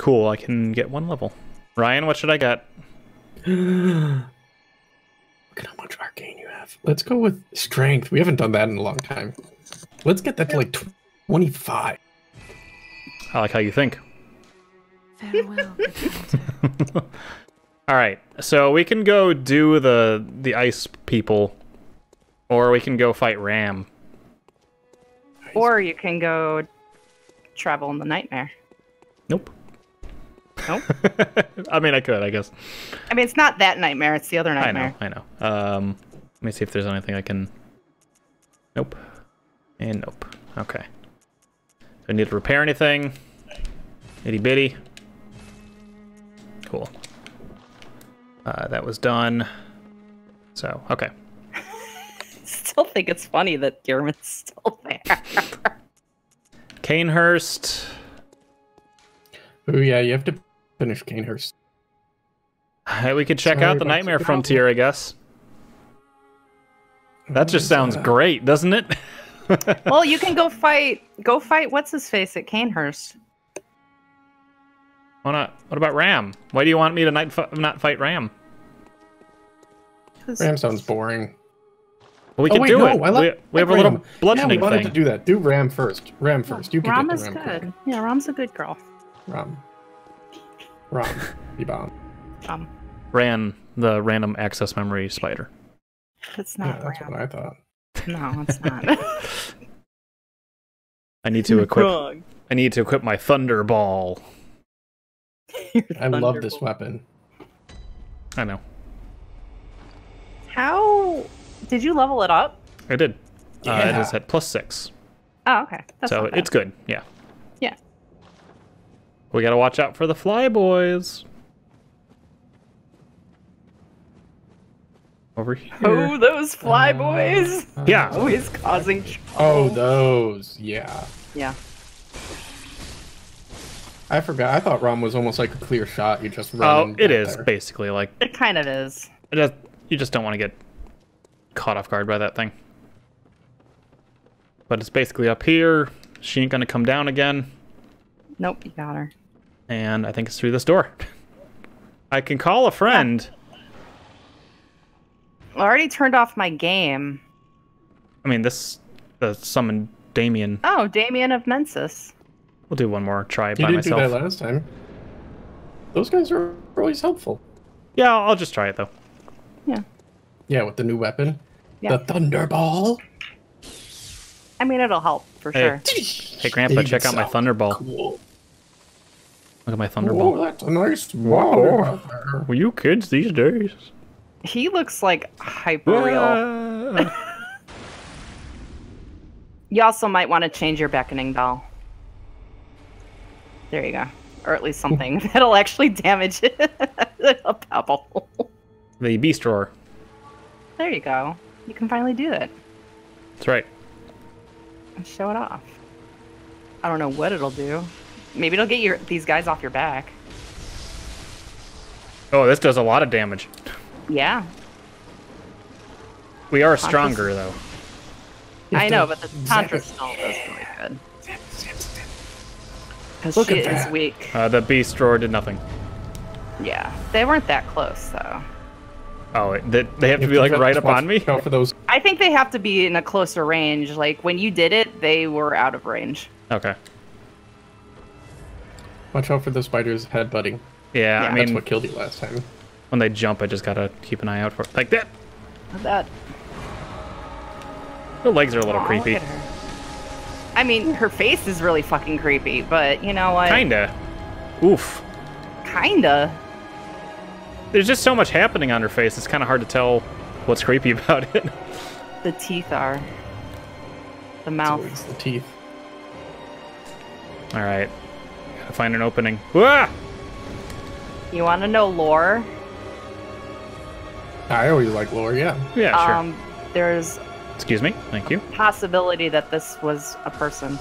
Cool, I can get one level. Ryan, what should I get? Look at how much arcane you have. Let's go with strength. We haven't done that in a long time. Let's get that to like 25. I like how you think. Farewell. All right, so we can go do the the ice people, or we can go fight Ram. Or you can go travel in the nightmare. Nope. Nope. I mean, I could, I guess. I mean, it's not that nightmare. It's the other nightmare. I know. I know. Um, let me see if there's anything I can. Nope. And nope. Okay. Do I need to repair anything? Itty bitty. Cool. Uh, that was done. So, okay. Still think it's funny that Gehrman's still there. Cainhurst. Oh yeah, you have to finish Cainhurst. Uh, we could check Sorry out the Nightmare Frontier, I guess. That just sounds Uh, great, doesn't it? well, you can go fight. Go fight. What's his face at Cainhurst? Why not? What about Ram? Why do you want me to night fi- not fight Ram? Ram sounds boring. Well, we oh can wait, do no, it. I we, like, we have a like little Ram. bludgeoning yeah, we wanted thing. to do that. Do Ram first. Ram first. You can Ram get is Ram good. quick. Yeah, Ram's a good girl. Ram. Ram. Be bomb. Um, Ran the random access memory spider. it's Yeah, not that's Ram. what I thought. No, it's not. I need to equip. Wrong. I need to equip my Thunderball. I love this weapon. I know. How did you level it up? I did. Uh, it Yeah. is at plus six, Oh, okay. That's so it's good. Yeah. Yeah. We gotta watch out for the fly boys. Over here. Oh, those fly boys! Uh, yeah. Always causing trouble. Oh, those. Yeah. Yeah. I forgot. I thought Rom was almost like a clear shot. You just Oh, run. it back is there. basically like It kind of is. it just, you just don't want to get caught off guard by that thing. But it's basically up here. She ain't gonna come down again, Nope, you got her. And I think it's through this door. I can call a friend. I already turned off my game. I mean, this the summon Damien. Oh, Damien of Mensis. We'll do one more try You by didn't myself. do that last time. Those guys are always helpful. Yeah, I'll, I'll just try it though. Yeah, Yeah, with the new weapon. Yeah. The Thunderball. I mean, it'll help for Hey. sure. Hey, Grandpa, check out my Thunderball. Cool. Look at my Oh, Thunderball. that's a nice wow. Well, you kids these days. He looks like hyper real. Ah. You also might want to change your beckoning doll. There you go. Or at least something that'll actually damage it. a pebble. the beast roar. There you go. You can finally do it. That's right. and show it off. I don't know what it'll do. Maybe it'll get your these guys off your back. Oh, this does a lot of damage. Yeah, We are stronger though. I know, but the zap Tantra it. still does really good. Because she at is that. weak. Uh, the beast roar did nothing. Yeah, they weren't that close though. Oh, it, they, they have to be like right watch up on me. out for those. I think they have to be in a closer range. Like when you did it, they were out of range. Okay. Watch out for the spiders headbutting. Yeah, Yeah. I mean, That's what killed you last time. when they jump, I just gotta keep an eye out for it. like that. That The legs are a little Aw, creepy. look at her. I mean, her face is really fucking creepy, but you know what? Kinda. Oof. Kinda. There's just so much happening on her face. It's kind of hard to tell what's creepy about it. The teeth are. The mouth. always the teeth. All right. Gotta find an opening. Ah! You want to know lore? I always like lore. Yeah. Yeah, sure. Um, there's Excuse me. Thank you. possibility that this was a person.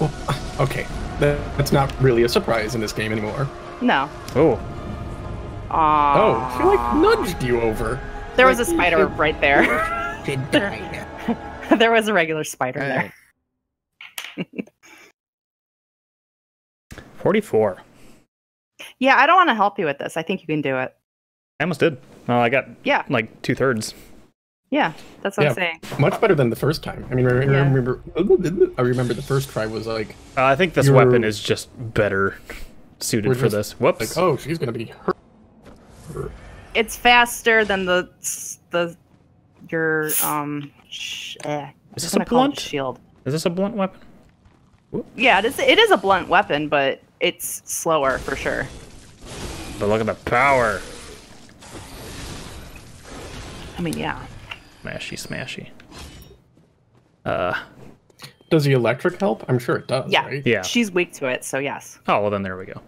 Well, okay. That, that's not really a surprise in this game anymore. No. Oh, Aww. Oh, she like nudged you over. There was a spider you right there. should die. there was a regular spider there. 44. Yeah, I don't want to help you with this. I think you can do it. I almost did. Well, I got Yeah, like two thirds. yeah, that's what Yeah. I'm saying. Much better than the first time. I mean, I Yeah. remember. I remember the first try was like, Uh, I think this You're- weapon is just better suited We're for this. Whoops. like, oh, she's gonna be hurt. It's faster than the the your um. Sh- eh. Is this a gonna call it blunt? shield? Is this a blunt weapon? Yeah, it is. It is a blunt weapon, but it's slower for sure. But look at the power. I mean, yeah. Smashy, smashy. Uh, Does the electric help? I'm sure it does. Yeah. Right? yeah. She's weak to it, so yes. Oh, well, then there we go.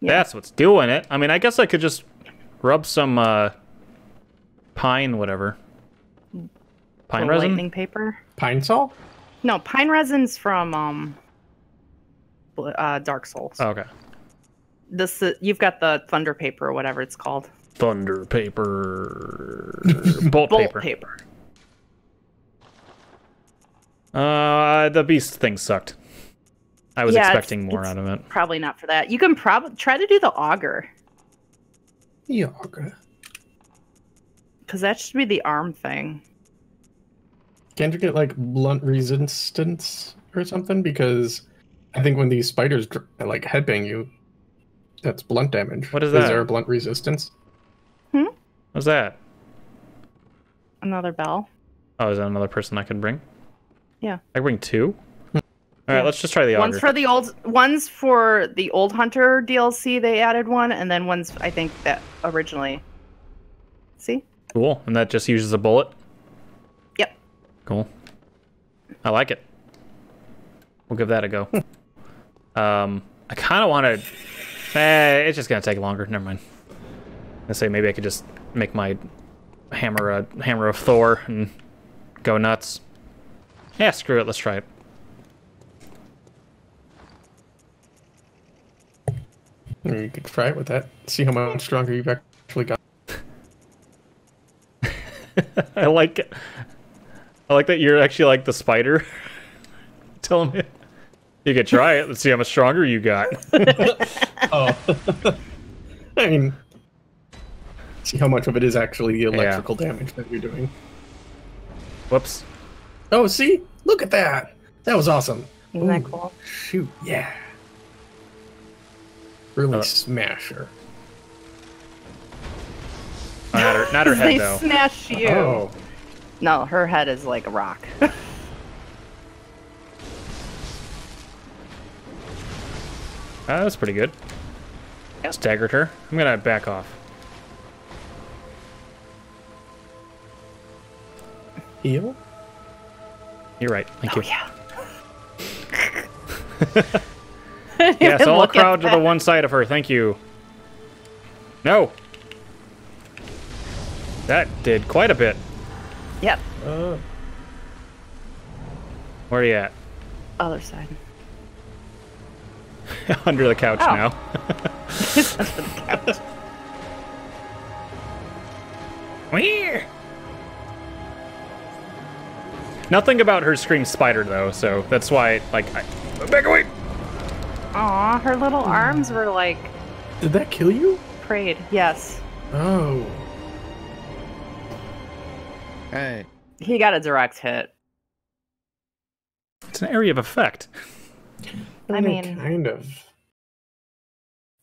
Yeah. That's what's doing it. I mean, I guess I could just rub some uh, pine, whatever. Pine The resin? lightning paper. Pine salt. No, pine resin's from um. Bl- Uh, Dark Souls. Oh, okay. This uh, you've got the thunder paper or whatever it's called. Thunder paper. Bolt, Bolt paper. paper. Uh, the beast thing sucked. I was Yeah, it's- expecting more it's- out of it. Probably not for that. You can probably try to do the Augur Yeah. Okay. because that should be the arm thing. Can't you get like blunt resistance or something? Because I think when these spiders dr- like headbang you, that's blunt damage. What is Is that? there a blunt resistance? Hmm. What's that? Another bell. Oh, is that another person I could bring? Yeah. I can bring two? All right, Yeah. let's just try the One's for the old. One's for the old hunter DLC. They added one, and then one's I think that originally. See. Cool. And that just uses a bullet? Yep. Cool. I like it. We'll give that a go. Um, I kind of want to. Eh, it's just gonna take longer. Never mind. I say maybe I could just make my hammer a hammer of Thor and go nuts. Yeah, screw it. Let's try it. You could try it with that. See how much stronger you've actually got. I like it. I like that you're actually like the spider. Tell me. You could try it. Let's see how much stronger you got. Oh. I mean, see how much of it is actually the electrical damage that you're doing. Whoops. Oh, see? Look at that. That was awesome. Isn't that cool? Shoot, yeah. Really Uh, smash her. Oh, not her, not her head though. smash you. Oh, No, her head is like a rock. Uh, that was pretty good. I staggered her. I'm gonna back off. heal? You're right. Thank oh you. yeah. Yes, all Look crowd to the one side of her. Thank you. No. That did quite a bit. Yep. Uh, Where are you at? Other side. Under the couch Oh. now. Where? Nothing about her screams spider though, so that's why like I back away. Aw, her little hmm. arms were like did that kill you? prayed. Yes. Oh. Hey. He got a direct hit. It's an area of effect. I mean- kind of.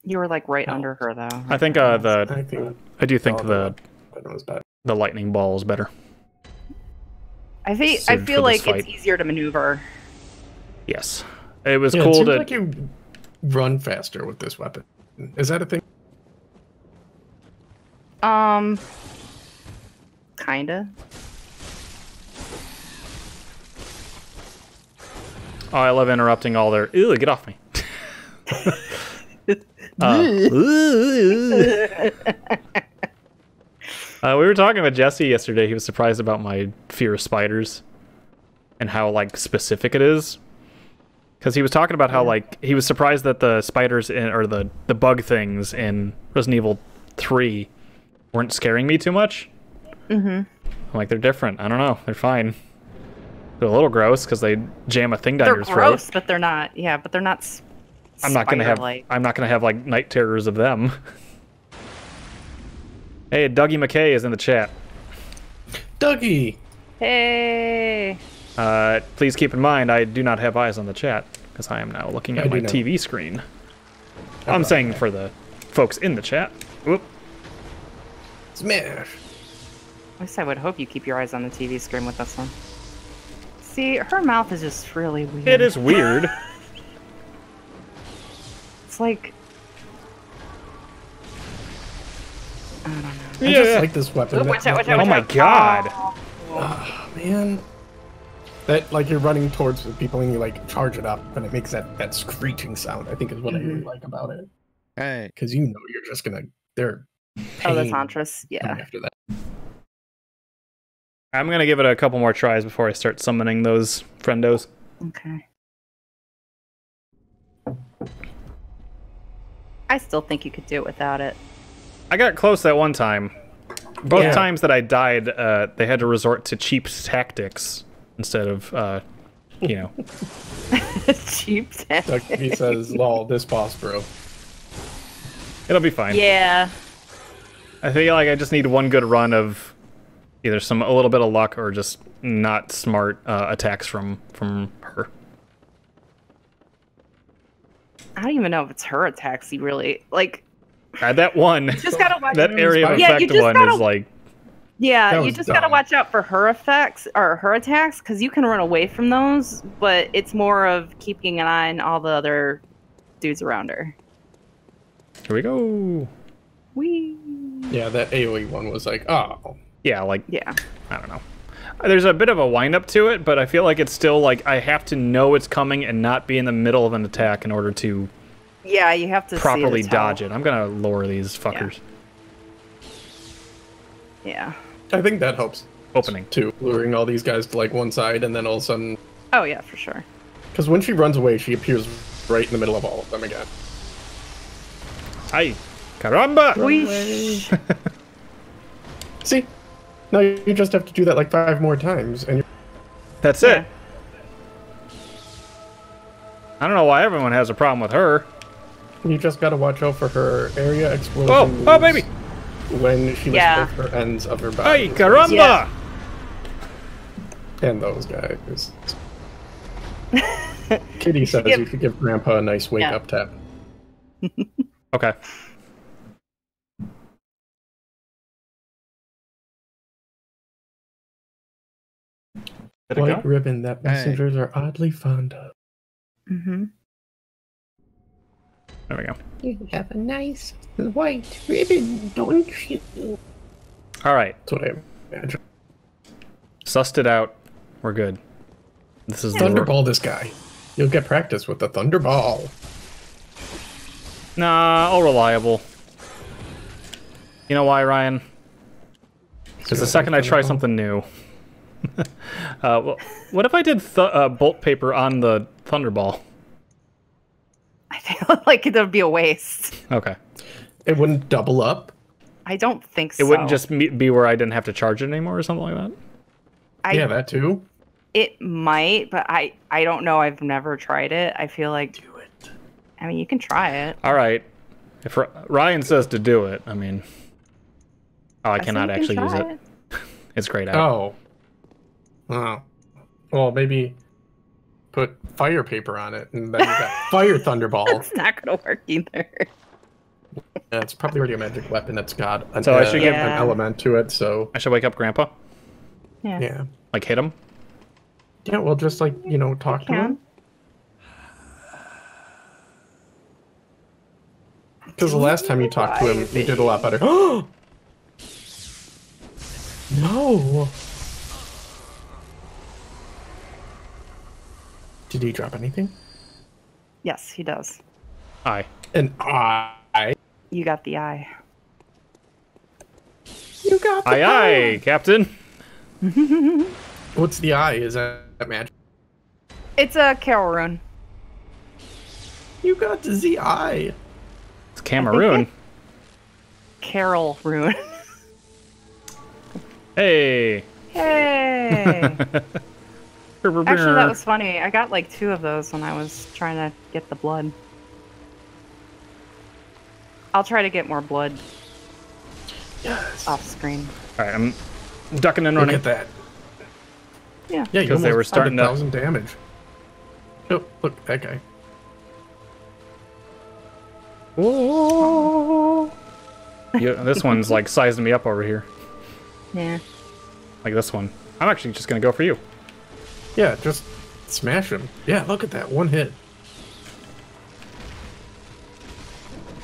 You were like right Oh. under her though. I think uh the I think I do think the that was bad. the lightning ball is better. I think I feel for this like it's easier to maneuver. Yes. It was Yeah, it cool seems to like you run faster with this weapon. Is that a thing? Um kinda. Oh, I love interrupting all their. Ew, get off me. Uh, uh, we were talking with Jesse yesterday. He was surprised about my fear of spiders and how like specific it is. Because he was talking about how like he was surprised that the spiders in or the the bug things in Resident Evil Three weren't scaring me too much. Mm-hmm. I'm like they're different. I don't know. They're fine. They're a little gross because they jam a thing down They're your throat. gross, but they're not. Yeah, but they're not I'm not gonna have spider-like. I'm not gonna have like night terrors of them. hey, Dougie McKay is in the chat. Dougie. Hey. Uh, please keep in mind I do not have eyes on the chat because I am now looking at do my know. TV screen. I'm saying for the folks in the chat. Whoop. Smash. At least I would hope you keep your eyes on the TV screen with this one. See, her mouth is just really weird. It is weird. It's like. I don't know. I just like this weapon. Oh, watch out, watch out, Oh my out. god. Oh, ah, man. That like you're running towards the people and you like charge it up, and it makes that that screeching sound. I think is what I really mm-hmm. like about it, Hey, because you know you're just gonna they're Oh, the pain Tantras. Yeah. after that. I'm gonna give it a couple more tries before I start summoning those friendos. Okay. I still think you could do it without it. I got close that one time. Both Yeah. times that I died, uh, they had to resort to cheap tactics instead of, uh, you know. Cheap. tactics. He says, "Lol, this boss, bro." It'll be fine. Yeah. I feel like I just need one good run of either some a little bit of luck or just not smart uh, attacks from from her. I don't even know if it's her attacks. You really like. Uh, that one, Just gotta watch. that area of Yeah, effect just one gotta- is like Yeah, you was just gotta watch out for her effects or her attacks because you can run away from those, but it's more of keeping an eye on all the other dudes around her. here we go. Wee. Yeah, that AOE one was like, oh, Yeah, like Yeah. I don't know. There's a bit of a wind up to it, but I feel like it's still like I have to know it's coming and not be in the middle of an attack in order to Yeah, you have to properly see dodge it. I'm gonna lower these fuckers. Yeah. I think that helps Opening. too, luring all these guys to like one side, and then all of a sudden, Oh yeah, for sure. because when she runs away, she appears right in the middle of all of them again. Ay, caramba! Weesh. See, now you just have to do that like five more times, and you're That's Yeah. it. I don't know why everyone has a problem with her. You just gotta watch out for her area explosions. Oh, oh, baby! When she lifts Yeah. both her ends of her Ay, body. caramba! Yeah. And those guys. Kitty says give- you should give Grandpa a nice wake Yeah. up tap. Okay. Did White ribbon that messengers are oddly fond of. mm-hmm. There we go. You have a nice white ribbon, don't you? All right. That's what I imagine. Sussed it out. We're good. This is the Thunderball this guy. You'll get practice with the Thunderball. Nah, all reliable. You know why, Ryan? Because the second I try something new. uh, well, what if I did th- uh, bolt paper on the Thunderball? I feel like it would be a waste. Okay. It wouldn't double up. I don't think so. It wouldn't just me- be where I didn't have to charge it anymore or something like that? I, yeah, that too. It might, but I I don't know. I've never tried it. I feel like. Do it. I mean, you can try it. All right. If Ryan says to do it, I mean, oh, I I cannot actually use try it. It's grayed out. Oh. Oh. Well, maybe put fire paper on it, and then you got fire thunderball. It's not gonna work either. Yeah, it's probably already a magic weapon that's got an, So I uh, should give- an Yeah. element to it. So I should wake up Grandpa. Yeah. yeah, Like hit him. yeah. Well, just like you know, talk to him. Because the last time you talked to him, you did a lot better. no. Did he drop anything? Yes, he does. Aye. An eye. You got the eye. You got the Aye, aye, Captain. What's the eye? Is that magic? It's a Caryll rune. You got the eye. It's Cameroon. Caryll rune. Hey. Hey. Actually, that was funny. I got like two of those when I was trying to get the blood. I'll try to get more blood Yes. off screen. All right, I'm ducking and running. Look running. at that. Yeah. Yeah, you 'Cause they were starting did to- thousand damage. Oh, look, that guy. Whoa. Yeah, this one's like sizing me up over here. Yeah. Like this one. I'm actually just gonna go for you. Yeah, just smash him. Yeah, look at that one hit.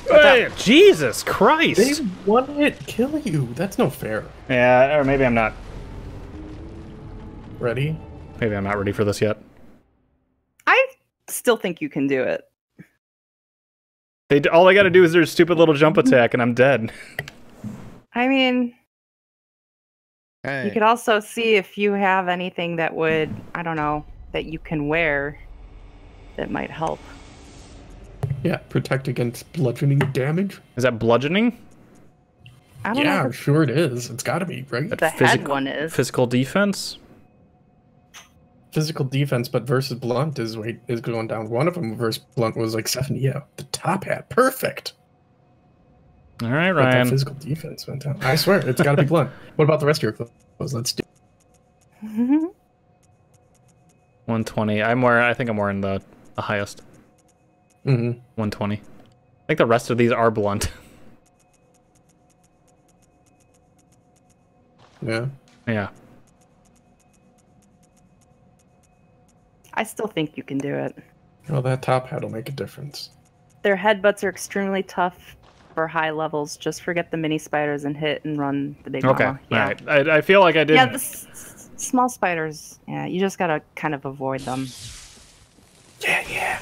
Hey, Jesus They Christ! one hit kill you. That's no fair. Yeah, or maybe I'm not. Ready? Maybe I'm not ready for this yet. I still think you can do it. They d- all I gotta do is their stupid little jump attack, and I'm dead. I mean, Hey. you could also see if you have anything that would, I don't know, that you can wear that might help. Yeah, protect against bludgeoning damage. Is that bludgeoning? I don't Yeah, know I'm sure it is. It's got to be right. the head physical- one is. Physical defense? Physical defense, but versus blunt is wait is going down. One of them versus blunt was like seventy. Yeah, the top hat, perfect. All right, But that Ryan. physical defense went down. I swear, it's got to be blunt. What about the rest of your clothes? Let's do. 120. I'm wearing. I think I'm wearing the, the highest. hmm 120. I think the rest of these are blunt. Yeah. yeah. I still think you can do it. Well, that top hat will make a difference. Their headbutts are extremely tough for high levels. Just forget the mini spiders and hit and run the big Okay. mama. Yeah. All right. I, I feel like I did. Yeah, the s- s- small spiders. Yeah, you just gotta kind of avoid them. Yeah, yeah.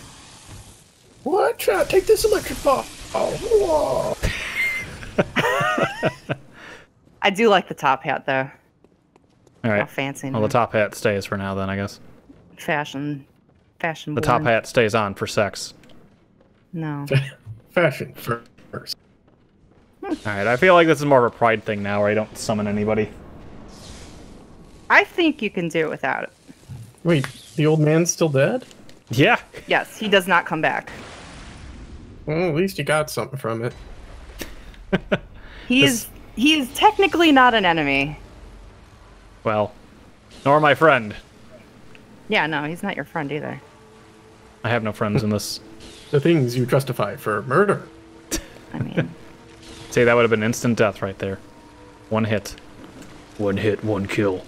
Watch out! Take this electric ball. Oh, whoa. I do like the top hat though. All right. How fancy. Well, the top hat stays for now, then I guess. fashion. Fashion. The top hat stays on for sex. No. Fashion first. All right. I feel like this is more of a pride thing now, where I don't summon anybody. I think you can do it without it. Wait, the old man's still dead? Yeah. Yes, he does not come back. Well, at least you got something from it. He's he is technically not an enemy. Well, nor my friend. Yeah, no, he's not your friend either. I have no friends in this. The things you justify for murder. I mean, See, that would have been instant death right there. One hit. One hit, one kill.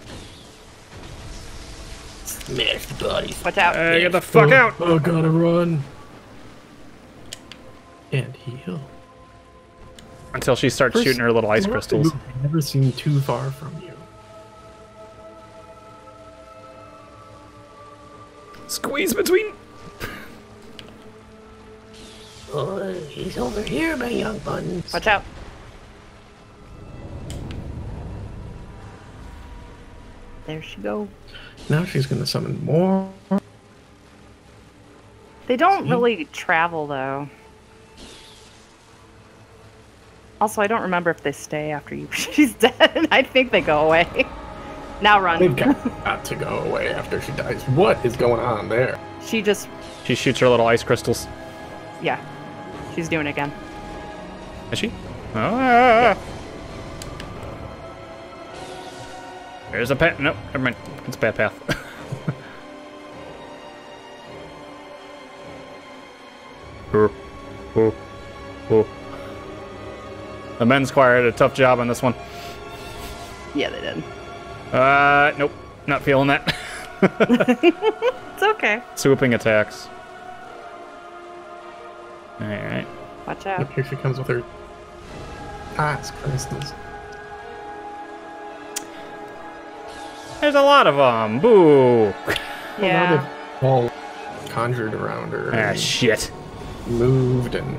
Smash the body. watch out. Hey, get the oh, fuck oh, out! Oh, gotta run. And heal. Until she starts First- shooting her little ice I've crystals. never seen too far from you. Squeeze between. Oh, he's over here, my young buns. Watch out. There she go. Now she's gonna summon more. They don't See? really travel though. Also, I don't remember if they stay after you. She's dead. I think they go away. Now run. They've got, got to go away after she dies. What is going on there? She just, She shoots her little ice crystals. yeah, she's doing it again. Is she? Ah. There's a path. Nope, never mind. It's a bad path. oh, oh, oh. The men's choir had a tough job on this one. Yeah, they did. Uh, nope, not feeling that. It's okay. Swooping attacks. Alright. Watch out. Yep, here she comes with her task crystals. There's a lot of them. Boo. Yeah. All conjured around her. Ah, and shit. moved and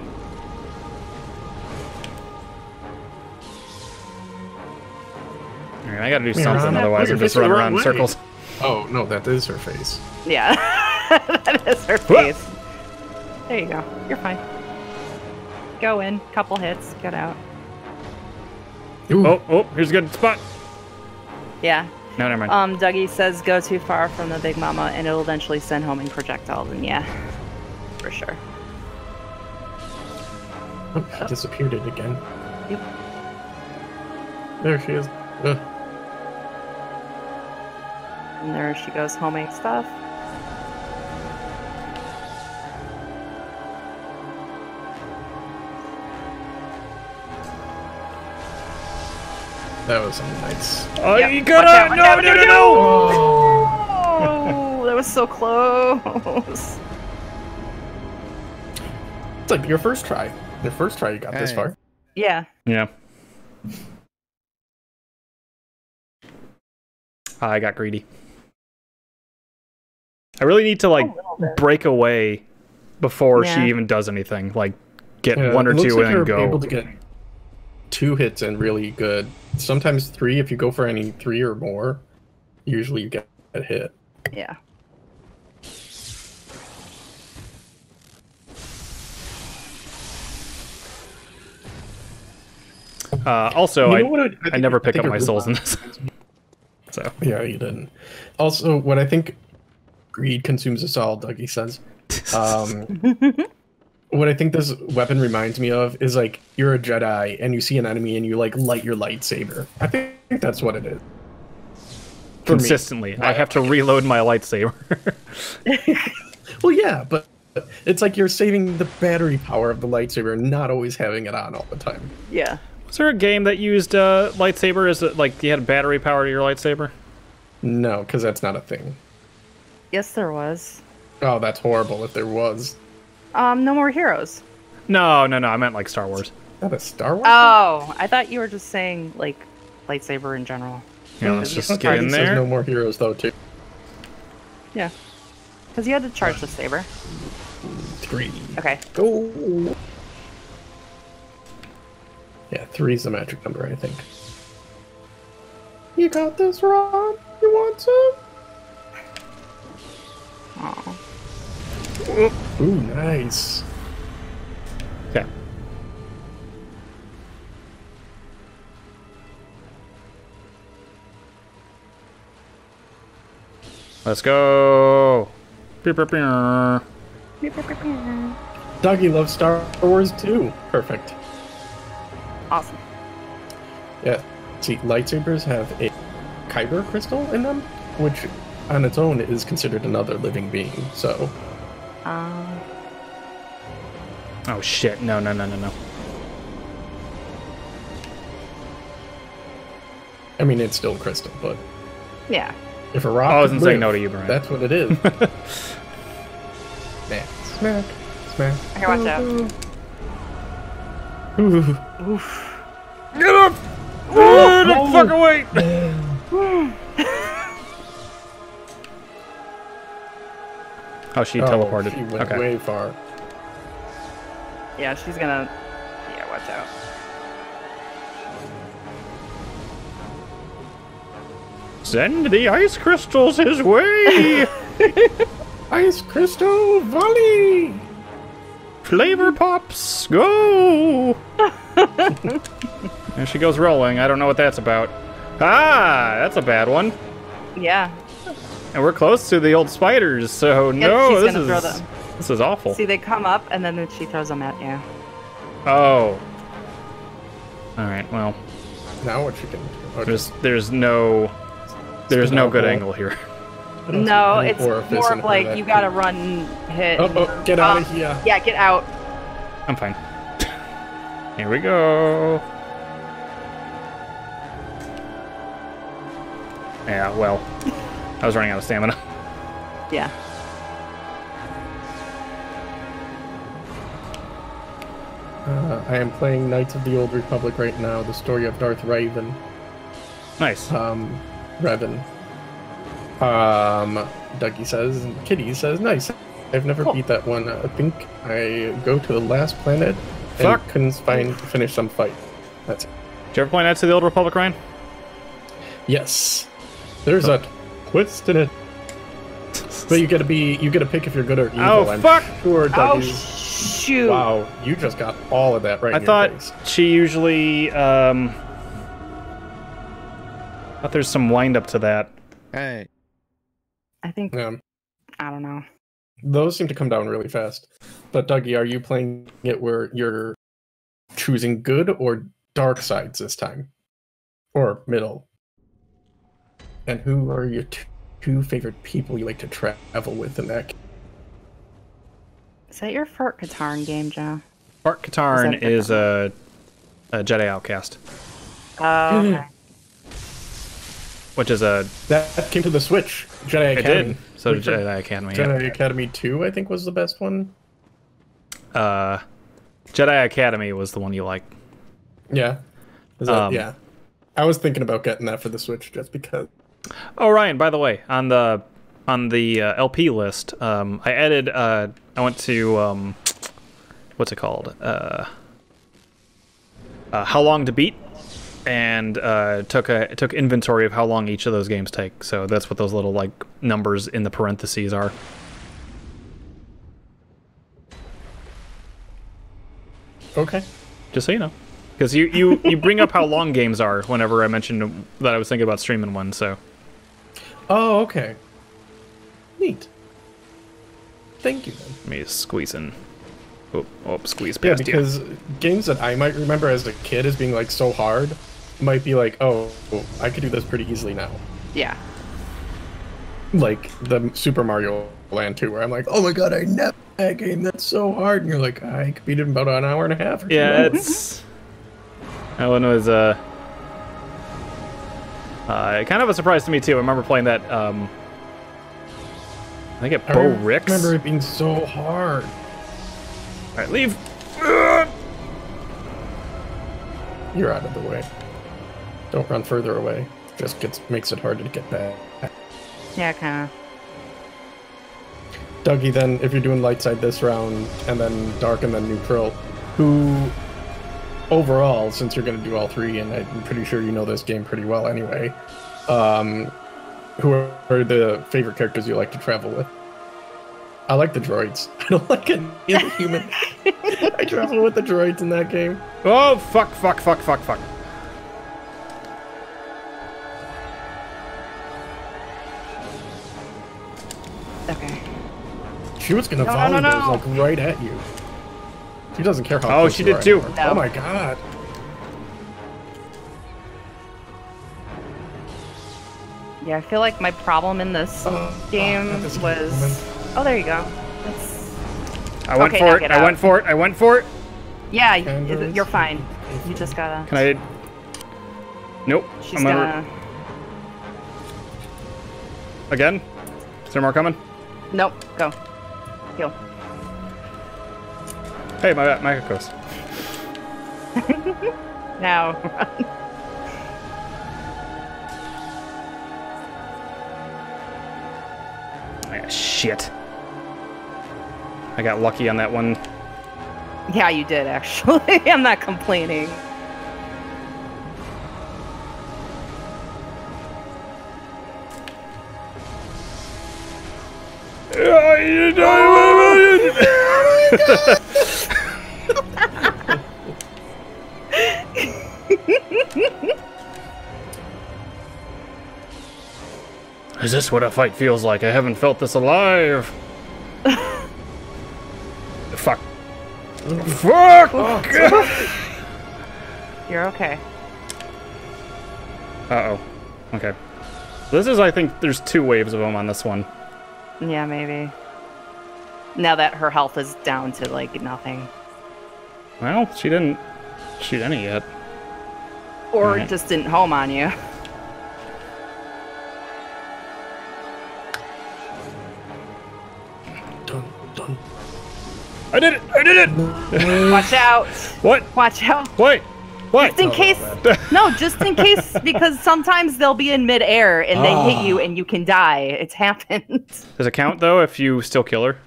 Alright, I gotta do Yeah, something, Ron, otherwise I'm you're just running around in way. circles. oh no, that is her face. Yeah. that is her face. There you go. You're fine. Go in, couple hits, get out. Ooh, Oh, oh, here's a good spot. Yeah. No, never mind. Um, Dougie says go too far from the Big Mama and it'll eventually send homing projectiles, and yeah, for sure. Oh, she disappeared it again. Yep. There she is. Ugh. And there she goes homing stuff. That was nice. Oh, Yep. you gotta out, watch no, out, no, no, watch no! Oh. Oh, that was so close. It's like your first try. Your first try, you got this far. Yeah. Yeah. Ah, I got greedy. I really need to like A little bit. break away before Yeah. she even does anything. Like get Yeah, one or two like and then go. able to get two hits and really good. Sometimes three. If you go for any three or more, usually you get a hit. Yeah. Uh, also, You I, know what I, I, think- never pick think up my souls in this. so Yeah, you didn't. Also, what I think greed consumes us all, Dougie says. Um, what I think this weapon reminds me of is like you're a Jedi and you see an enemy and you like light your lightsaber. I think that's what it is. For me. consistently, I have to reload my lightsaber. Well, yeah, but it's like you're saving the battery power of the lightsaber and not always having it on all the time. Yeah. Was there a game that used uh, lightsaber? Is it like you had battery power to your lightsaber? No, because that's not a thing. Yes, there was. Oh, that's horrible if there was. Um, no more heroes. No, no, no. I meant like Star Wars. Is that a Star Wars? Oh, I thought you were just saying like lightsaber in general. Yeah, let's just Okay, get in there. no more heroes though too. Yeah. Because you had to charge the saber. Three. Okay. Go. Yeah, three's the magic number, I think. You got this, Rob. You want some? Oh. Ooh, nice. Okay. Let's go. Dougie loves Star Wars too. Perfect. Awesome. Yeah. See, lightsabers have a kyber crystal in them, which on its own is considered another living being. So, Um, Oh shit! No, no, no, no, no. I mean, it's still crystal, but yeah. if a rock, I wasn't saying no to you, Brian. That's what it is. Man, smack, smack. Okay, watch out. Ooh. Oof. Get up! Get the fuck away! Oh, she Oh, teleported. She went okay. way far. Yeah, she's gonna. Yeah, watch out. Send the ice crystals his way. Ice crystal volley. Flavor pops, go! and she goes rolling. I don't know what that's about. Ah, that's a bad one. Yeah. And we're close to the old spiders, so Yeah, no, she's this gonna throw is them. this is awful. See, they come up and then she throws them at you. Oh. All right. Well, Now what you can do? Okay. there's there's no there's no good angle here. I don't see No, it's more of like that you gotta run, hit. Oh, and- oh, get out Um, of here. Yeah, get out. I'm fine. Here we go. Yeah. Well, I was running out of stamina. Yeah. Uh, I am playing Knights of the Old Republic right now, the story of Darth Raven. Nice. Um, Revan. Um, Dougie says, Kitty says, nice. I've never Cool. beat that one. I think I go to the last planet and Fuck. couldn't find finish some fight. That's it. Did you ever play Knights of the Old Republic, Ryan? Yes. There's a twist in it. But you gotta be, you gotta pick if you're good or evil. Oh, I'm fuck! Sure, Oh Dougie. shoot! wow, you just got all of that right I in your thought face. she usually. Um, thought there's some wind up to that. Hey. I think Yeah. I don't know. Those seem to come down really fast. But Dougie, are you playing it where you're choosing good or dark sides this time, or middle? And who are your two favorite people you like to travel with in that? Is that your Fort Katarn game, Joe? Bart Katarn is a, a Jedi Outcast, Oh, okay. which is a That came to the Switch. Jedi it Academy. did. So did Which are- Jedi Academy. yeah. Jedi Academy 2, I think, was the best one. Uh, Jedi Academy was the one you like. Yeah. Is that, Um, yeah. I was thinking about getting that for the Switch just because. Oh, Ryan. By the way, on the on the uh, LP list, um, I added. Uh, I went to um, what's it called? Uh, uh, how long to beat, and uh, took a took inventory of how long each of those games take. So that's what those little like numbers in the parentheses are. Okay. Just so you know, because you you you bring up how long games are whenever I mentioned that I was thinking about streaming one. So Oh, okay. Neat. Thank you then. let me just squeeze in. Oh, oh squeeze Yeah, past you. because games that I might remember as a kid as being like so hard might be like, oh, I could do this pretty easily now. Yeah. Like the Super Mario Land 2, where I'm like, oh my god, I never that game. That's so hard. And you're like, I could beat it in about an hour and a half. Or Yeah, hours." it's that one was uh, uh kind of a surprise to me too. I remember playing that. Um, I think at I Bo rem- Ricks. remember it being so hard. All right, leave. You're out of the way. Don't run further away. Just gets makes it hard to get back. Yeah, kind of. Dougie, then if you're doing light side this round and then dark and then neutral, who overall, since you're going to do all three, and I'm pretty sure you know this game pretty well anyway, um, who are the favorite characters you like to travel with? I like the droids. I don't like any of the human. I travel with the droids in that game. Oh fuck! Fuck! Fuck! Fuck! Fuck! Okay. She was going to No, no, volley no, those no. like right at you. She doesn't care how. Oh, she did too. No. Oh my god. Yeah, I feel like my problem in this Oh, game not this was. woman. Oh, there you go. That's... I went Okay, for it. I went for it. I went for it. Yeah, And y- there is- you're fine. You just gotta. Can I? Nope. She's I'm gonna. again. Is there more coming? Nope. Go. Heal. Hey, my my goes. Now. Ah, shit. I got lucky on that one. yeah, you did actually. I'm not complaining. This what a fight feels like? I haven't felt this alive. Fuck. Fuck! You're okay. Uh oh. Okay. This is, I think, there's two waves of them on this one. Yeah, maybe. Now that her health is down to like nothing, Well, she didn't shoot any yet. or Alright. just didn't home on you. I did it! I did it! Watch out! What? Watch out! What? What? Just in case. No, just in case, because sometimes they'll be in midair and they hit Ah. you and you can die. It's happened. Does it count though if you still kill her?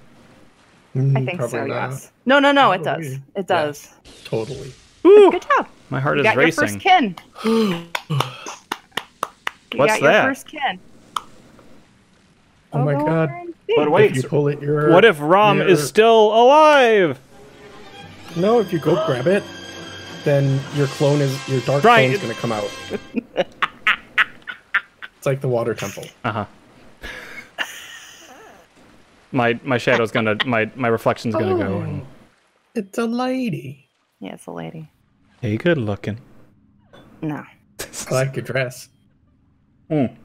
I Mm, think probably so. not. Yes. No, no, no. It does. It does. Totally. Ooh, Good job. my heart You is got your racing. first kin. You What's got your first kin. Oh my go god. Over and see. But wait, If you pull it, you're. what if Rom you're- is still alive? No, if you go grab it, then your clone is your dark Right. is gonna come out. it's like the water temple. Uh huh. my my shadow's gonna my my reflection's gonna go. And, It's a lady. Yeah, it's a lady. Hey, good looking. No. I like your dress. Mm.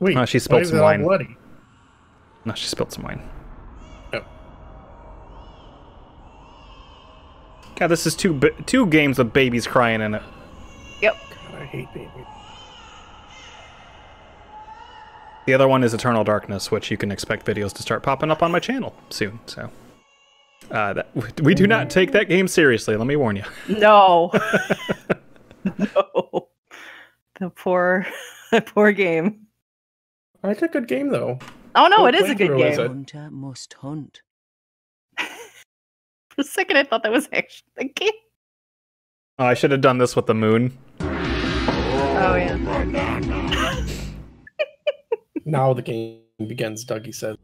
Wait, Oh, she why spilled is some it wine. bloody? No, she spilled some wine. Oh. God, this is two ba- two games with babies crying in it. Yep. God, I hate babies. The other one is Eternal Darkness, which you can expect videos to start popping up on my channel soon. So, uh, that, we do not take that game seriously. Let me warn you. No. no. The poor, the poor game. It's a good game though. Oh no, What it is a good game. Hunter must hunt. For a second, I thought that was actually the game. Oh, I should have done this with the moon. Oh yeah. Now the game begins. Dougie said.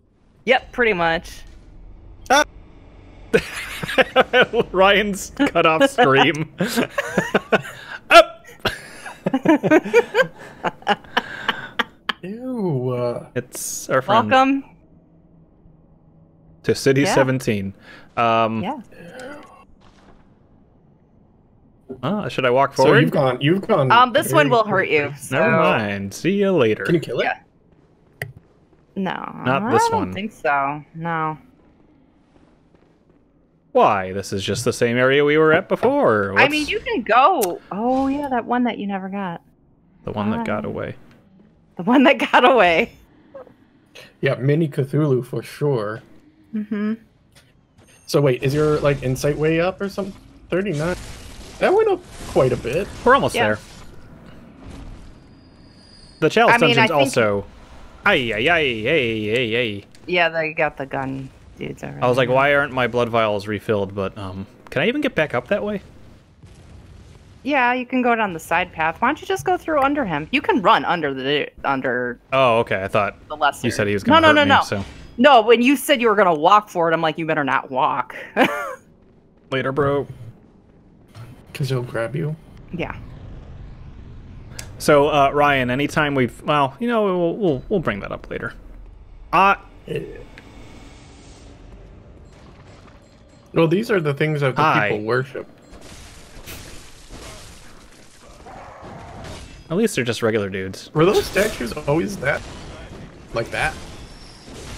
Yep, pretty much. Ryan's cut off scream. Up! Ew. Uh, It's our friend Welcome. to City Yeah. 17. Um, Yeah. ah, should I walk forward? so you've gone. You've gone. Um, this one will hurt you. So... Never mind. See you later. Can you kill it? Yeah. No, Not this one. I don't one. think so. No. Why? This is just the same area we were at before. I mean, you can go. Oh yeah, that one that you never got. the one that got away. The one that got away. Yeah, mini Cthulhu for sure. Mm-hmm. So wait, is your like insight way up or something? Thirty nine. That went up quite a bit. We're almost Yeah. there. The chalice I mean, I dungeon's think- also. Ay, ay, ay, ay, ay, ay. Yeah, they got the gun dudes already. I was like, why aren't my blood vials refilled? But um, can I even get back up that way? Yeah, you can go down the side path. Why don't you just go through under him? You can run under the under Oh, okay. I thought the lesser. you said he was No, going to no, hurt no, me. no. So No, when you said you were gonna walk for it, I'm like, you better not walk. later, bro. Cause he'll grab you. yeah. So uh, Ryan, anytime we've well, you know, we'll we'll, we'll bring that up later. Uh Well, these are the things that the Hi. people worship. At least they're just regular dudes. Were those statues always that? Like that?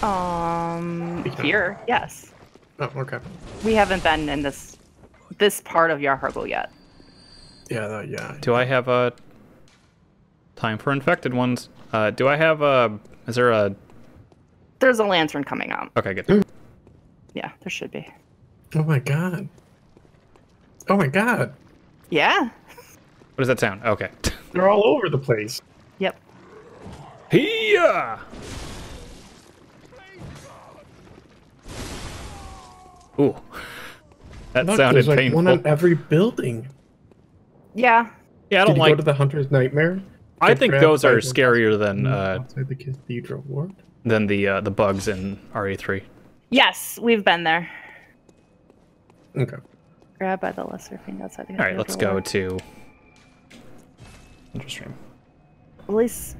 Um, Speaking here, yes. Oh, okay. We haven't been in this this part of Yahar'gul yet. Yeah, that, yeah. Do I have a time for infected ones? Uh, do I have a? Is there a? There's a lantern coming out. Okay, good. Yeah, there should be. Oh my god. Oh my god. Yeah. What does that sound? Okay. They're all over the place. Yep. Hiya! Ooh, that Look, sounded there's like painful. one on every building. Yeah. Yeah, I don't Did you like. go to the Hunter's Nightmare? I think those are scarier than uh, outside the cathedral ward. than the uh, the bugs in RE3. Yes, we've been there. Okay. Grabbed by the lesser fiend outside the All right, let's go ward. to. Interesting. At least.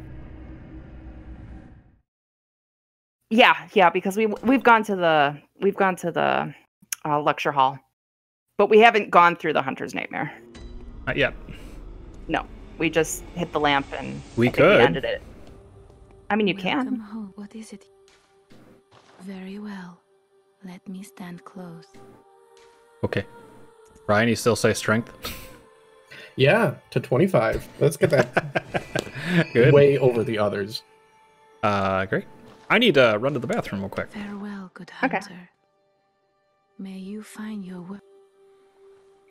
Yeah, yeah, because we we've gone to the we've gone to the uh, lecture hall, but we haven't gone through the hunter's nightmare. Not yet. No, we just hit the lamp and We I think could. ended it. I mean, you Welcome can. home. What is it? Very well. Let me stand close. Okay. Ryan, you still say strength? Yeah, to 25. Let's get that Good. way over the others. Uh, great. I need to run to the bathroom real quick. Farewell, good hunter. Okay. hunter. May you find your way.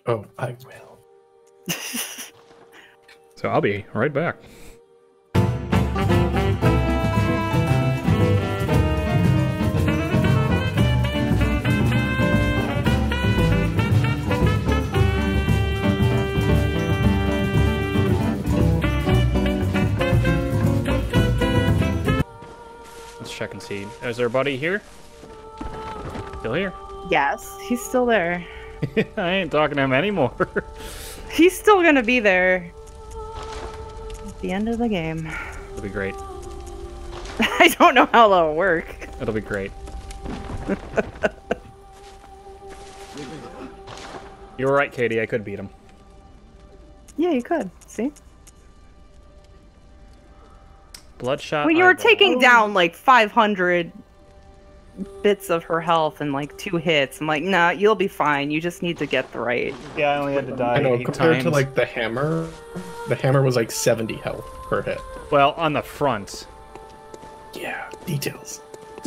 Oh, I will. So I'll be right back. Check and see. Is there a buddy here? Still here? yes, he's still there. I ain't talking to him anymore. He's still gonna be there. At the end of the game. It'll be great. I don't know how that'll work. It'll be great. you were right, Katie. I could beat him. Yeah, you could. See? Bloodshot. When you were eyeball. taking down like 500 bits of her health in like two hits, I'm like, nah, you'll be fine. You just need to get the right. Yeah, I only had to die I know eight compared times. to like the hammer, the hammer was like 70 health per hit. Well, on the front. Yeah, details.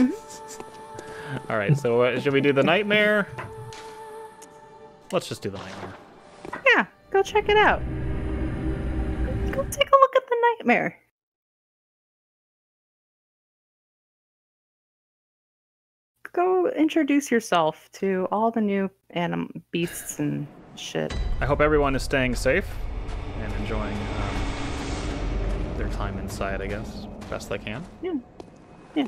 All right, so uh, should we do the nightmare? Let's just do the nightmare. Yeah, go check it out. Go take a look at the nightmare. Go introduce yourself to all the new anim beasts and shit. I hope everyone is staying safe and enjoying um, their time inside. I guess best they can. Yeah. Yeah.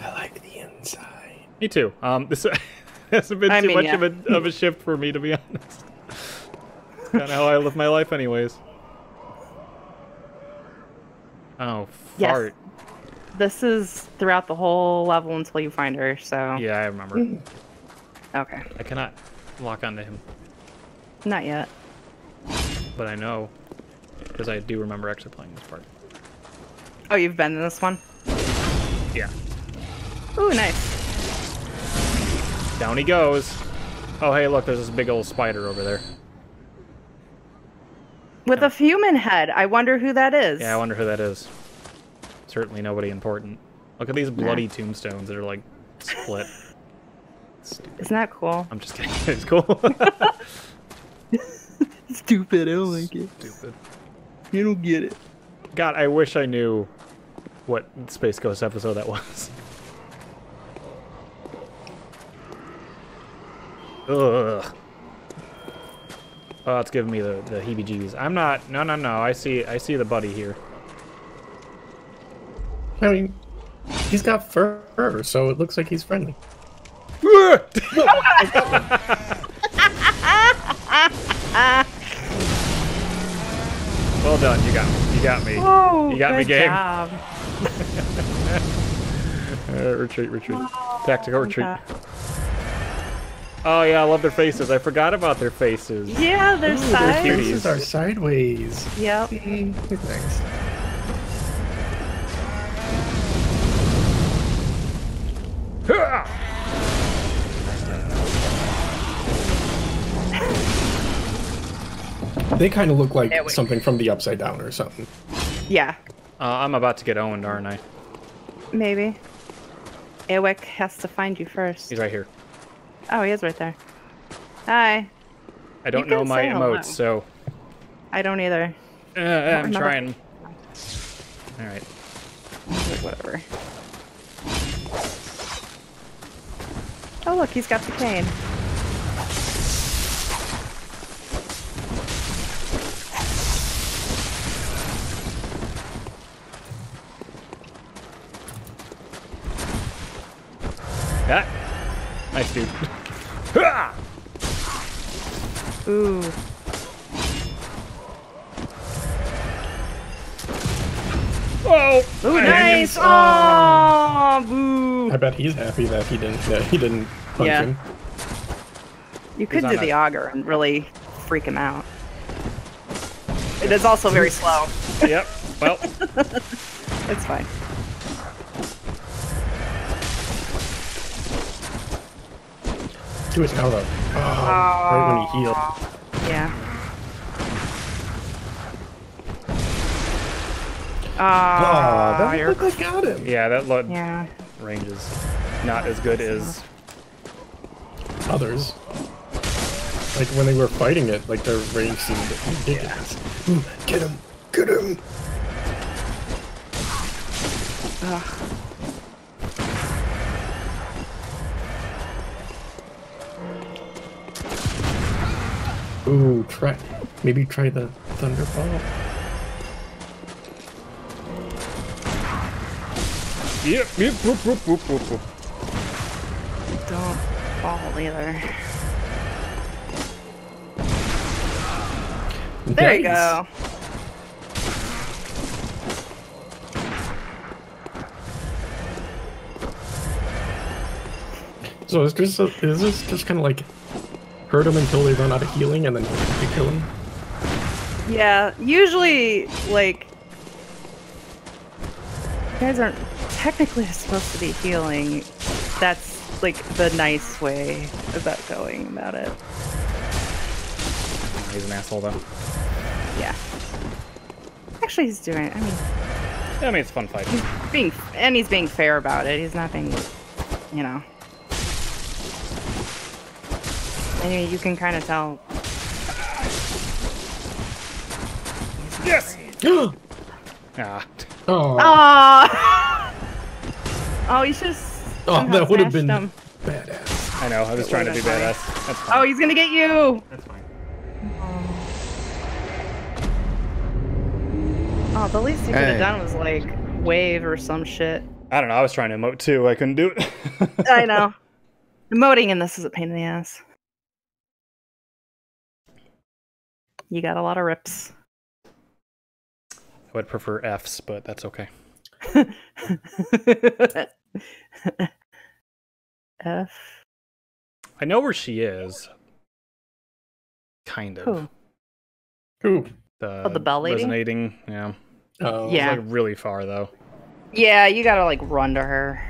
I like the inside. Me too. Um, this hasn't been I too mean, much yeah. of a of a shift for me, to be honest. kind of how I live my life, anyways. Oh, Yes. This is throughout the whole level until you find her, so. Yeah, I remember. Mm-hmm. Okay. I cannot lock onto him, Not yet. but I know because I do remember actually playing this part. Oh, you've been in this one? Yeah. Ooh, nice. Down he goes. Oh, hey, look, there's this big old spider over there. With a human head. I wonder who that is. Yeah, I wonder who that is. Certainly nobody important. Look at these bloody tombstones that are like split. Isn't that cool? I'm just kidding. It's cool. Stupid. I don't like it. Stupid. You don't get it. God, I wish I knew what Space Ghost episode that was. Ugh. Oh, it's giving me the, the heebie-jeebies. I'm not. No, no, no. I see. I see the buddy here. I mean, he's got fur, so it looks like he's friendly. well done. You got me. You got me. Oh, You got me, game. job. Uh, retreat, retreat. Tactical retreat. Oh yeah, I love their faces. I forgot about their faces. Yeah, their Ooh, they're size. cute. Faces are sideways. Yep. Thanks. They kind of look like There something from the Upside Down or something. Yeah, Uh, I'm about to get owned, aren't I? maybe. Ewick has to find you first. He's right here. Oh, he is right there. Hi. I don't can know my say hello. emotes, so I don't either. uh, I'm trying. All right. Whatever. Oh, look, he's got the cane. Yeah. Nice dude. Ooh. Oh, Ooh, nice! hit. Oh, boo! I bet he's happy that he didn't that he didn't punch Yeah. him. You could on do a- the Augur and really freak him out. It is also very slow. Yep. Well, It's fine. Do it now though. Oh, right when he healed. Yeah. Oh, Ah, that you're- looked like got him. yeah, that load yeah. range is not as good as. Others. Like when they were fighting it, like their range seemed ridiculous. Ooh, get him! Get him! Ugh. Ooh, try maybe try the thunderball. Yep. Yep. Whoop, whoop, whoop, whoop, whoop. Don't fall either. There you go. So is this is this just kind of like hurt him until they run out of healing and then you kill him? Yeah, usually, like, you guys aren't technically is supposed to be healing. That's like the nice way about going about it. He's an asshole though. Yeah. Actually, he's doing. I mean, Yeah, I mean it's a fun fight. he's being and he's being fair about it. He's not being, you know. Anyway, you, you can kind of tell. Yes. oh, Ah. Oh, he's just. Oh, that would have been Him. badass. I know. I was It trying to be would've badass. That's oh, fine. Oh, he's gonna get you. That's fine. Oh, the least he could have done was like wave or some shit. I don't know. I was trying to emote too. I couldn't do it. I know. Emoting in this is a pain in the ass. You got a lot of rips. I would prefer Fs, but that's okay. F. I know where she is. Kind of. Who? Who? The, Oh, the bell lady? Resonating. Yeah. Oh, Yeah. Like really far though. Yeah, you gotta like run to her.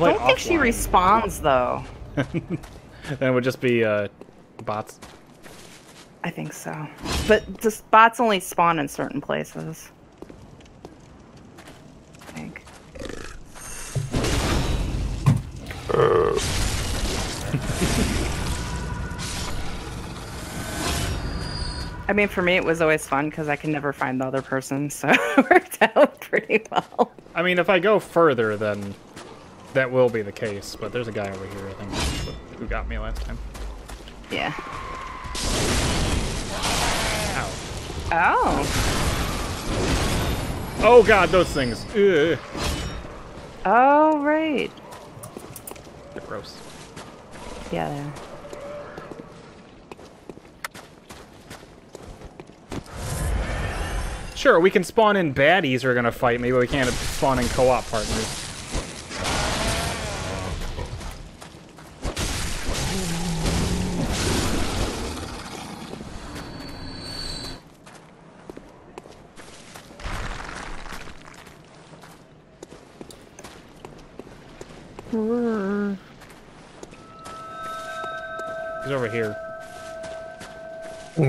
I Don't think she offline. responds though. then it would just be uh, bots. I think so. But the bots only spawn in certain places. I think. I mean, for me, it was always fun because I can never find the other person, so it worked out pretty well. I mean, if I go further, then that will be the case. But there's a guy over here, I think, who got me last time. Yeah. Ow. Oh. Oh god, those things. Ugh. Oh, right. Gross. Yeah, there. Sure, we can spawn in baddies who are gonna fight me, but we can't spawn in co-op partners.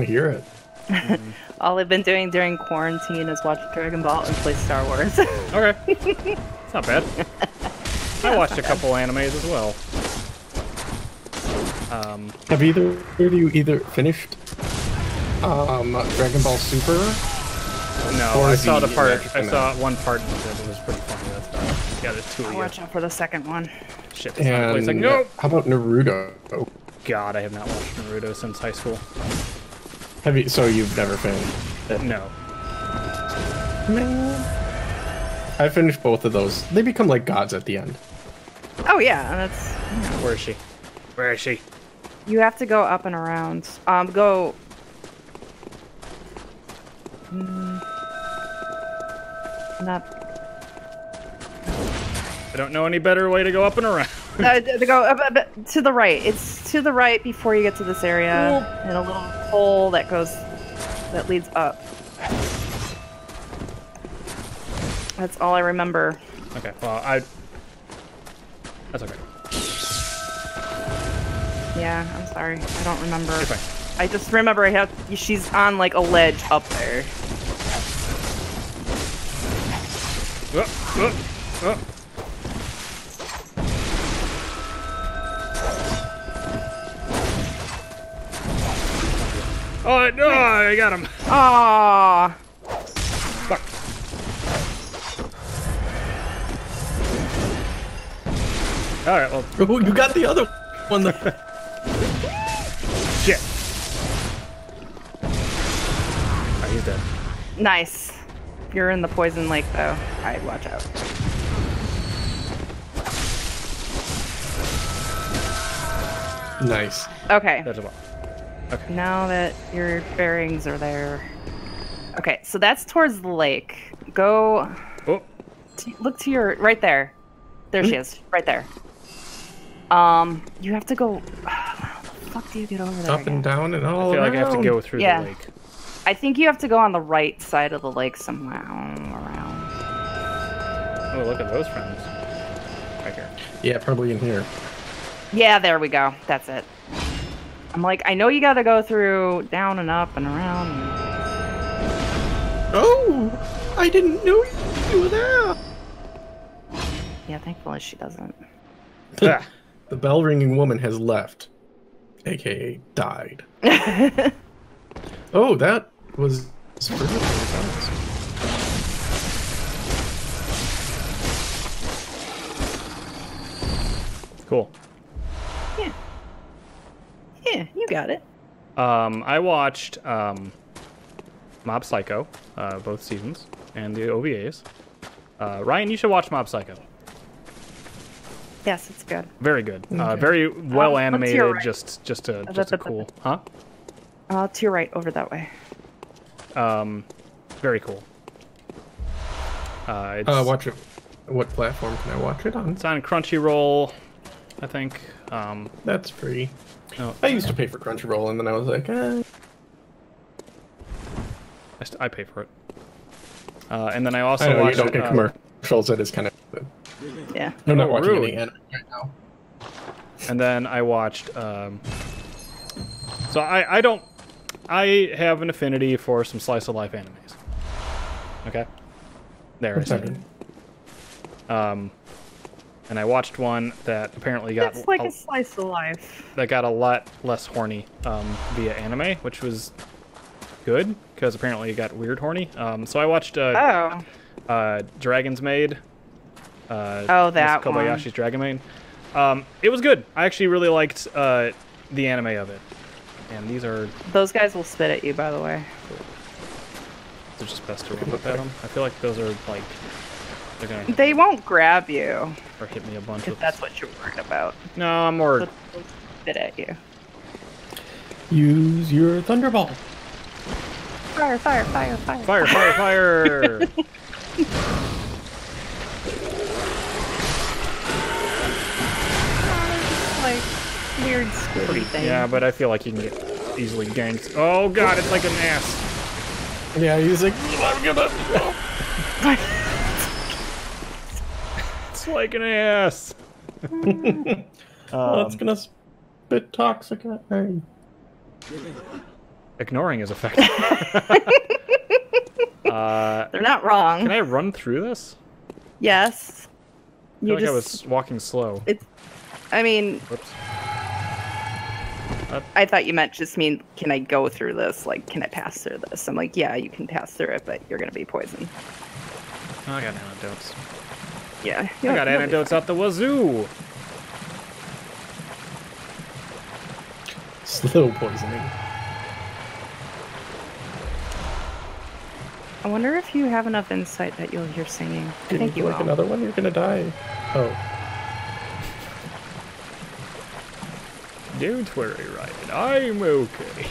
Hear it. All I've been doing during quarantine is watch Dragon Ball and play Star Wars. Okay. it's not bad. I watched a couple animes as well. Um, Have either of you either finished um, Dragon Ball Super? no, I saw the the part. I saw one part of it. It was pretty funny. That's about it. Yeah, there's two of you. Watch out for the second one. Shit, that's not the place. And Like, no! how about Naruto? Oh God, I have not watched Naruto since high school. Have you? So you've never finished? it? No. I finished both of those. They become like gods at the end. Oh yeah, that's. Where is she? Where is she? You have to go up and around. Um, go. Mm. Not. I don't know any better way to go up and around. Uh, to go up to the right. It's to the right before you get to this area, and a little hole that goes, that leads up. That's all I remember. Okay, well, I. That's okay. Yeah, I'm sorry. I don't remember. I just remember I have she's on like a ledge up there. Oh, oh, oh. Oh, no, I got him. Ah, Fuck. All right, well, Oh, you got the other one. The shit. Alright, he's dead. nice. You're in the poison lake though. Alright, watch out. nice. Okay. That's about. Okay. Now that your bearings are there. Okay, so that's towards the lake. Go Oh, t- look to your right there. There she is, right there. Um, you have to go. Fuck. fuck do you get over there? Up and down and all I feel like I have to go through Yeah. the lake. I think you have to go on the right side of the lake somehow around. Oh, look at those friends. Right here. Yeah, probably in here. Yeah, there we go. That's it. I'm like, I know you gotta go through down and up and around. And... Oh, I didn't know you were there. Yeah, thankfully she doesn't. Ah, The bell ringing woman has left, aka died. Oh, that was. cool. Yeah, you got it. Um, I watched um, Mob Psycho, uh, both seasons, and the OVAs. Uh, Ryan, you should watch Mob Psycho. Yes, it's good. Very good. Uh, very well what's your animated. right? Just, just a, Uh, just a the- the- cool, huh? Uh, to your right, over that way. Um, very cool. Uh, it's, Uh, watch it. What platform can I watch it on? it's on Crunchyroll, I think. Um, That's free. No, I used to pay for Crunchyroll, and then I was like, eh. I, st- I pay for it. Uh, and then I also I know you don't get uh, commercials. That is kind of. Yeah. I'm not Oh, watching rude. any anime right now. and then I watched. Um, so I, I don't. I have an affinity for some slice of life animes. Okay. There. I said it. Um, and I watched one that apparently got It's like a, a slice of life. that got a lot less horny um, via anime, which was good because apparently it got weird horny. Um, so I watched uh, Oh. uh, Dragon's Maid. Uh, Oh, that one. Kobayashi's Dragon Maid. Um, it was good. I actually really liked uh, the anime of it. And these are Those guys will spit at you, by the way. they're just best to run up at them. I feel like those are like they're gonna They me won't grab you or hit me a bunch if with. that's what you're worried about. No, I'm more. They'll they'll spit at you. Use your Thunderball. Fire, fire, fire, fire. Fire! Fire! Fire! Like weird squiddy thing. yeah, but I feel like you can get easily ganked. Oh god, it's like an ass. Yeah, he's like, I'm gonna. It's like an ass. Oh, it's Um, gonna spit toxic at me. ignoring is effective. uh, They're not wrong. can I run through this? Yes. I feel You like just. I was walking slow. It's. I mean, Whoops. I thought you meant just mean, can I go through this? Like, can I pass through this? I'm like, yeah, you can pass through it, but you're gonna be poisoned. Oh, I got antidotes. Yeah. I you'll- got antidotes out the wazoo. Slow poisoning. I wonder if you have enough insight that you'll hear singing. I Didn't think you like will. another one, you're gonna die. Oh. Don't worry, Ryan. I'm okay.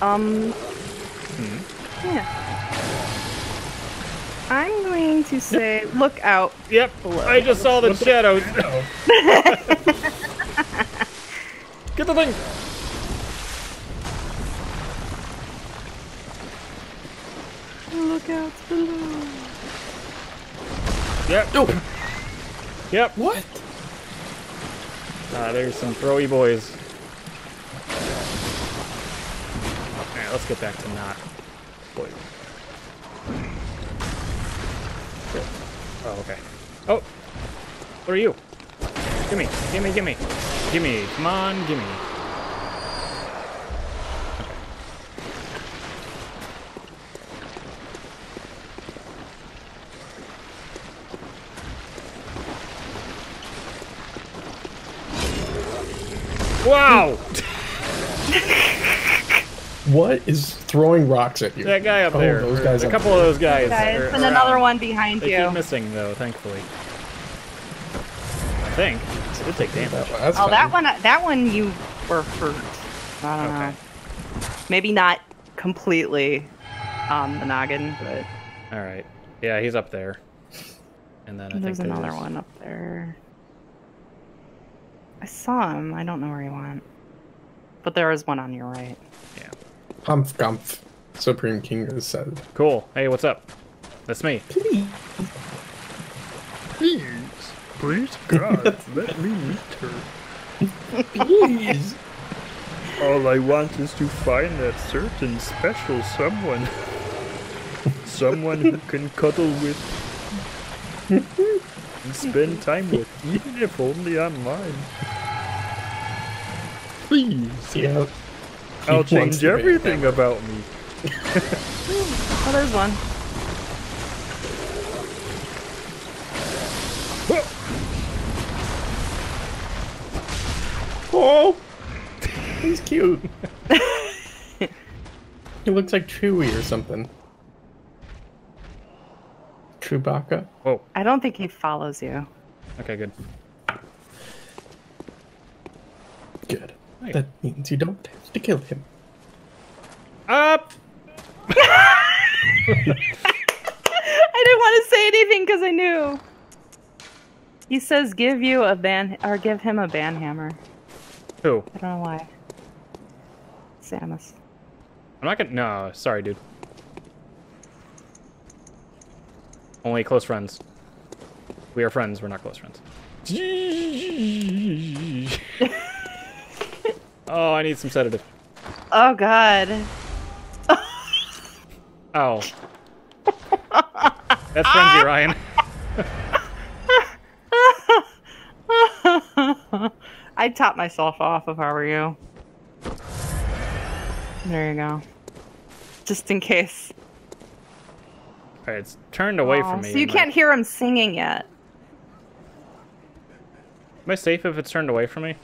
Um. Hmm. Yeah. I'm going to say, look out. Yep, Below. I just saw the shadows. Get the thing. Look out below. Yep. Oh, Yep. what? Ah, there's some throwy boys. Alright, let's get back to not Oh, okay. Oh! What are you? Gimme, gimme, gimme. Gimme, come on, gimme. Wow! What is throwing rocks at you? that guy up Oh, there. those guys a up couple of those guys. Guys, are and another around. one behind They you. keep missing though, thankfully. I think. It did take damage. That- that's Oh, that one, that one you were hurt. I don't Okay. know. Maybe not completely on the noggin, but Alright. Yeah, he's up there. And then I there's think another one up there. I saw him. I don't know where he went. But there is one on your right. Yeah. Homphgomph, Supreme King has said. Cool. Hey, what's up? That's me. Please. Please, please, God, let me meet her. Please. All I want is to find that certain special someone. someone who can cuddle with and spend time with, even if only online. Please, yeah. He I'll change to everything about me. Oh, there's one. Oh, he's cute. he looks like Chewie or something. Chewbacca. Whoa. I don't think he follows you. Okay, good. Good. Hey. That means you don't have to kill him. Up. I didn't want to say anything because I knew. He says give you a ban or give him a ban hammer. Who? I don't know why. Samus. I'm not gonna. No, sorry, dude. Only close friends. We are friends. We're not close friends. oh, I need some sedative. Oh god. Oh. That's frenzy, Ryan. I'd top myself off if I were you. There you go. Just in case. Alright, it's turned away Aw, from me. So you can't hear him singing yet. Am I safe if it's turned away from me?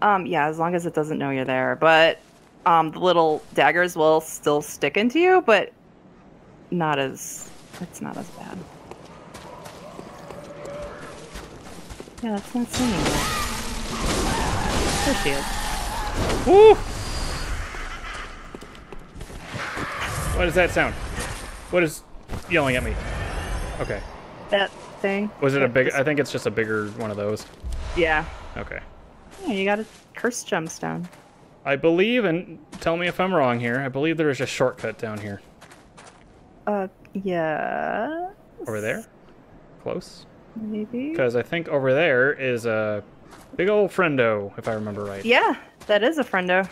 Um, yeah, as long as it doesn't know you're there. But um, the little daggers will still stick into you, but not as it's not as bad. Yeah, that's not singing. Yet. There she is. Woo! What is that sound? What is yelling at me? Okay. That thing. Was it a big? I think it's just a bigger one of those. Yeah. Okay. Yeah, you got a curse gemstone. I believe, and tell me if I'm wrong here. I believe there is a shortcut down here. Uh, yeah. Over there? Close? Maybe. Because I think over there is a big old friendo, if I remember right. Yeah, that is a friendo.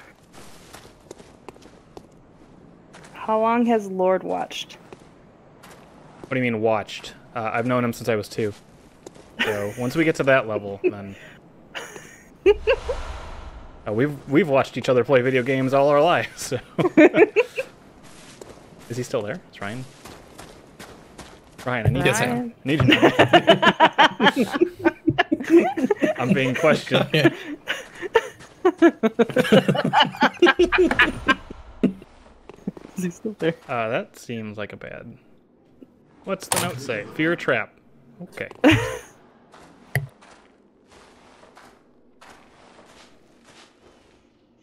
How long has Lord watched? What do you mean watched? Uh, I've known him since I was two. So once we get to that level, then uh, we've we've watched each other play video games all our lives. So. is he still there? It's Ryan? Ryan, I need Yes, to I know. am. Need to know. I'm being questioned. Yeah. Is he still there? Uh, that seems like a bad. What's the note say? Fear trap. Okay.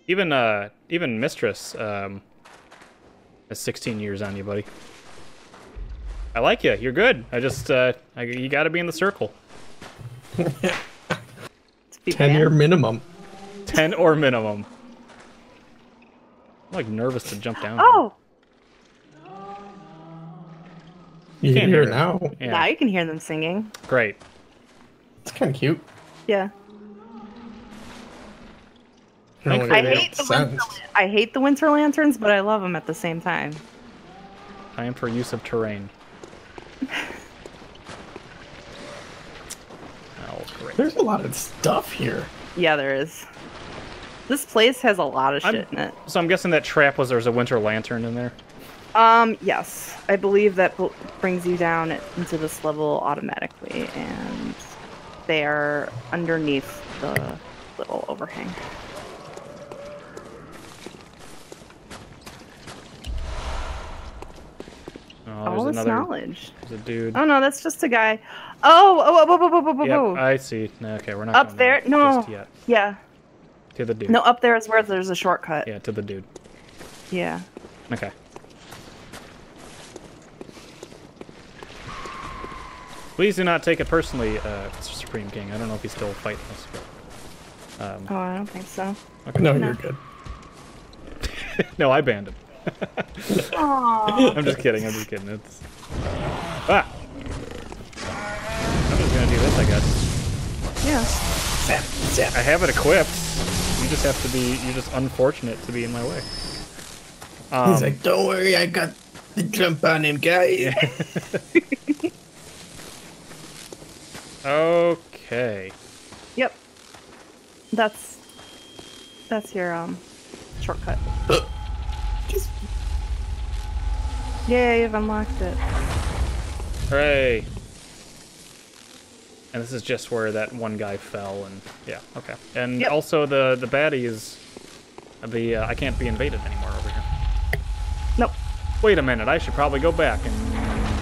Even uh, even mistress um, has 16 years on you, buddy. I like you. You're good. I just uh, I, you got to be in the circle. Ten year minimum. 10 or minimum. I'm like nervous to jump down. Oh, You Can't can hear hear it it. now. yeah. now you can hear them singing. Great. It's kind of cute. Yeah. I don't Thankfully know I hate the winter, I hate the winter lanterns, but I love them at the same time. Time for use of terrain. Oh, great. There's a lot of stuff here. Yeah, there is. This place has a lot of I'm- shit in it. So I'm guessing that trap was there's a winter lantern in there. Um, yes, I believe that brings you down into this level automatically, and they are underneath the little overhang. Oh, All this another knowledge. there's a dude. Oh no, that's just a guy. Oh, oh, oh, oh, oh, oh, oh, Yep, oh. I see. No, Okay, we're not Up going there? No. just yet. yeah. To the dude. No, up there is where there's a shortcut. Yeah, to the dude. Yeah. Okay. Please do not take it personally, uh, Supreme King. I don't know if he's still fighting us. But... Um, Oh, I don't think so. No, No. you're good. no, I banned him. Aww. I'm just kidding. I'm just kidding. It's ah. I'm just gonna do this, I guess. Yes. Zap, zap. I have it equipped. You just have to be. You're just unfortunate to be in my way. Um, He's like, don't worry, I got the jump on him, guy. okay. Yep. That's that's your um shortcut. Yeah, you've unlocked it. Hooray. And this is just where that one guy fell, and yeah, okay. And Yep. also the the baddies, the uh, I can't be invaded anymore over here. Nope. Wait a minute, I should probably go back and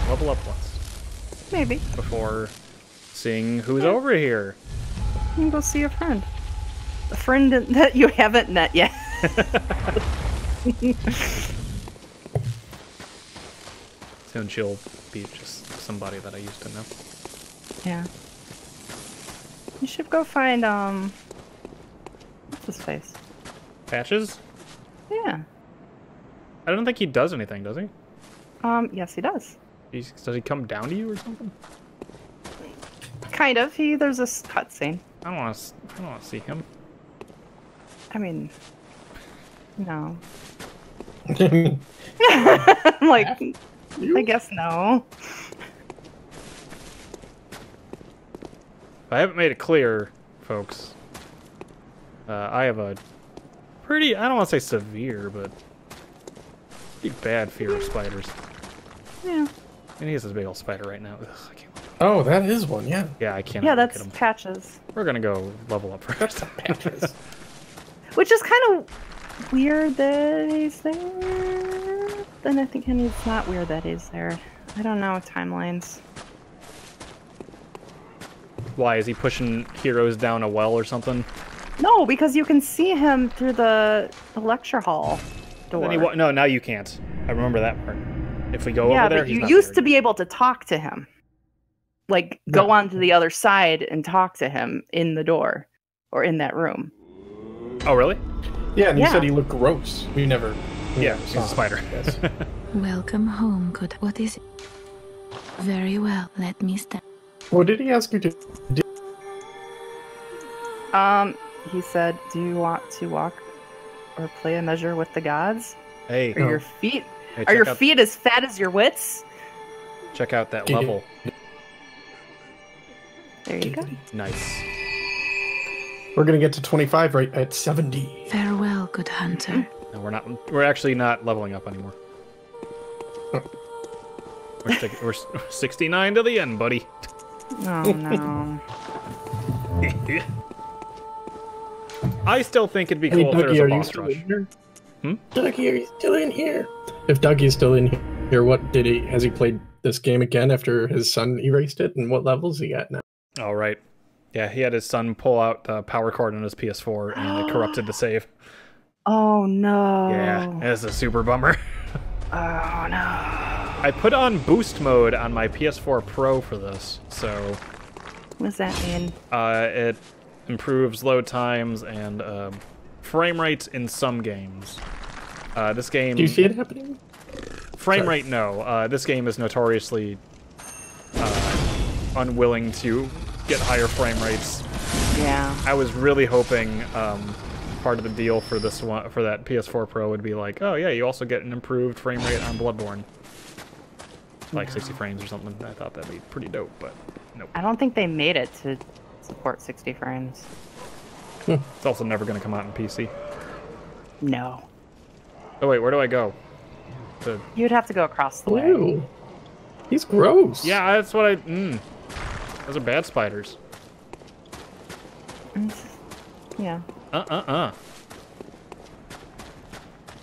level up once Maybe. before seeing who's over here. You can go see a friend. A friend that you haven't met yet. Soon she'll be just somebody that I used to know. yeah. You should go find um what's his face? Patches? Yeah. I don't think he does anything, does he? Um, yes he does. He's, does he come down to you or something? Kind of. He there's a s- cutscene. I don't want to. I don't want to see him. I mean no. I I'm like I guess no. I haven't made it clear, folks, uh, I have a pretty, I don't want to say severe, but pretty bad fear of spiders. Yeah. And he has this big old spider right now. Ugh, I can't. Oh, that is one, yeah. Yeah, I can't. Yeah, that's at him. patches. We're gonna go level up first. Patches. Which is kind of weird that he's there. Then I think it's not where that is there. I don't know timelines. Why is he pushing heroes down a well or something? No, because you can see him through the, the lecture hall door. Then he no, now you can't. I remember that part. If we go yeah, over there, but he's you not used there to be able to talk to him. Like go No. on to the other side and talk to him in the door or in that room. Oh, really? Yeah, and you Yeah. said he looked gross. We never. We Yeah, never he's a spider. Yes. Welcome home, good. What is it? Very well, let me stand. what did he ask you to do? Um, he said, "Do you want to walk or play a measure with the gods? hey, Are Oh. your feet hey, are your out, feet as fat as your wits?" check out that level. There you go. Nice. We're gonna get to 25 right at 70. Farewell, good hunter. No, we're not. We're actually not leveling up anymore. We're, stick, we're 69 to the end, buddy. Oh no. I still think it'd be Hey, cool if there was a boss still rush. in here? Hmm? Dougie, are you still in here? If Dougie is still in here, what did he? Has he played this game again after his son erased it? And what levels he at now? All right. Yeah, he had his son pull out the power cord on his PS4 and it corrupted the save. Oh no. Yeah, it's a super bummer. Oh no. I put on boost mode on my PS4 Pro for this, so What does that mean? uh, it improves load times and um, frame rates in some games. Uh, this game, Do you see it happening? frame sorry. rate, no. Uh, this game is notoriously uh, unwilling to get higher frame rates. Yeah. I was really hoping um, part of the deal for this one for that PS4 Pro would be like, oh yeah, you also get an improved frame rate on Bloodborne, like 60 frames or something. I thought that'd be pretty dope, but nope. I don't think they made it to support 60 frames. It's also never going to come out on PC. No. Oh wait, where do I go? The, You'd have to go across the way. Ew. He's gross. yeah, that's what I. Mm, those are bad spiders. Yeah. Uh uh uh.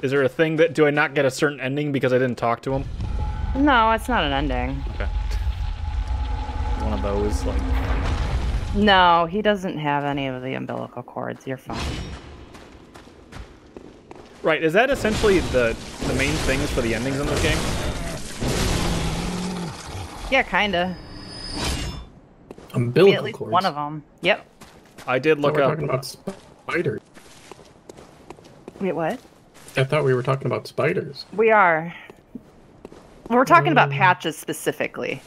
Is there a thing that do I not get a certain ending because I didn't talk to him? No, it's not an ending. Okay. One of those like. No, he doesn't have any of the umbilical cords. You're fine. Right, is that essentially the the main things for the endings in this game? Yeah, kinda. Umbilical at least cords. one of them. Yep. I did look we're up. Talking about spiders. Wait, what? I thought we were talking about spiders. We are. We're talking about Um. patches specifically.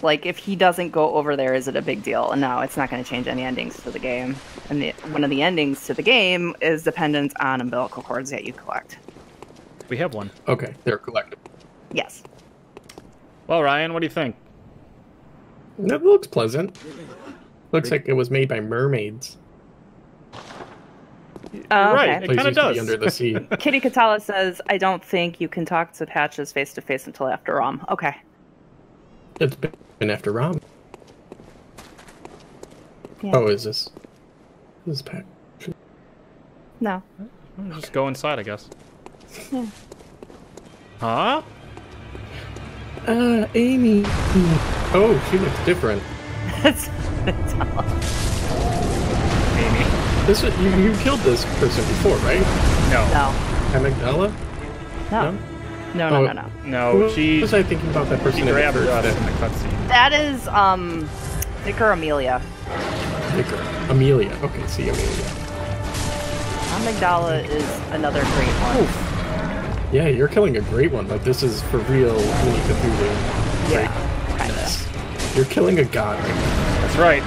Like, if he doesn't go over there, is it a big deal? And no, it's not going to change any endings to the game. And the, one of the endings to the game is dependent on umbilical cords that you collect. We have one. Okay, they're collectible. Yes. Well, Ryan, what do you think? That looks pleasant. Looks like it was made by mermaids. Oh, right. okay. It kinda used to be does. under the sea. Kitty Katala says, I don't think you can talk to patches face to face until after Rom. Okay. it's been after Rom. Yeah. Oh, is this? This is Pat. No. We'll just go inside, I guess. Yeah. Huh? Uh, Amy. Oh, she looks different. It's Amy. This was, you, you killed this person before, right? No. no. Amygdala? No. No, Oh. no, no, no. No, Who she, was I thinking about that person she in the grabbed first us that- in the cutscene. That is, um, Vicar Amelia. Vicar. Amelia. Okay, see Amelia. Amygdala is another great one. Yeah, you're killing a great one. Like this is for real Mini Cthulhu. Yeah, kind of. You're killing a god right That's right.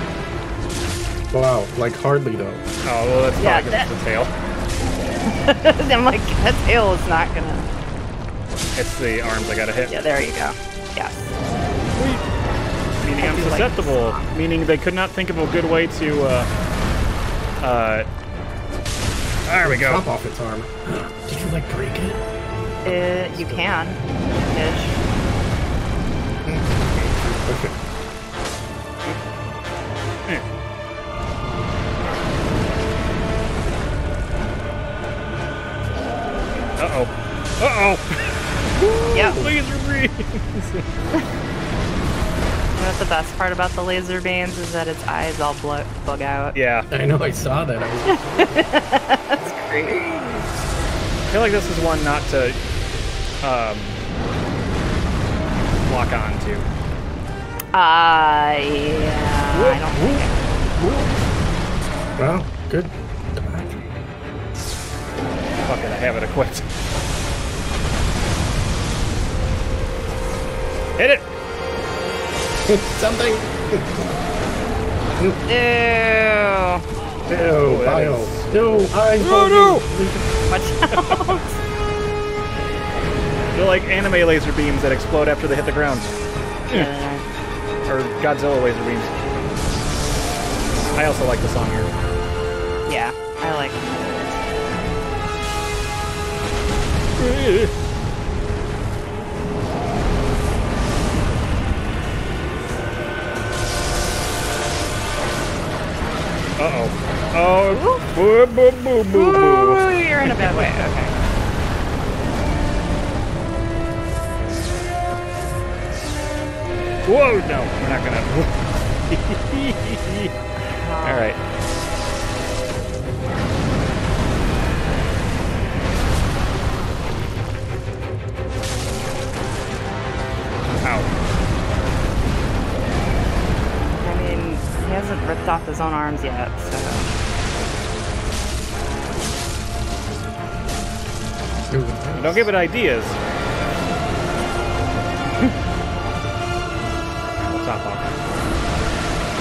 Now. Wow, like hardly though. Oh, well, that's Yeah, probably that- the tail. I'm like, that tail is not gonna. It's the arms I gotta hit. Yeah, there you go. Yes. Meaning I I'm do like susceptible. meaning they could not think of a good way to, uh... Uh... There we go. Chop off its arm. Did you like break it? Uh, you can. Ish. Okay. Uh-oh! Yep. Laser beams! You know what the best part about the laser beams is that its eyes all blo- bug out. Yeah. I know I saw that. I was That's great. I feel like this is one not to, um... Lock on to. Uh, yeah, I don't think it. well, good. Fuck it, I have it equipped. Hit it! Something. Ew. Ew, that bio. is- No, I. Oh, no! Watch out. They're like anime laser beams that explode after they hit the ground. Yeah. Or Godzilla laser beams. I also like the song here. yeah, I like Uh-oh. Oh, boo, boo, boo, boo, boo. Ooh, you're in a bad way. Okay. Whoa, no, we're not gonna. All right. Hasn't ripped off his own arms yet, so. Don't give it ideas. We'll top off.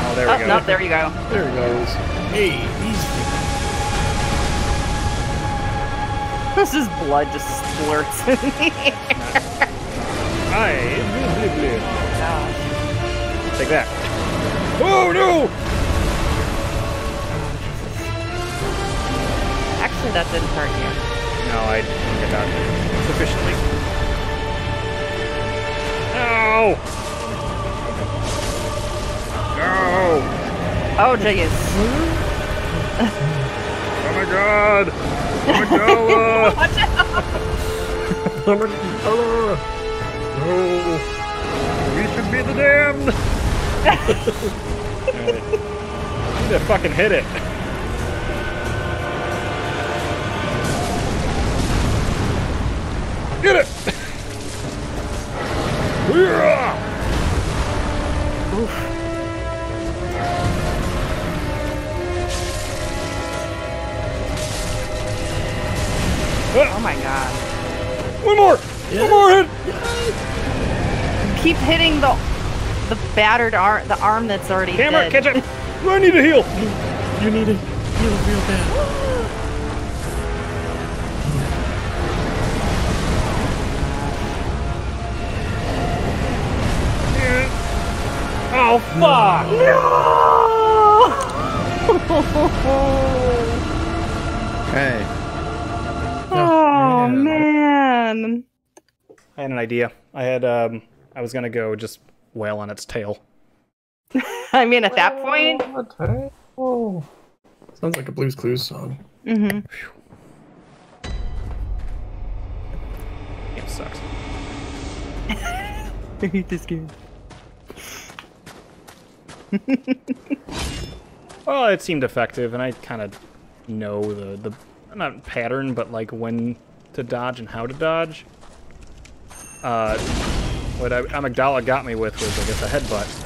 Oh, there we Oh, go. no, there you go. There he goes. Hey, easy. This is blood just splurts in the air. Aye, bleh, bleh, bleh. Oh, Take that. Oh no! Actually, that didn't hurt you. No, I didn't get that sufficiently. No! No! Oh, jeez. Oh my god! Amygdala! Watch out. Amygdala! No! We should be the damned! Need to fucking hit it. Get it! Battered arm, the arm that's already Camera, dead. catch it! I need a heal! You need a heal real bad. Oh, fuck! No! Hey. Oh man. I had an idea. I had, um, I was gonna go just wail on its tail. I mean, at that point. Oh. Sounds like a Blues Clues song. Mm-hmm. Game sucks. I hate this game. Well, it seemed effective, and I kind of know the, the, not pattern, but like when to dodge and how to dodge. Uh, what I, Amygdala got me with was, I guess, a headbutt.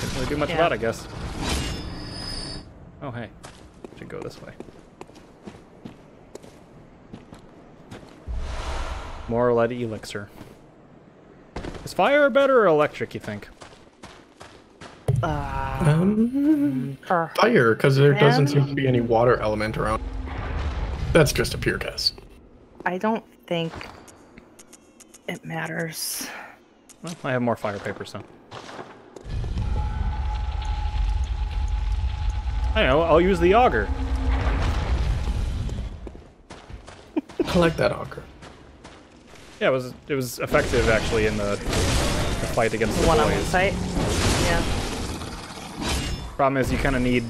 Didn't really do much Yeah. about it, I guess. Oh, hey. Should go this way. More lead elixir. Is fire better or electric, you think? Uh, Um, uh, fire, because there doesn't seem to be any water element around. That's just a pure guess. I don't think it matters. Well, I have more fire paper, so. I know, I'll use the Augur. I like that Augur. Yeah, it was it was effective actually in the, the fight against the One on one boys. fight. Yeah. Problem is, you kind of need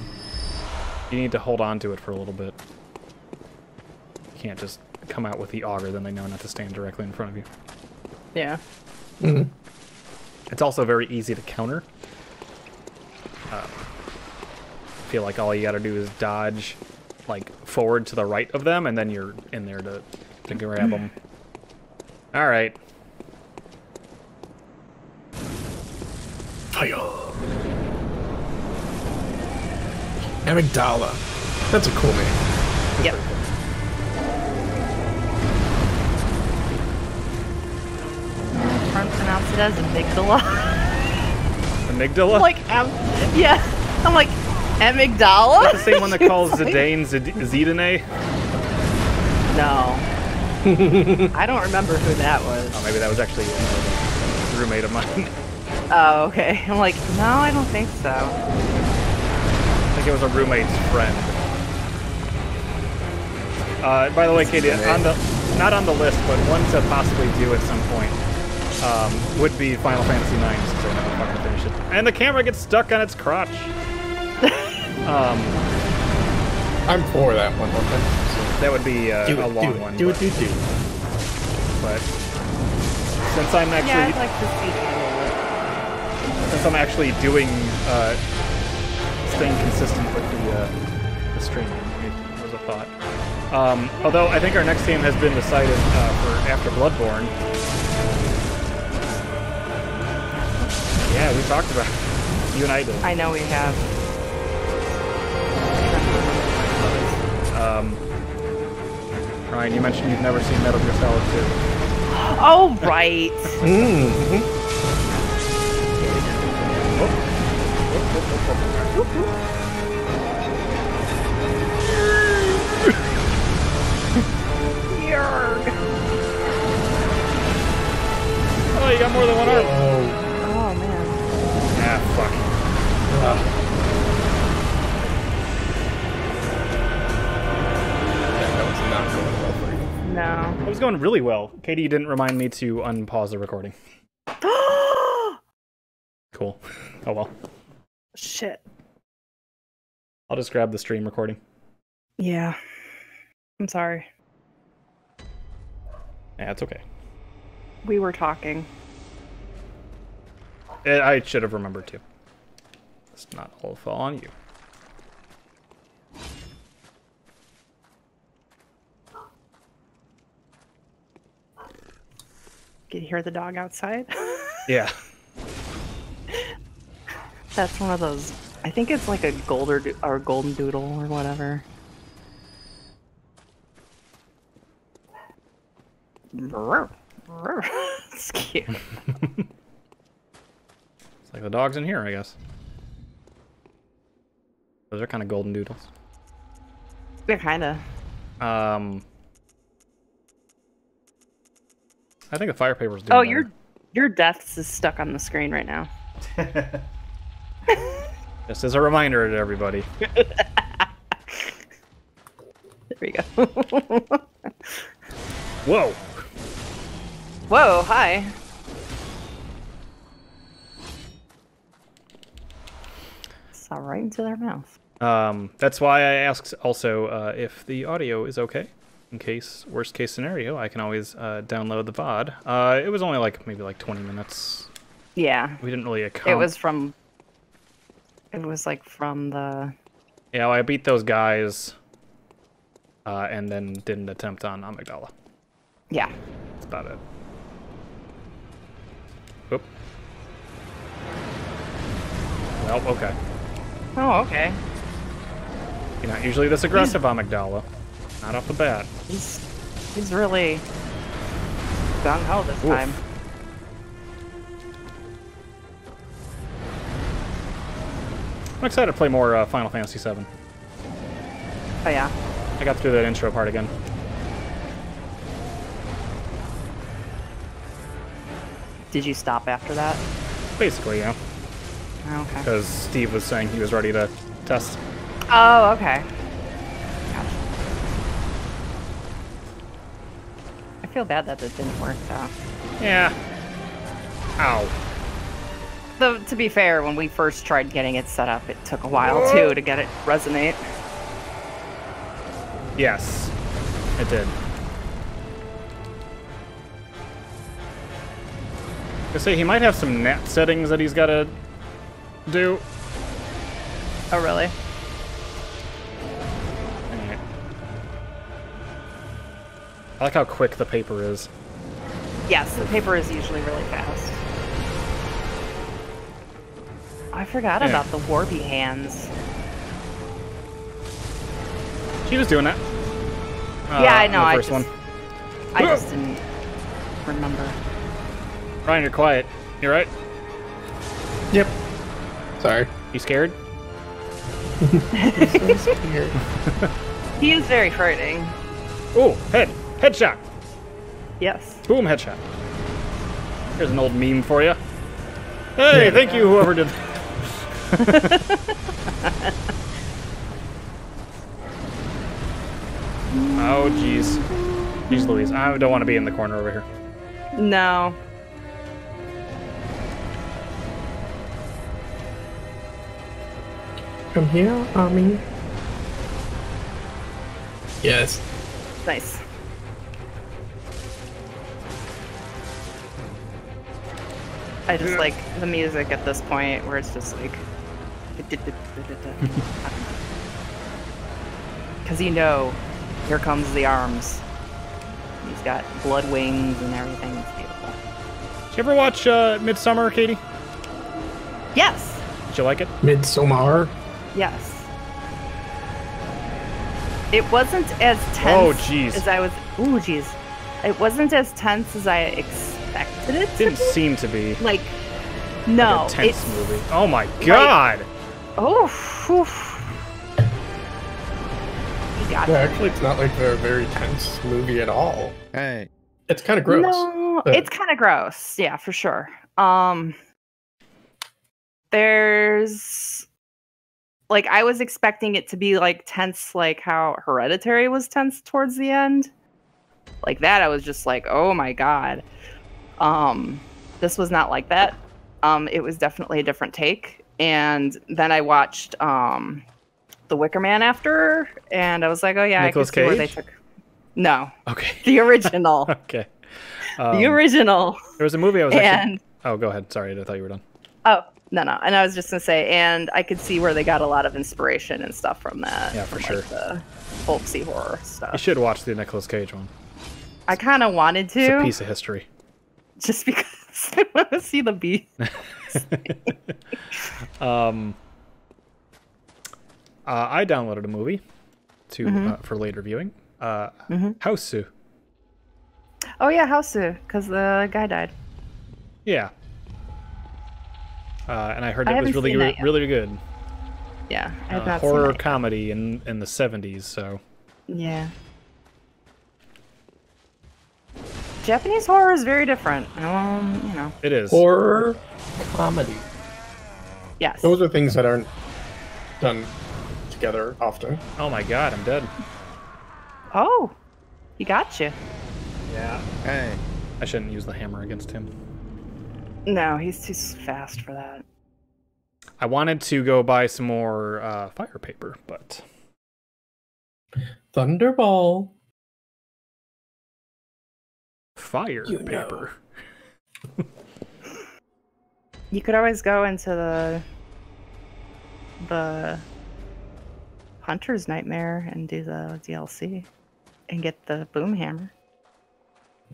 you need to hold on to it for a little bit. You can't just come out with the Augur, then they know not to stand directly in front of you. Yeah. Mhm. It's also very easy to counter. Uh, I feel like all you gotta do is dodge, like forward to the right of them, and then you're in there to to grab them. All right, Fire. Amygdala. That's a cool name. Yep. Front pronounce it as amygdala. amygdala. like, am- yeah. I'm like, amygdala? the same one that calls Zidane Zid- Zidane. No. I don't remember who that was. Oh, maybe that was actually a roommate of mine. Oh, okay. I'm like, no, I don't think so. I think it was a roommate's friend. Uh, by the way, Katie, on the not on the list, but one to possibly do at some point um, would be Final Fantasy IX, because I never fucking finish it. And the camera gets stuck on its crotch. um, I'm for that one. Okay. that would be uh, Do a it, long do it, one. do it, but, do it, do it. but since I'm actually Yeah, actually I'd like to see that. since I'm actually doing uh, staying consistent with the uh, the stream, it was a thought. Um, although I think our next game has been decided uh, for after Bloodborne. Yeah, we talked about it. You and I did. I know we have. Um, Ryan, you mentioned you've never seen Metal Gear Solid 2. Oh, right. Mm-hmm. Yarg. Oh, you got more than one arm. Oh. Man. Ah, fuck. Yeah, that was not going well. No. It was going really well. Katie, you didn't remind me to unpause the recording. Cool. Oh well. Shit. I'll just grab the stream recording. Yeah. I'm sorry. Yeah, it's okay. We were talking. Eh, I should have remembered to. It's not all fall on you. Could you hear the dog outside? Yeah. That's one of those. I think it's like a golder do- or golden doodle or whatever. it's cute. Like the dogs in here, I guess. Those are kind of golden doodles. They're kind of. Um, I think the fire paper's doing Oh, better. your your deaths is stuck on the screen right now. Just as a reminder to everybody. There we go. Whoa! Whoa, hi. Saw right into their mouth. Um, that's why I asked also uh, if the audio is okay. In case, worst case scenario, I can always uh, download the VOD. Uh, it was only like maybe like 20 minutes. Yeah, We didn't really account. it was from. It was like from the. Yeah, well, I beat those guys, uh, and then did an attempt on Amygdala. Yeah. That's about it. Oop. Well, okay. Oh, okay. You're not usually this aggressive, Amygdala. Not off the bat. He's he's really gung ho this Oof. time. I'm excited to play more uh, Final Fantasy VII. Oh yeah. I got through that intro part again. Did you stop after that? Basically, yeah. Oh, okay. Because Steve was saying he was ready to test. Oh, okay. Gotcha. I feel bad that it didn't work though. Yeah. Ow. Though to be fair, when we first tried getting it set up, it took a while too to get it resonate. Yes. It did. I say he might have some net settings that he's got to do. Oh really? Alright. I like how quick the paper is. Yes, the paper is usually really fast. I forgot Yeah. about the warpy hands. She was doing that. Yeah, I uh, know, The I just- one. I just didn't remember. Ryan, you're quiet. You are right? Yep. Sorry. You scared? He is very frightening. Oh, head. Headshot. Yes. Boom, headshot. Here's an old meme for you. Hey, thank you, whoever did. oh, jeez. Jeez Louise, I don't want to be in the corner over here. No. Come here, Ami. Yes. Nice. I just like the music at this point where it's just like. Because you know, here comes the arms. He's got blood wings and everything. It's beautiful. Did you ever watch uh, Midsommar, Katie? Yes! Did you like it? Midsommar. Yes. It wasn't as tense Oh, jeez. as I was. Ooh, jeez. It wasn't as tense as I expected it to Didn't be. seem to be Like, no. like a tense it's, movie. Oh my god! Oh, whew. You got Yeah, it. actually, it's not like a very tense movie at all. Hey. It's kind of gross. No, but- it's kind of gross. Yeah, for sure. Um, there's like I was expecting it to be like tense, like how Hereditary was tense towards the end. Like that, I was just like, oh my god. Um, this was not like that. Um, it was definitely a different take. And then I watched um, The Wicker Man after, and I was like, oh yeah, Nicolas I could see where they took. No, Okay. the original. okay. Um, the original. there was a movie I was actually. And Oh, go ahead. Sorry, I thought you were done. oh no no, and I was just gonna say, and I could see where they got a lot of inspiration and stuff from that. Yeah, for from, like, sure. the folksy horror stuff. You should watch the Nicolas Cage one. I kind of wanted It's a to, piece of history. just because I want to see the beast. Um, uh, I downloaded a movie to Mm-hmm. uh, for later viewing. Uh, Mhm. Hausu. Oh yeah, Hausu, because the guy died. Yeah. Uh, and I heard I it was really seen that good, yet. really good. Yeah, I Uh, horror seen comedy in in the 70s. So. Yeah. Japanese horror is very different. Um, you know. it is. Horror comedy. Yes. Those are things that aren't done together often. Oh my god, I'm dead. Oh, he got you. Yeah. Hey. I shouldn't use the hammer against him. No, he's too fast for that. I wanted to go buy some more uh, fire paper, but Thunderball. fire You paper. You could always go into the the Hunter's Nightmare and do the DLC and get the boom hammer.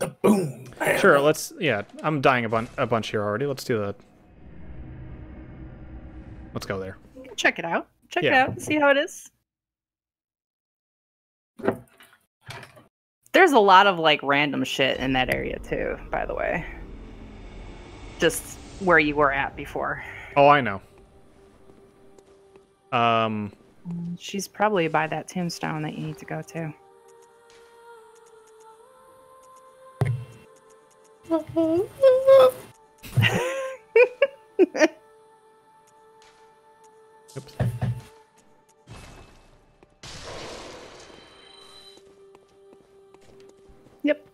The boom. Sure, let's. Yeah, I'm dying a, bun- a bunch here already. Let's do the. Let's go there. Check it out. Check Yeah. it out. See how it is. There's a lot of like random shit in that area too, by the way. Just where you were at before. Oh, I know. Um, She's probably by that tombstone that you need to go to. Oops. Yep.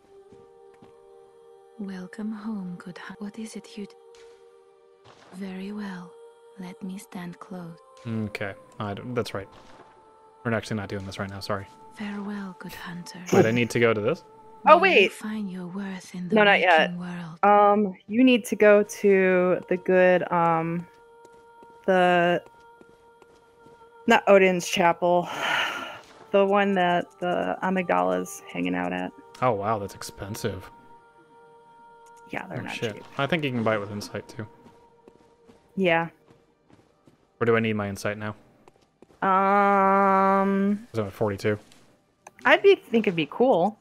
Welcome home, good hun- What is it you... Very well. Let me stand close. Okay, I don't, that's right. We're actually not doing this right now. Sorry. Farewell, good hunter. Wait, I need to go to this. Oh, wait. Find your worth in the No, not yet. world. Um, you need to go to the good, um, the, not Oedon's chapel, the one that the amygdala's hanging out at. Oh wow, that's expensive. Yeah, they're Oh not shit. cheap. I think you can buy it with insight too. Yeah. Or do I need my insight now? Um, Is I'm at 42. I'd be think it'd be cool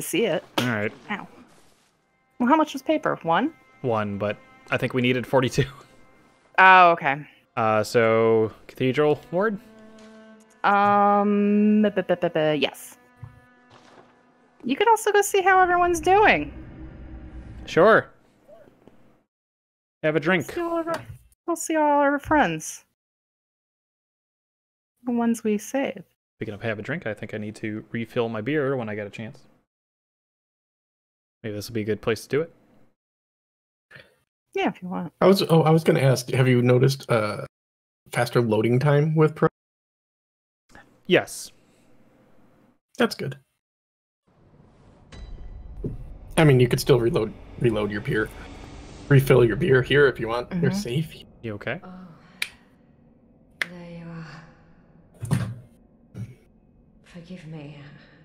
to see it. All right, Ow. Well, how much was paper? One? one, but I think we needed 42. Oh, okay. Uh, so cathedral ward. Um, yes. You could also go see how everyone's doing. Sure. Have a drink. See all our, we'll see all our friends. The ones we saved. Speaking of have a drink, I think I need to refill my beer when I get a chance. Maybe this will be a good place to do it. Yeah, if you want. I was oh I was gonna ask, have you noticed uh faster loading time with Pro? Yes. That's good. I mean, you could still reload reload your beer, refill your beer here if you want. You're Mhm. safe. You okay? Oh, there you are. Forgive me,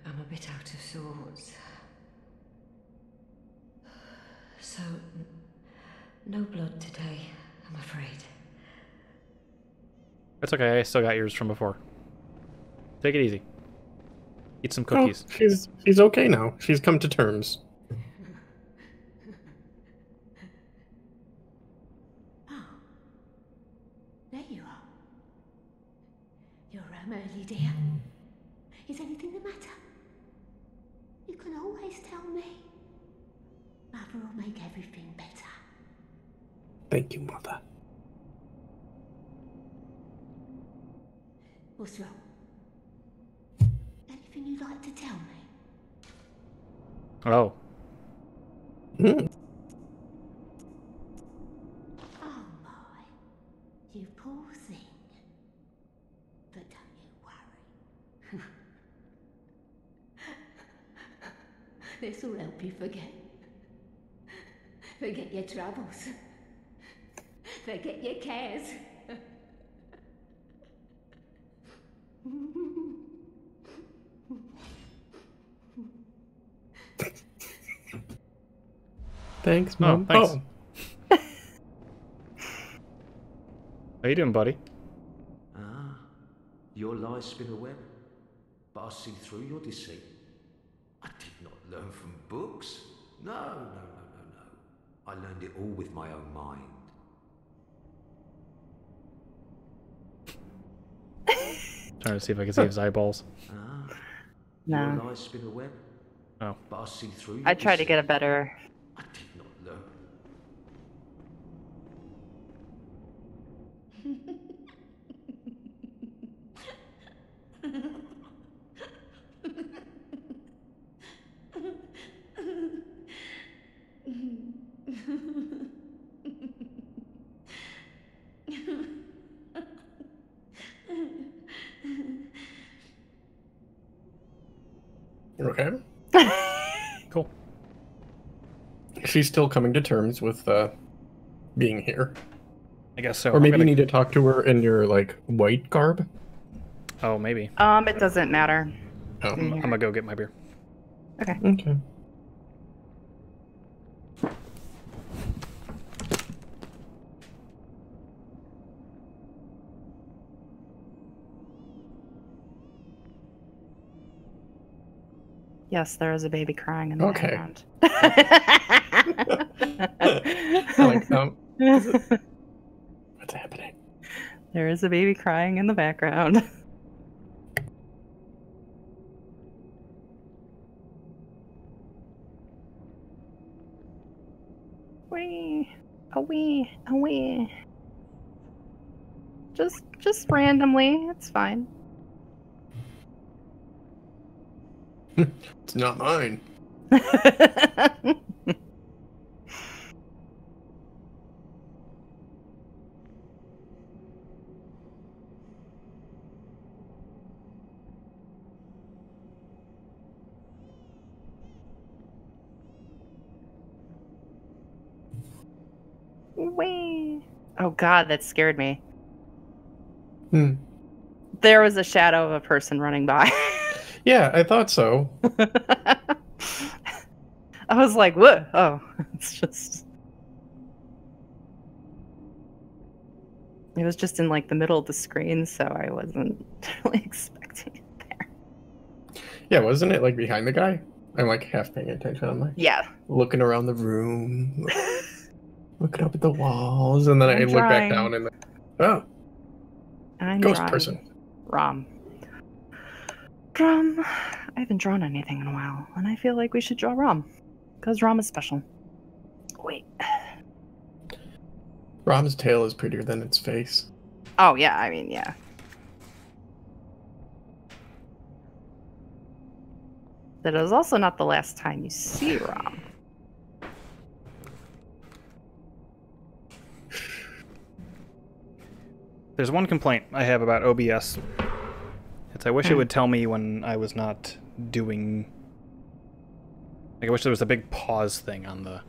I'm a bit out of sorts. So, no blood today, I'm afraid. It's okay. I still got yours from before. Take it easy. Eat some Oh, cookies. she's she's okay now. She's come to terms. Oh, there you are. You're home early, dear. Is anything the matter? You can always tell me. Mother will make everything better. Thank you, mother. What's wrong? Anything you'd like to tell me? Oh, Mm. Oh my, you poor thing. But don't you worry. this will help you forget. Forget your troubles. Forget your cares. Thanks, Oh, mom. thanks. how you doing, buddy? Ah, your lies spin a web, but I see through your deceit. I did not learn from books. No, no, no, no, no. I learned it all with my own mind. Trying to see if I can see his eyeballs. Ah, No. Your lies spin a web. Oh. But I see through you. I try to get a better. I did not learn. Okay. Cool. She's still coming to terms with uh, being here. I guess so. or maybe gonna- you need to talk to her in your like white garb. Oh, maybe. Um, it doesn't matter. Oh. I'm, I'm gonna go get my beer. Okay. Okay. Yes, there is a baby crying in the Okay. background. like, um, what's happening? there is a baby crying in the background. Wee, a wee, a wee. Just, just randomly. It's fine. It's not mine. Wee. Oh God, that scared me. Hmm. There was a shadow of a person running by. Yeah, I thought so. I was like, "What? Oh, it's just." It was just in like the middle of the screen, so I wasn't really expecting it there. Yeah, wasn't it like behind the guy? I'm like half paying attention. I'm like Yeah. looking around the room, looking up at the walls, and then I I'm look back down and oh, I'm ghost drawing person. Rom. Rom. I haven't drawn anything in a while, and I feel like we should draw Rom. Because Rom is special. Wait. Rom's tail is prettier than its face. Oh, yeah, I mean, yeah. That is also not the last time you see Rom. There's one complaint I have about OBS. It's I wish it Hmm. would tell me when I was not doing. Like I wish there was a big pause thing on the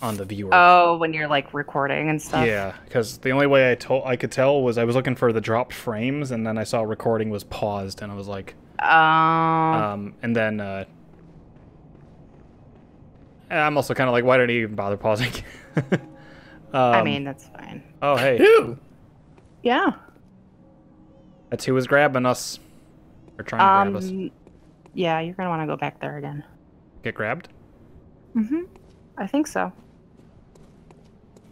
on the viewer. Oh, when you're like recording and stuff. Yeah, because the only way I told I could tell was I was looking for the dropped frames, and then I saw recording was paused, and I was like, Um, um, and then uh, I'm also kind of like, why did he even bother pausing? um, I mean, that's fine. oh hey, Ew. Yeah. That's who was grabbing us, or trying to grab us. Um, yeah, you're gonna want to go back there again. Get grabbed? Mm-hmm. I think so.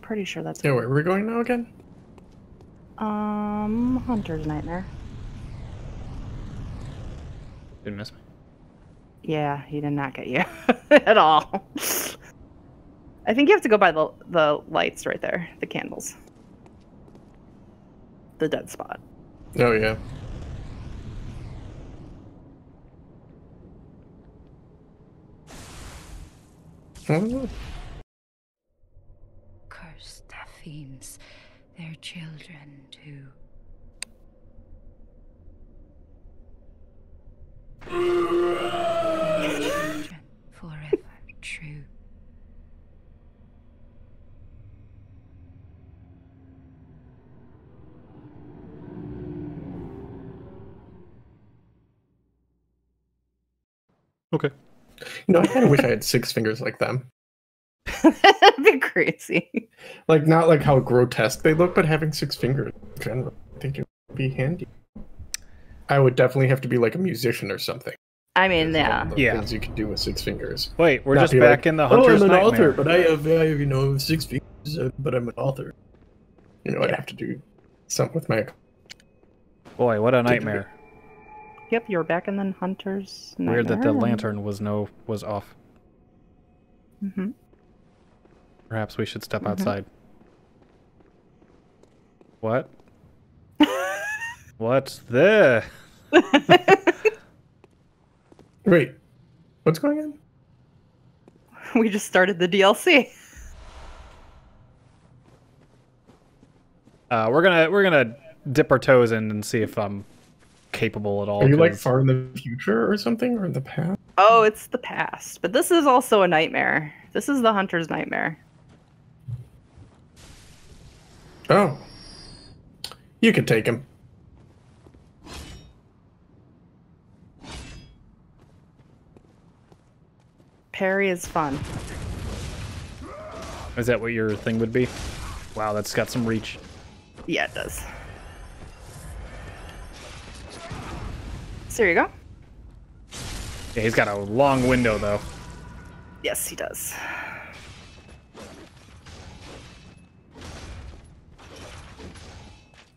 Pretty sure that's Yeah, where are we going now again? um Hunter's Nightmare. Didn't miss me. Yeah, he did not get you at all. I think you have to go by the the lights right there, the candles. The dead spot. Oh yeah. Oh, Curse Daphnes, their children too. Their children forever true. Okay. You know, I kind of wish I had six fingers like them. That'd be crazy. Like not like how grotesque they look, but having six fingers in general, I think it would be handy. I would definitely have to be like a musician or something. I mean, yeah. The Yeah. Things you can do with six fingers. Wait, we're Not just back like, in the oh, I'm an nightmare. author, but I have, I have, you know, six fingers, uh, but I'm an author. You know, I'd have to do something with my. Boy, what a nightmare! Yep, you're back in the hunter's. Weird that the lantern was no was off. Mm-hmm. Perhaps we should step Mhm. outside. What? What's this? Wait, what's going on? we just started the DLC. Uh, we're gonna we're gonna dip our toes in and see if I'm capable at all. Are you like 'cause- far in the future or something, or in the past? Oh, it's the past, but this is also a nightmare. This is the hunter's nightmare. Oh, you can take him. Parry is fun. Is that what your thing would be? Wow, that's got some reach. Yeah, it does. There you go. Yeah, he's got a long window though. Yes, he does.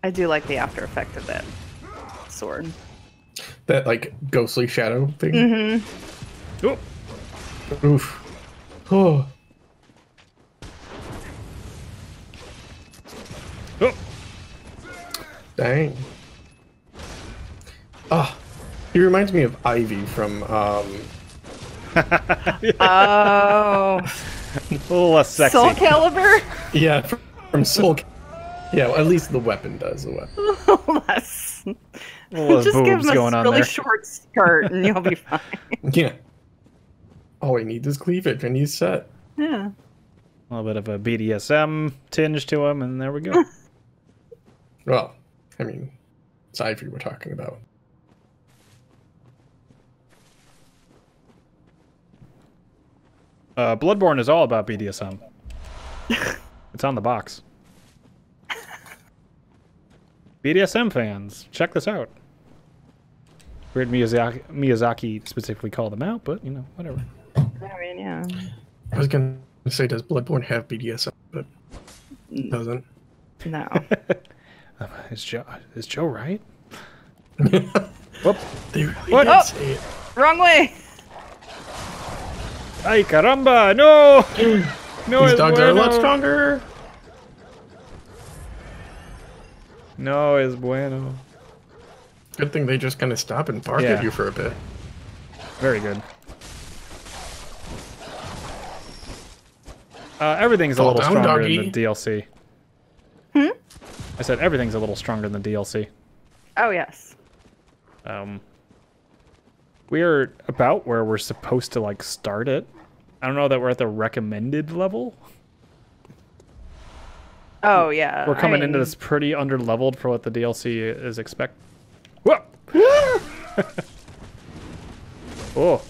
I do like the after effect of that sword. That like ghostly shadow thing. Mm-hmm. Oh, Oof. Oh. oh. Dang. Ah, he reminds me of Ivy from um. Oh, a little less sexy. Soul Caliber. Yeah, from, from Soul. Ca- Yeah, well, at least the weapon does. The weapon. Less. little Just give boobs him a going really there. short skirt, and you'll be fine. Yeah. All he needs is cleavage, and he's set. Yeah. A little bit of a BDSM tinge to him, and there we go. Well, I mean, it's Ivy we're talking about. Uh, Bloodborne is all about BDSM. it's on the box. BDSM fans, check this out. Weird Miyazaki, Miyazaki specifically called them out, but you know, whatever. I mean, yeah. I was gonna say, does Bloodborne have BDSM? But it doesn't. No. Uh, is Joe is Joe right? they Whoop. really What? Oh! say it. Wrong way. Ay caramba! No! No These es dogs are a lot stronger. No es bueno. Good thing they just kind of stop and bark Yeah. at you for a bit. Very good. Uh, everything's a little down, stronger doggy. in the DLC. Hmm? I said everything's a little stronger than the DLC. Oh yes. Um, we're about where we're supposed to like start it. I don't know that we're at the recommended level. Oh yeah. We're coming I into this pretty under-leveled for what the DLC is expect. Whoa! oh.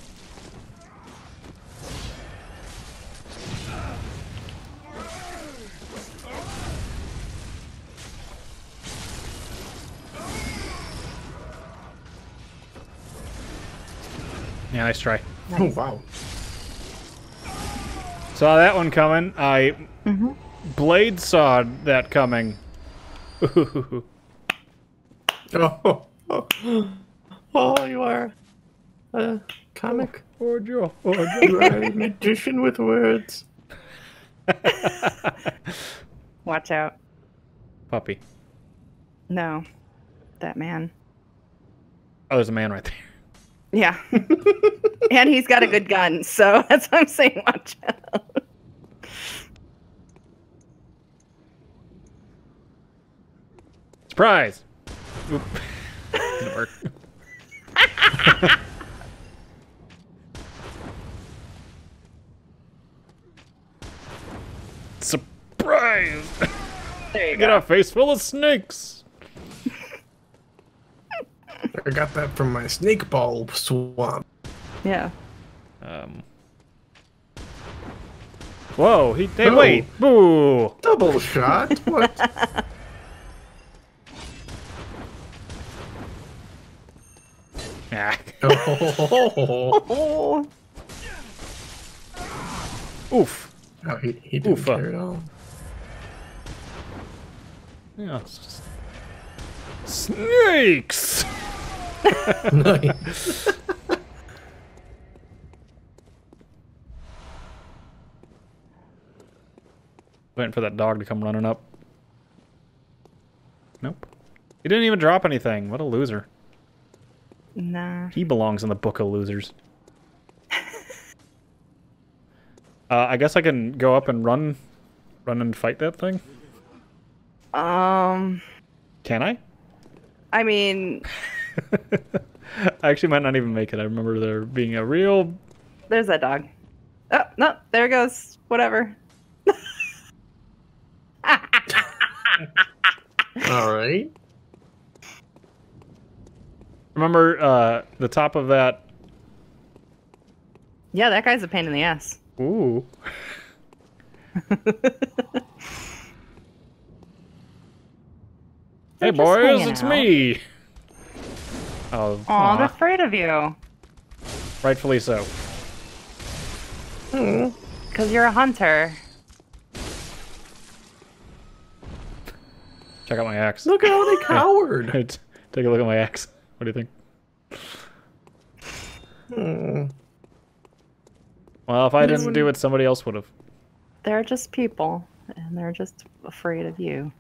Yeah, nice try. Oh wow. Saw that one coming. I Mm-hmm. blade sawed that coming. Oh, oh, oh, oh, you are a comic. Oh, Oh, You are a magician with words. Watch out. Puppy. No. That man. Oh, there's a man right there. Yeah. and he's got a good gun, so that's what I'm saying. Watch out. Surprise! Oop. Didn't work. Surprise! There you Get go. a face full of snakes. I got that from my snake ball swamp. Yeah. Um. Whoa! He. Hey, Oh. wait! Boo! Double shot. What? Ah. Oh, Oof. oh, he, he didn't Oofa. care at all. Yeah, it's just... Snakes! Nice. Waiting for that dog to come running up. Nope. He didn't even drop anything. What a loser. nah. He belongs in the book of losers. uh, I guess I can go up and run, run and fight that thing. Um, Can I? I mean, I actually might not even make it. I remember there being a real. there's that dog. Oh no, there it goes. Whatever. all right. Remember uh, the top of that. Yeah, that guy's a pain in the ass. Ooh. hey boys, it's out. me. Oh, Aw, they're aw, afraid of you. rightfully so. Hmm. Because you're a hunter. Check out my axe. Look at how they cowered. Take a look at my axe. What do you think? Hmm. Well, if I didn't do it, somebody else would have. They're just people, and they're just afraid of you.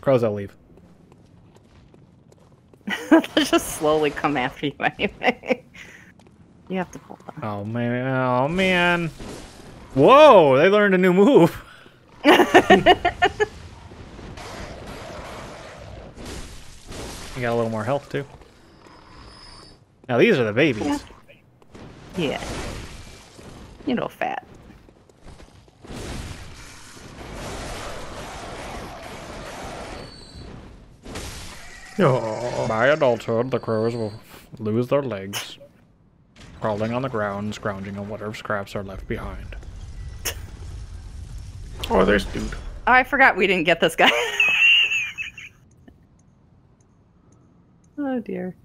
Crows, I'll leave. They'll just slowly come after you anyway. you have to pull them. Oh man! Oh man! Whoa! They learned a new move. you got a little more health too. Now these are the babies. Yeah. Yeah. You know, fat. Oh, By adulthood, the crows will lose their legs, crawling on the ground, scrounging on whatever scraps are left behind. oh, there's dude. Oh, I forgot we didn't get this guy. oh dear.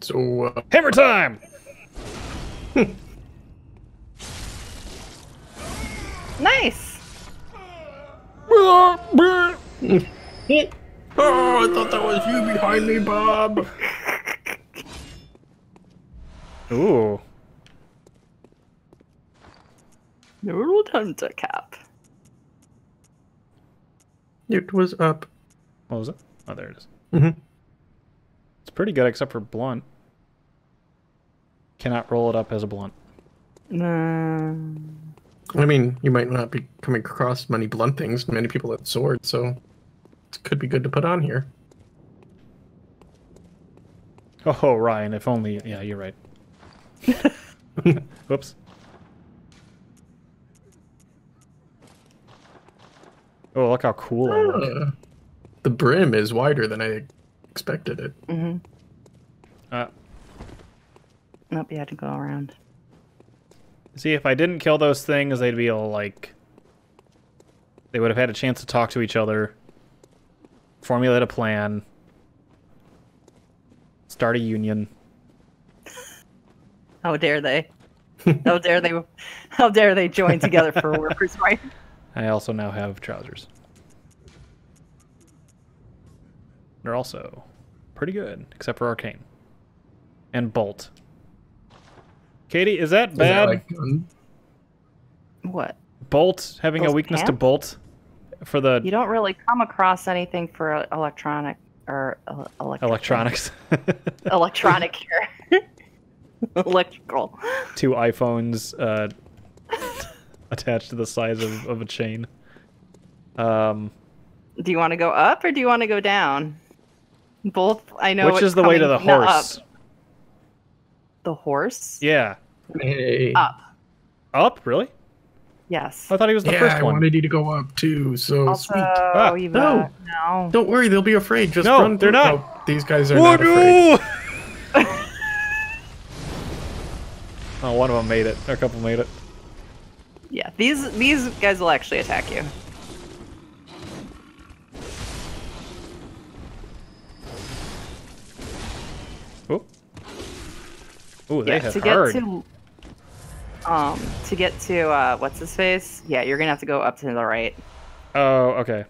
So, uh, Hammer time! Nice. Oh, I thought that was you behind me, Bob. Ooh. Neural hunter cap. It was up. What was it? Oh, there it is. Mhm. It's pretty good, except for blunt. Cannot roll it up as a blunt. No. I mean, you might not be coming across many blunt things, many people with swords, so it could be good to put on here. Oh, Ryan, if only. Yeah, you're right. Whoops. Oh, look how cool I look. Uh, the brim is wider than I expected it. Mm-hmm. Uh, Nope, you had to go around. See, if I didn't kill those things, they'd be all like. They would have had a chance to talk to each other, formulate a plan, start a union. How dare they? How dare they? How dare they join together for workers' right? I also now have trousers. They're also pretty good, except for arcane and bolt. Katie, is that bad? like? What? bolt having a Those weakness to pants? bolt for the You don't really come across anything for electronic or uh, electric electronics. electronic here. Electrical. Two iPhones uh, attached to the size of, of a chain. Um, Do you want to go up or do you want to go down? Both. I know. which is the way to the coming- no, up the horse. Yeah. Hey. Up. Up, really? Yes. I thought he was the yeah, first one. I wanted you to go up too. So also, sweet. Ah, no. no. Don't worry, they'll be afraid. Just no, run. They're not. No, these guys are Whoa, not afraid. oh, one of them made it. A couple made it. Yeah, these these guys will actually attack you. Oh. Ooh, they yeah, hit to get hard. to um to get to uh what's his face? Yeah, you're gonna have to go up to the right. Oh, okay.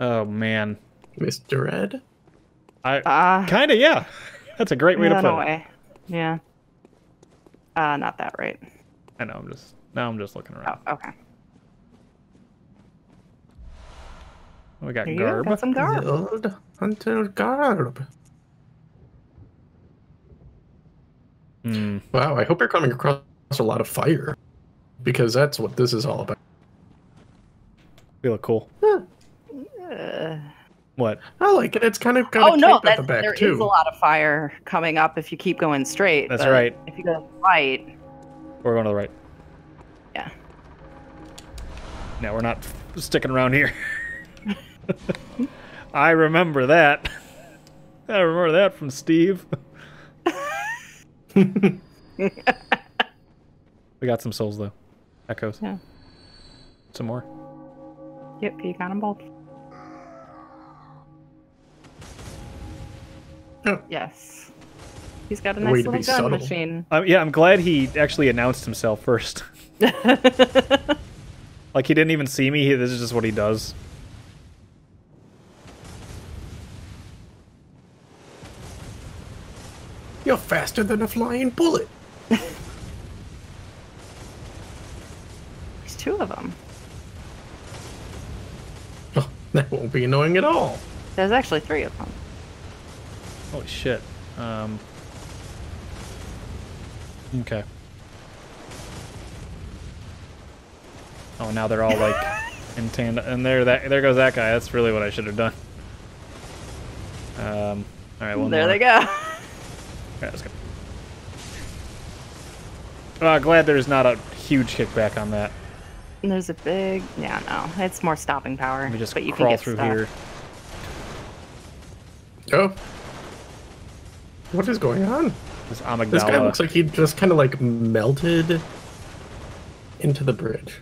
Oh man, Mr. Ed? I Uh kind of yeah. That's a great way yeah, to put no it. way. Yeah. Uh not that right. I know. I'm just now. I'm just looking Oh, around. okay. we got There you go. garb. Got some garb. Hunter Garb. Hmm. Wow, I hope you're coming across a lot of fire. Because that's what this is all about. We look cool. Uh, What? I like it. It's kind of got oh a no, cape at the that's, back there is too. a lot of fire coming up if you keep going straight. That's right. If you go right, We're going to the right. yeah. Now we're not sticking around here. I remember that. I remember that from Steve. we got some souls though. Echoes. Yeah. Some more. Yep, you got them both. Oh. Yes. He's got a nice to little gun subtle. machine. Um, yeah, I'm glad he actually announced himself first. like he didn't even see me. He, this is just what he does. You're faster than a flying bullet. There's two of them. Oh, that won't be annoying at all. There's actually three of them. Holy shit. Um. Okay. Oh, now they're all like in tandem, and there that there goes that guy. That's really what I should have done. Um. All right. One there more. they go. Okay, let's go. Uh, glad there's not a huge kickback on that. There's a big. Yeah, no, it's more stopping power. Let me just but you can crawl get through stuff. here. Oh. What is going on? This This guy looks like he just kind of like melted into the bridge.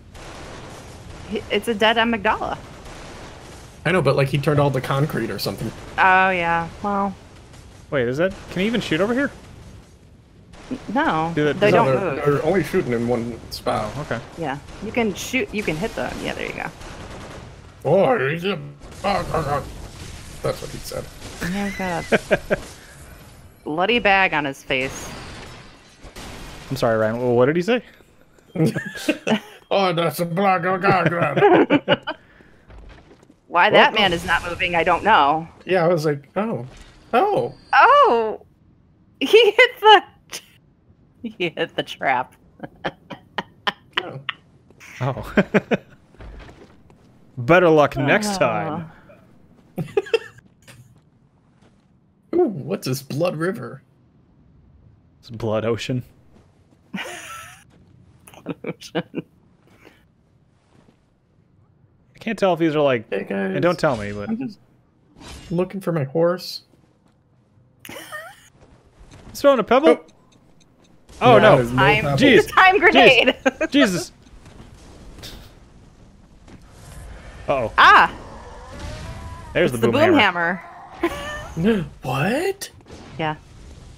It's a dead amygdala. I know, but like he turned all the concrete or something. Oh yeah. Well, Wait, is that? Can he even shoot over here? no, Do that- they don't they're, move. they're only shooting in one spot. Oh, okay. Yeah, you can shoot. You can hit them. Yeah, there you go. Oh, he's a... That's what he said. Yeah, he's got a bloody bag on his face. I'm sorry, Ryan. Well, what did he say? Oh, that's a black god. Why that man is not moving, I don't know. yeah, I was like, oh, oh. Oh, he hit the he hit the trap. oh. Oh. Better luck next oh. time. Ooh, what's this blood river? It's Blood Ocean. Blood ocean. I can't tell if these are like. Hey guys, And don't tell me, but I'm just looking for my horse. He's throwing a pebble. Oh, Yeah, no! there's Time, pebble. Jeez. time grenade. Jesus. Uh oh. ah, There's it's the the boom, boom hammer. hammer. What? Yeah.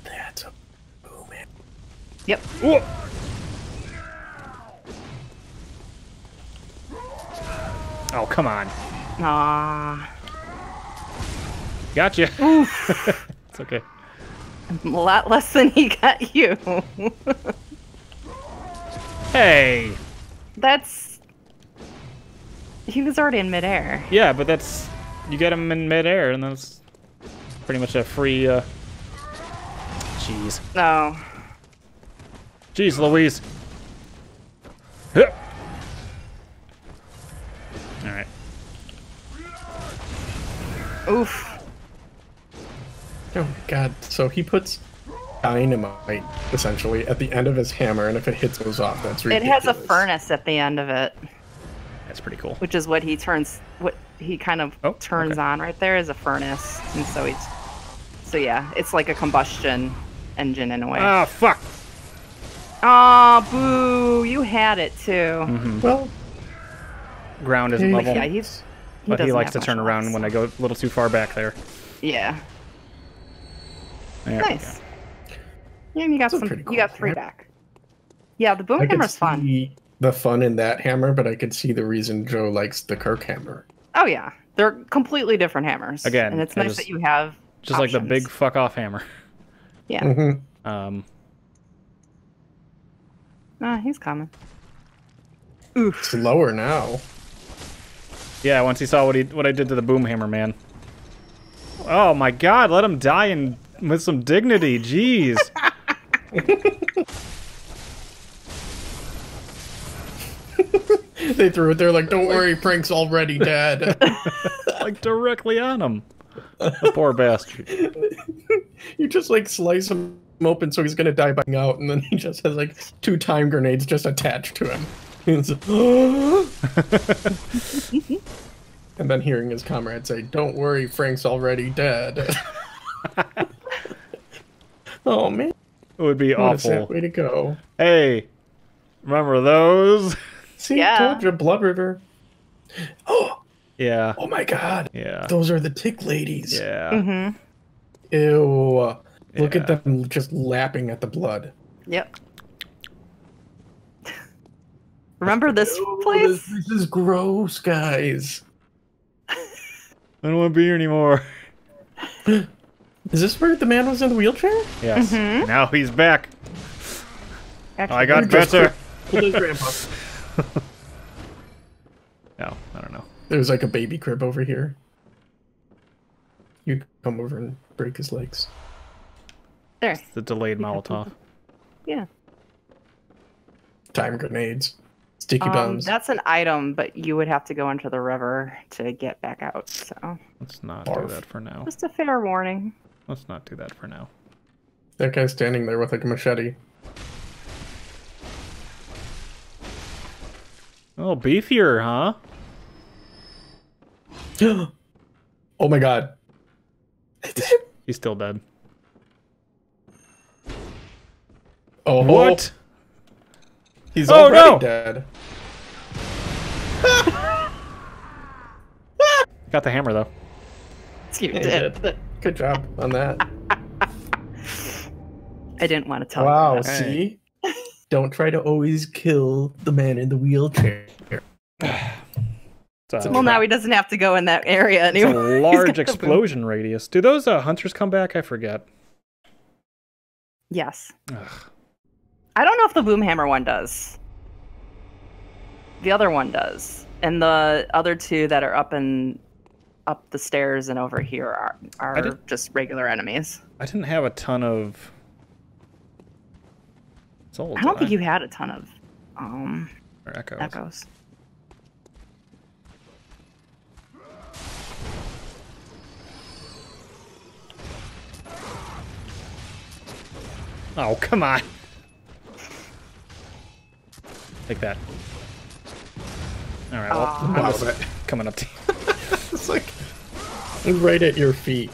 That's a boom hammer. Yep. Whoa. Oh come on! Aw, Gotcha. it's okay. A lot less than he got you. Hey. That's. He was already in midair. Yeah, but that's you get him in midair, and that's pretty much a free. uh Jeez. No. Jeez, Louise. Huh. All right. Oof. Oh god. So he puts dynamite essentially at the end of his hammer, and if it hits goes off, that's It has a furnace at the end of it, That's pretty cool. which is what he turns. What he kind of Oh, turns okay. on right there is a furnace, and so he's. So yeah, it's like a combustion engine in a way. Ah, fuck. Aw, boo! You had it too. Mm-hmm. Well, Ground isn't Yeah, level, Yeah, he's. but he likes to turn around when I go a little too far back there. Yeah. There we Nice. Yeah, you got That's some. pretty You got three hammer. back. Yeah, the boom I could hammer's fun. see the fun in that hammer, but I could see the reason Joe likes the Kirkhammer. Oh yeah, they're completely different hammers. Again, and it's nice just- that you have Just like the big fuck off hammer. Yeah, hmm Um, ah, he's coming. Oof. It's lower now. yeah, once he saw what he what I did to the boom hammer, man. Oh my god, let him die in with some dignity. Jeez. They threw it there like, don't worry, Frank's already dead. like directly on him. The poor bastard. you just like slice him open so he's gonna die by out, and then he just has like two time grenades just attached to him. And then hearing his comrade say, "Don't worry, Frank's already dead." oh man, It would be what awful. way to go. Hey, remember those? See, Yeah. told you, Blood River. Oh, Yeah. oh my God, Yeah. those are the tick ladies. Yeah. Mm-hmm. Ew. Look at them just lapping at the blood. Yep. Remember this Ew, place? This, this is gross, guys. I don't want to be here anymore. Is this where the man was in the wheelchair? Yes. Mhm. Now he's back. Actually, I got Just better. killed grandpa. No, I don't know. There's like a baby crib over here. You can come over and break his legs. there. The delayed Molotov. Yeah. Time grenades. Sticky Um, bombs. that's an item, but you would have to go into the river to get back out. So, Let's not Barf. do that for now. just a fair warning. Let's not do that for now. That guy's standing there with like a machete. Oh, beefier, huh? oh my god. It's him. He's still dead. Oh, What? He's Oh, already no. dead. Got the hammer though. You He did. did. Good job on that. I didn't want to tell Wow, you. that. see? Don't try to always kill the man in the wheelchair. It's a, Well, now he doesn't have to go in that area it's anymore. a large got the boom. explosion radius. Do those uh, hunters come back? I forget. Yes. Ugh. I don't know if the boom hammer one does. The other one does, and the other two that are up and up the stairs and over here are are just regular enemies. I didn't have a ton of. Souls, I don't think you had a ton of um Or echoes. echoes. Oh, come on. Take that. All right, well. I'm Wow, just that- coming up to you. It's like right at your feet.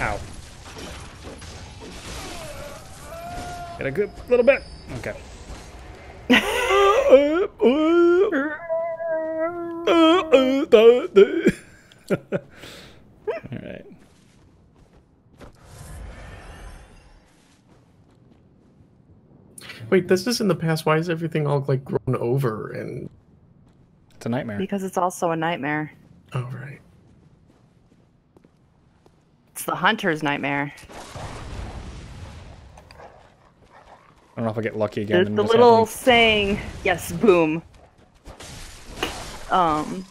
Ow. Get a good little bit. Okay. All right. Wait, this is in the past. Why is everything all like grown over and It's a nightmare. Because it's also a nightmare. oh right. It's the hunter's nightmare. I don't know if I get lucky again. and the little happens. saying, yes, boom. Um,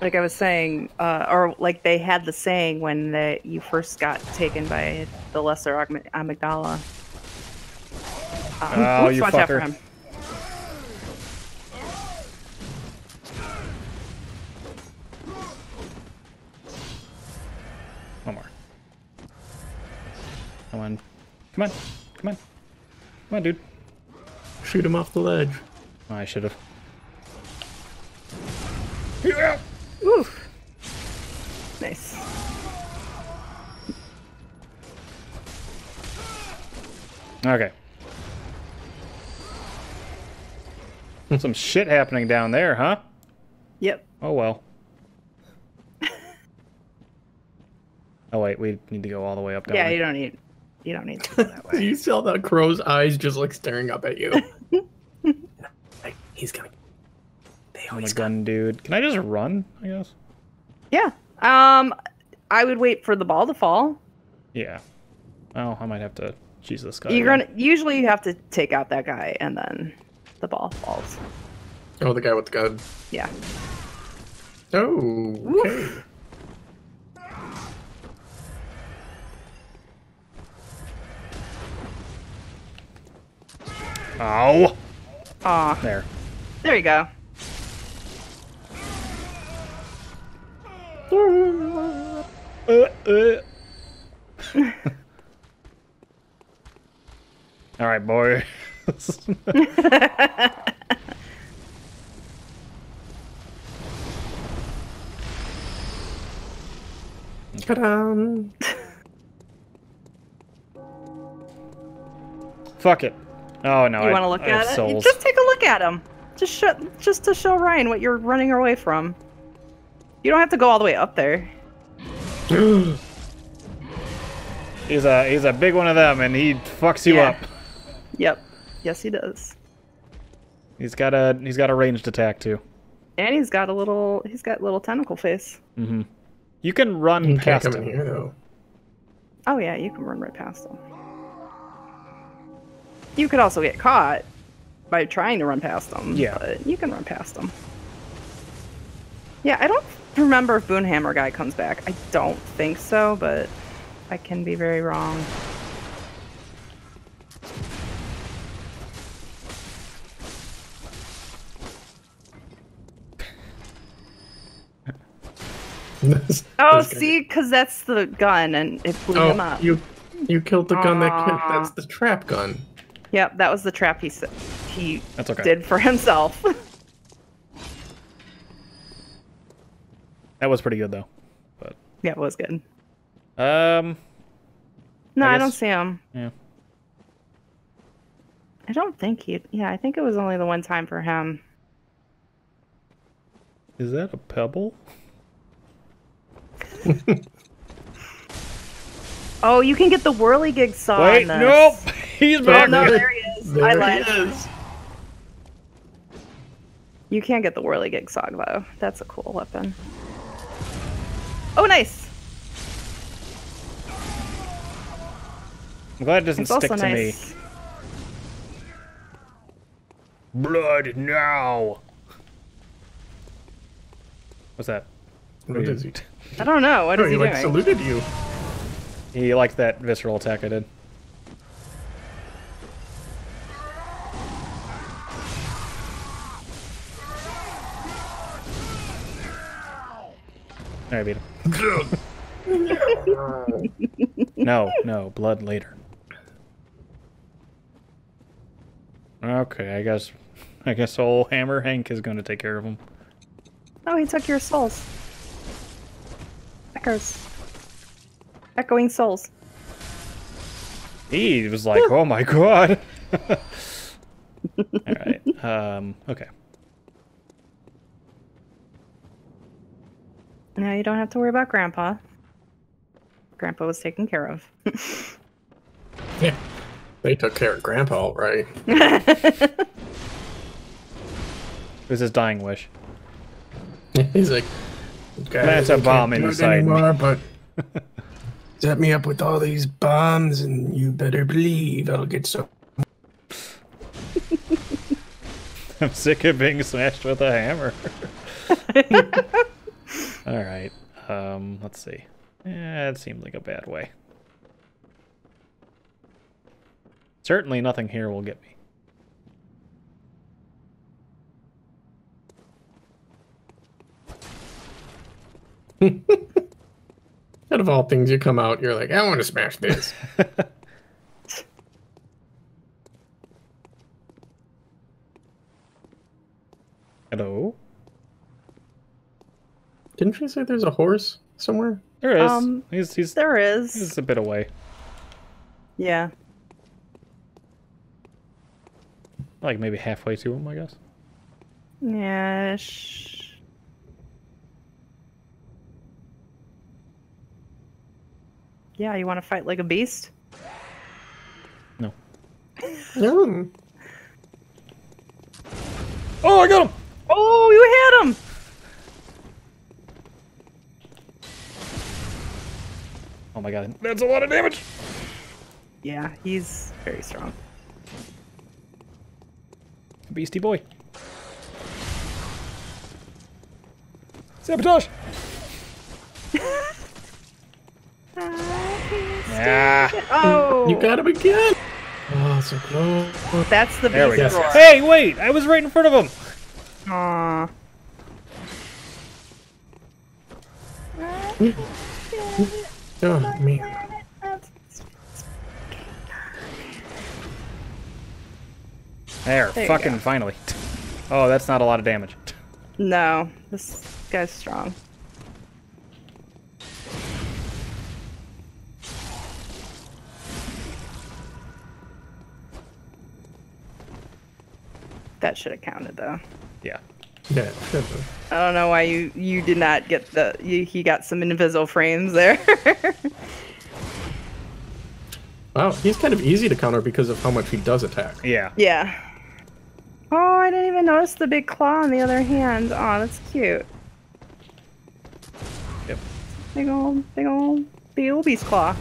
like I was saying, uh, or like they had the saying when they, you first got taken by the lesser Amygd- amygdala. Um, Oh, oops, you watch out for him. One more. Come on. Come on. Come on. Come on, dude. Shoot him off the ledge. Oh, I should have. Nice. Okay. Some shit happening down there, huh? Yep. Oh well. oh wait, we need to go all the way up. Don't Yeah, we? you don't need you don't need to go that way. you see all that crow's eyes just like staring up at you? like, he's gonna. They I'm a always gun dude. Can I just run? I guess. yeah. Um I would wait for the ball to fall. Yeah. Oh, I might have to. Jesus, this guy. You're again. gonna usually you have to take out that guy and then the ball falls. Oh, the guy with the gun. Yeah. Oh, okay. Ow! Aw. There. There you go. All right, boy. Ta-da! Fuck it. Oh no. you I- want to look I have at it? Souls. Just take a look at him. Just show, just to show Ryan what you're running away from. You don't have to go all the way up there. He's a he's a big one of them, and he fucks you Yeah. up. Yep. Yes, he does. He's got a he's got a ranged attack too. And he's got a little he's got little tentacle face. Mm-hmm. You can run You past come in him. here though. Oh yeah, you can run right past him. You could also get caught by trying to run past them. Yeah. But you can run past them. Yeah, I don't remember if Boom Hammer guy comes back. I don't think so, but I can be very wrong. Oh, this see, because that's the gun, and it blew oh, him Oh, up. you you killed the gun that killed. That's the trap gun. Yep, that was the trap he s- he That's okay. did for himself. That was pretty good though. But yeah, it was good. Um. No, I I, don't see him. Yeah. I don't think he. Yeah, I think it was only the one time for him. Is that a pebble? Oh, you can get the whirligig saw. Wait, on this. nope. He's Oh back. no, there he is. There I he lied. is. You can't get the whirligig saw though. That's a cool weapon. Oh, nice. I'm glad it doesn't It's stick to nice. me. Blood now. What's that? What is he? I don't know. What Oh, is he he like doing? saluted you. He liked that visceral attack I did. I beat him. no, no, blood later. Okay, I guess, I guess old Hammer Hank is going to take care of him. Oh, he took your souls. Echoes. Echoing souls. He was like, "Oh my god!" All right. Um. Okay. Now you don't have to worry about Grandpa. Grandpa was taken care of. Yeah. They took care of Grandpa, right? It was his dying wish. He's like, "Guys, Plants a I bomb do it inside me." anymore, but set me up with all these bombs, and you better believe I'll get some. I'm sick of being smashed with a hammer. All right. Um. Let's see. Yeah, it seems like a bad way. Certainly, nothing here will get me. Out of all things, you come out, you're like, I want to smash this. Hello. Didn't you say there's a horse somewhere? There is. Um, he's he's There is. he's a bit away. Yeah. Like maybe halfway to him, I guess. Yeah. sh- Yeah, you want to fight like a beast? No. Mm. Oh, I got him! Oh, you hit him! Oh my god, that's a lot of damage. Yeah, he's very strong. Beastie boy. Sabotage! Ah, yeah. Oh, You got him again. Oh, so close. that's the There beast go. roar. Hey, wait! I was right in front of him. Aw. Oh man. There, There fucking finally. Oh, that's not a lot of damage. No, this guy's strong. That should have counted though. Yeah. Yeah. shit. I don't know why you you did not get the you, he got some invisible frames there. Wow, he's kind of easy to counter because of how much he does attack. Yeah. yeah. Oh, I didn't even notice the big claw on the other hand. Oh, that's cute. Yep. Big old, big old, big old beast claw.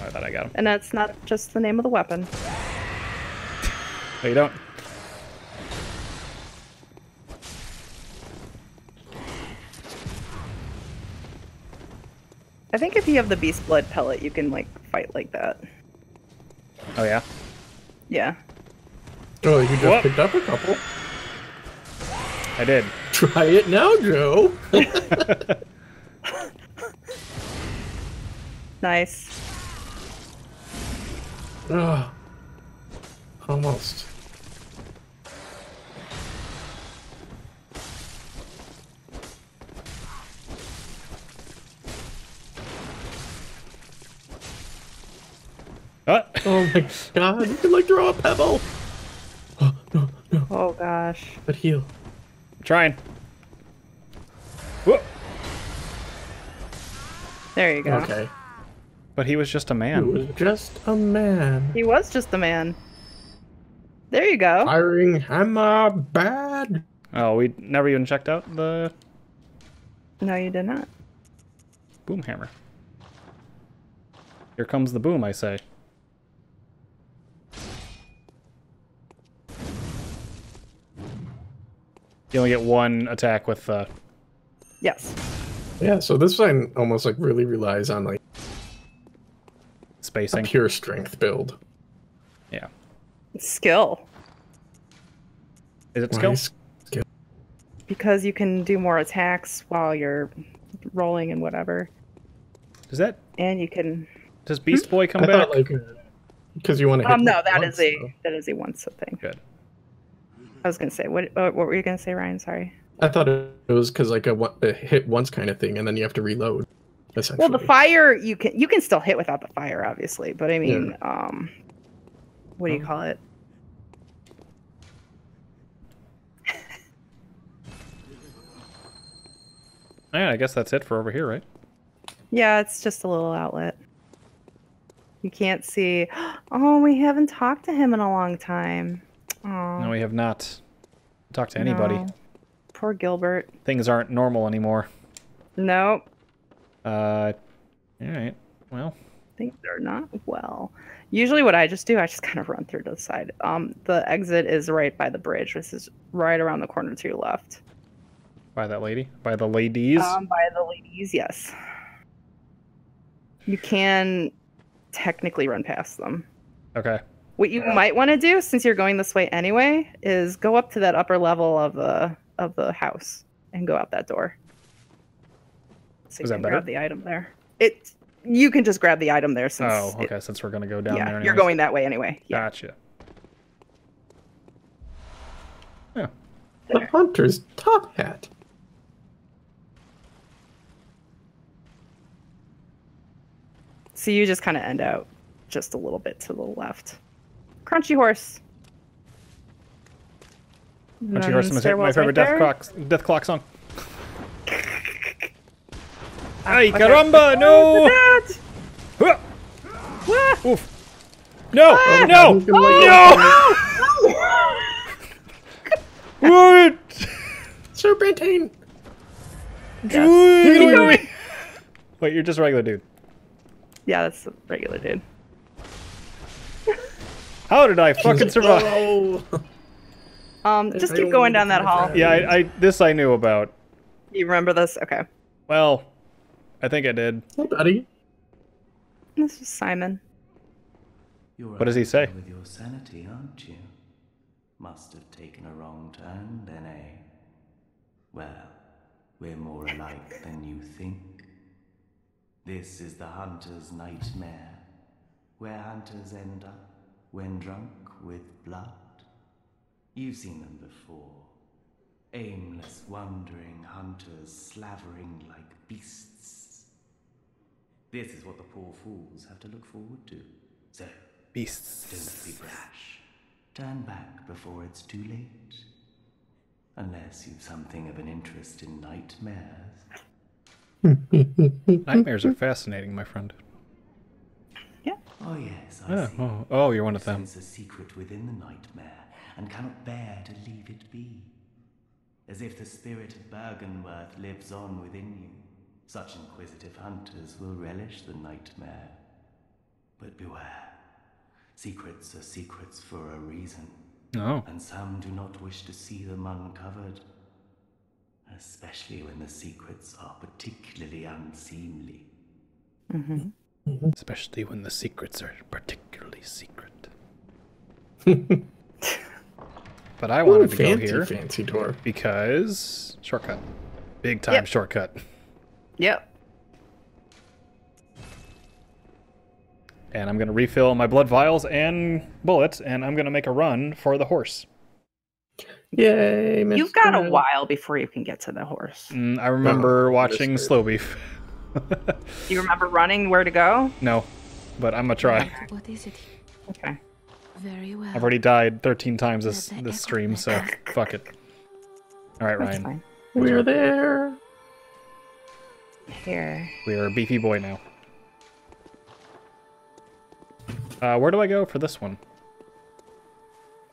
I thought I got him. And that's not just the name of the weapon. No, you don't. I think if you have the beast blood pellet, you can like fight like that. Oh yeah. Yeah. Oh, you just Whoop. picked up a couple. I did. Try it now, Joe. Nice. Ah, almost. Oh my god, you can like throw a pebble. Oh, no, no, Oh gosh. but heal. trying. Whoop. There you go. Okay. But he was just a man. He was just a man. He was just a man. There you go. Firing hammer bad. Oh, we never even checked out the No, you did not. boom hammer. Here comes the boom, I say. You only get one attack with uh, Yes. Yeah, so this one almost like really relies on like a spacing. pure strength build. Yeah. Skill. Is it skill? is- Because you can do more attacks while you're rolling and whatever. Does that And you can does Beast Boy come I back? thought like because you want to. Um no, that is a that is a once a thing. Good. I was gonna say what uh, what were you gonna say, Ryan? Sorry. I thought it was because like a, a hit once kind of thing, and then you have to reload. Essentially. Well, the fire you can you can still hit without the fire, obviously, but I mean, um, what do you call it? Yeah, I guess that's it for over here, right? Yeah, it's just a little outlet. You can't see. Oh, we haven't talked to him in a long time. Oh, No, we have not talked to anybody. no. Poor Gilbert. Things aren't normal anymore. Nope, Uh, all right. Well, things are not well. Usually, what I just do, I just kind of run through to the side. Um, the exit is right by the bridge. This is right around the corner to your left. by that lady, by the ladies. Um, by the ladies, yes. You can technically run past them. okay. What you might want to do, since you're going this way anyway, is go up to that upper level of the of the house and go out that door. So you Is that can better? grab the item there. It you can just grab the item there since Oh, it- okay. Since we're gonna go down yeah, there, you're going that way anyway. Yeah. Gotcha. Yeah. the hunter's top hat. So you just kind of end out just a little bit to the left. Crunchy horse. Why don't you hear some of my favorite right death there. clock death clock song? Ah, Ay, okay. caramba! No! That! Huh! Oof! No! Ah! No! Who's gonna let you No! What? Serpentine. Wait, Wait, you're just a regular dude. Yeah, that's a regular dude. How did I fucking survive? Oh. Um, just I keep going down that hall. Yeah, I, I this I knew about. You remember this? Okay. Well, I think I did. Hey, buddy. This is Simon. You're What does he up say? there With your sanity, aren't you? Must have taken a wrong turn, then, eh? Well, we're more alike than you think. This is the hunter's nightmare, where hunters end up when drunk with blood. You've seen them before. Aimless, wandering hunters slavering like beasts. This is what the poor fools have to look forward to. So, Beasts. don't be brash. Turn back before it's too late. Unless you've something of an interest in nightmares. Nightmares are fascinating, my friend. Oh, yes, I Oh, see. oh, oh, you're one of them. Sense a secret within the nightmare and cannot bear to leave it be. As if the spirit of Byrgenwerth lives on within you. Such inquisitive hunters will relish the nightmare. But beware. Secrets are secrets for a reason, Oh. and some do not wish to see them uncovered. Especially when the secrets are particularly unseemly. Mm-hmm. Especially when the secrets are particularly secret. but I wanted to go fancy, here fancy door. because shortcut. Big time Yep. shortcut. Yep. And I'm gonna refill my blood vials and bullets, and I'm gonna make a run for the horse. Yay, Mr. You've got a while before you can get to the horse. Mm, I remember Oh, watching Slowbeef. Do you remember running where to go? no, but I'm gonna try. What is it? Okay. Very well. I've already died 13 times this this stream, so fuck it. All right, That's Ryan, fine. We're there. Here. we are a beefy boy now. Uh, where do I go for this one?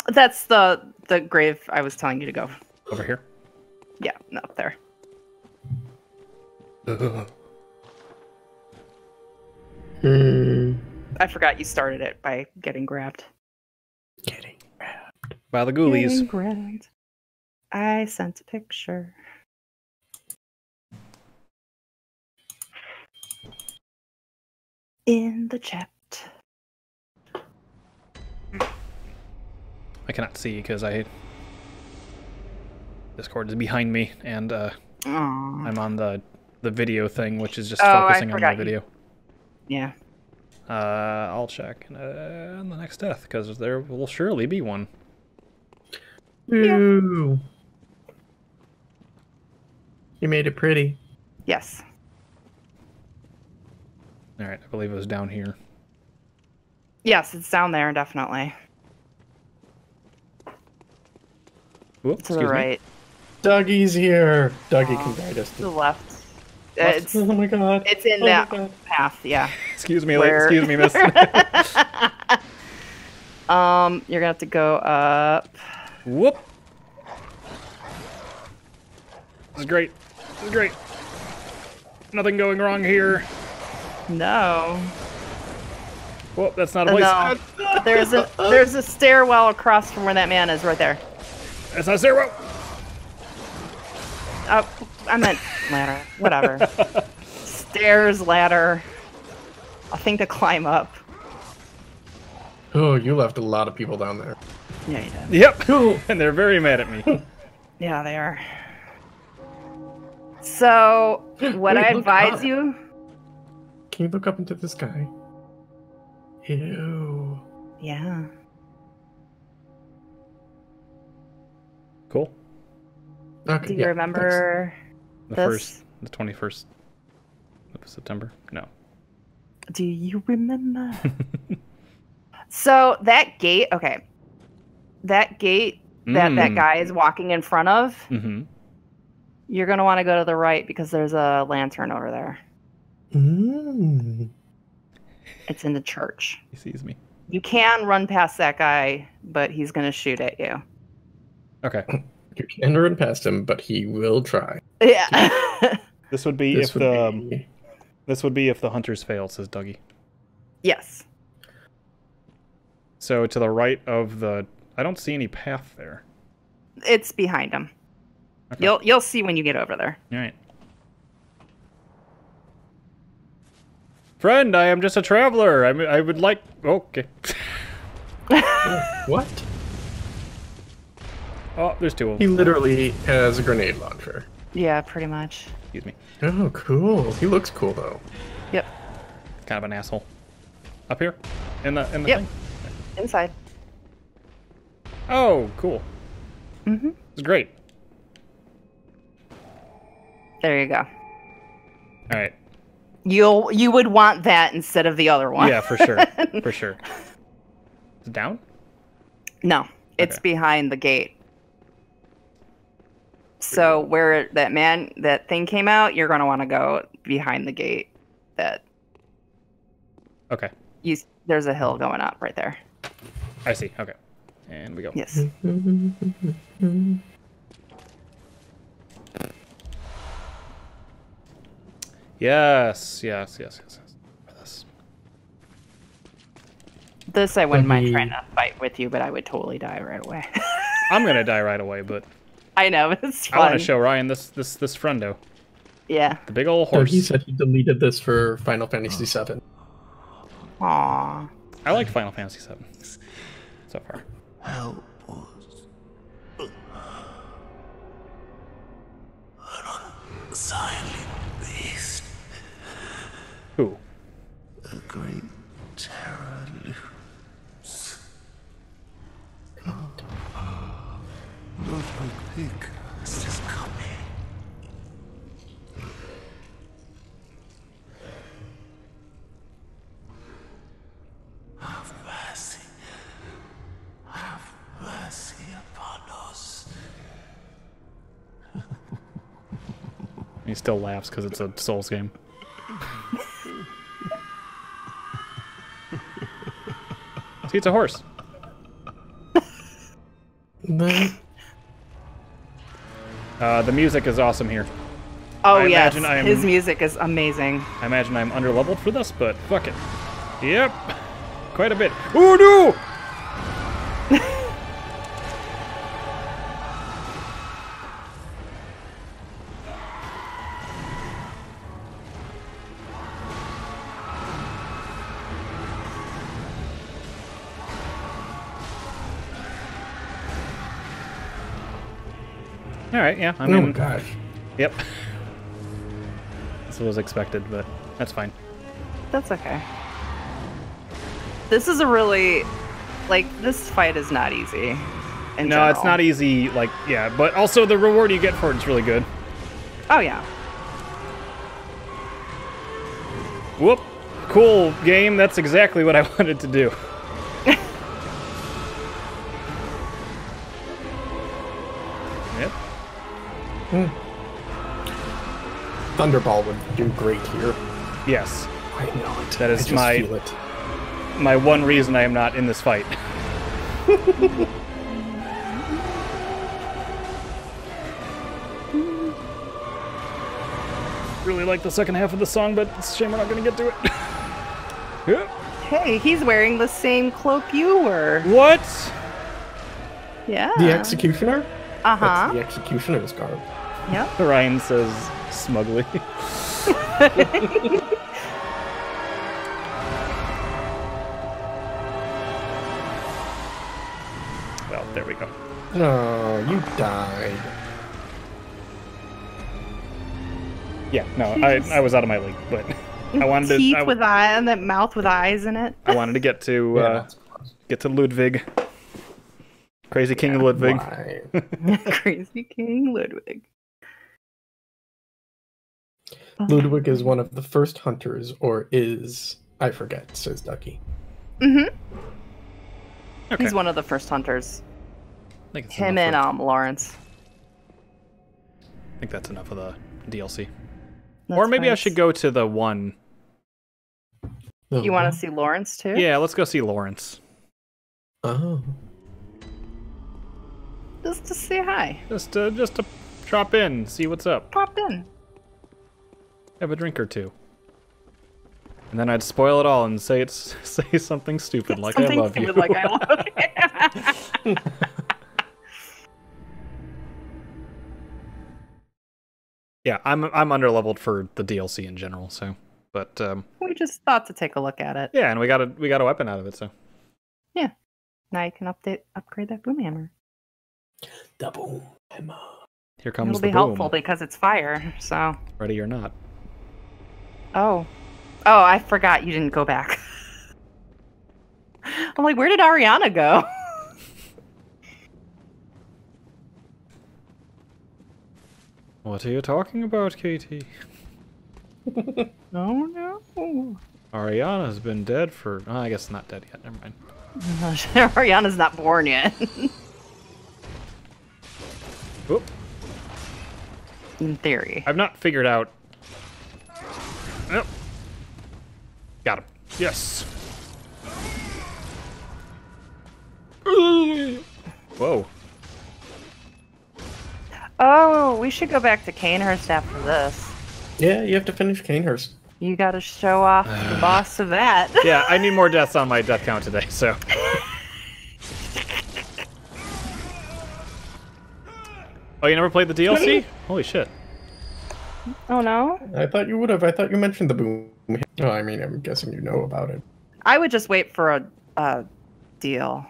That's the the grave I was telling you to go. Over here. Yeah, no, up there. Hmm. I forgot you started it by getting grabbed. Kidding. By the ghoulies. Getting grabbed. I sent a picture. In the chat. I cannot see because I Discord is behind me, and uh, I'm on the the video thing, which is just Oh, focusing on my forgot you- video. Yeah. Uh, I'll check uh, on the next death because there will surely be one. Ooh. You made it pretty. Yes. All right, I believe it was down here. Yes, it's down there, definitely. Whoop, To the excuse me. right. Dougie's here. Dougie Aw. can guide us. To To the left. What? It's oh my god. it's in Oh that path, yeah. Excuse me, Where- excuse me, miss. um, you're gonna have to go up. Whoop. This is great. This is great. Nothing going wrong here. No. Whoop, that's not a place. No. There's a there's a stairwell across from where that man is right there. That's not zero. Oh, I meant ladder. Whatever. Stairs, ladder. A thing to climb up. Oh, you left a lot of people down there. Yeah, you did. Yep. and they're very mad at me. Yeah, they are. So, what Wait, I advise up. you, Can you look up into the sky? Ew. yeah, Cool. Okay. do you yeah, remember The this? first, the 21st of September. No. Do you remember? so that gate, okay, that gate that that Mm. guy is walking in front of, Mm-hmm. you're gonna want to go to the right because there's a lantern over there. Mm. It's in the church. He sees me. You can run past that guy, but he's gonna shoot at you. Okay. You can run past him, but he will try. Yeah. This would be This if would the um, be- this would be if the hunters fail, says Dougie. yes. So to the right of the, I don't see any path there. It's behind him. Okay. You'll you'll see when you get over there. All right. Friend, I am just a traveler. I I would like. Okay. What? Oh, there's two of He literally has a grenade launcher. Yeah, pretty much. Excuse me. Oh, cool. He looks cool though. Yep. Kind of an asshole. Up here, in the in the Yep. thing. Inside. Oh, cool. Mm-hmm. It's great. There you go. All right. You'll you would want that instead of the other one. Yeah, for sure. for sure. Is it down? No, it's Okay. behind the gate. So where that man that thing came out, you're gonna want to go behind the gate. That Okay. you there's a hill going up right there. I see. Okay. And we go. Yes. Yes. Yes. Yes. Yes. yes. This. This I wouldn't mind trying to fight with you, but I would totally die right away. I'm gonna die right away, but I know, but it's I want to show Ryan this this this friendo, Yeah. the big old So horse. he said he deleted this for Final Fantasy oh. VII. Aw. I like Final Fantasy VII so far. Help us. An unsightly beast, Who? a great terror looms. Ludwig Pickhurst is coming. Have mercy. Have mercy upon us. He still laughs because it's a Souls game. See, it's a horse. Uh, the music is awesome here. Oh I yes, I am- his music is amazing. I imagine I'm underleveled for this, but fuck it. Yep, quite a bit. Oh no! Yeah, I oh mean, my gosh. yep. This was expected, but that's fine. That's okay. This is a really like this fight is not easy. in No, it's not easy. Like, yeah, but also the reward you get for it's really good. Oh yeah. Whoop! Cool game. That's exactly what I wanted to do. Thunderball would do great here. Yes. I know it. That is I just my- feel it. My one reason I am not in this fight. really like the second half of the song, but it's a shame we're not going to get to it. Yep. Hey, he's wearing the same cloak you were. what? Yeah. The executioner? Uh That's huh. the executioner's garb. Yep. Ryan says smugly. well, there we go. Oh, you died. Yeah, no, I, I was out of my league, but I wanted to. Teeth I, with eye and that mouth with eyes in it. I wanted to get to uh, that's close. get to Ludwig, crazy King Ludwig. Crazy King Ludwig. Ludwig is one of the first hunters, or is I forget, says Ducky. Mm-hmm. Okay. He's one of the first hunters. think it's Him and um Laurence. I think that's enough of the DLC. That's or maybe I should go to the one. You want to see Laurence too? Yeah, let's go see Laurence. Oh. Just to say hi. Just to just to drop in, see what's up, Popped in. Have a drink or two. And then I'd spoil it all and say it's say something stupid like Something I love you. stupid like I love you. yeah, I'm I'm underleveled for the DLC in general, so but um we just thought to take a look at it. yeah, and we got a we got a weapon out of it, so yeah. Now you can update upgrade that boom hammer. Double hammer. here comes It'll the be boom. helpful because it's fire. So Ready or not. Oh, oh, I forgot you didn't go back. I'm like, where did Arianna go? What are you talking about, Katie? Oh no. Arianna's been dead for oh, I guess not dead yet, never mind. Arianna's not born yet. Oop. In theory. I've not figured out. Yep. Got him. Yes. Whoa. Oh, we should go back to Cainhurst after this. Yeah, you have to finish Cainhurst. You gotta show off the boss of that. Yeah, I need more deaths on my death count today, so. Oh, you never played the DLC? Holy shit. Oh no. I thought you would have. I thought you mentioned the boom. No, I mean, I'm guessing you know about it. I would just wait for a, a deal.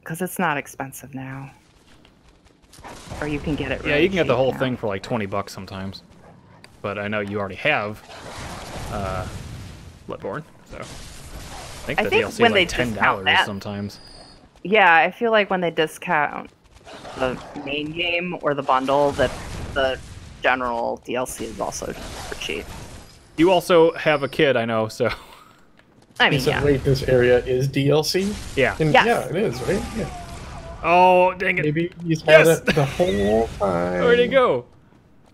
Because it's not expensive now. Or you can get it Yeah, you can get the whole now. thing for like 20 bucks sometimes. But I know you already have uh, Bloodborne, so. I think I the think DLC is when they like $10 that- sometimes. Yeah, I feel like when they discount the main game or the bundle, that the general DLC is also for cheap. You also have a kid, I know, so. I mean, said, yeah. wait, this area is DLC? Yeah. And Yes. yeah, it is, right? Yeah. Oh, dang it. Maybe he's had Yes! it the whole time. Where'd he go?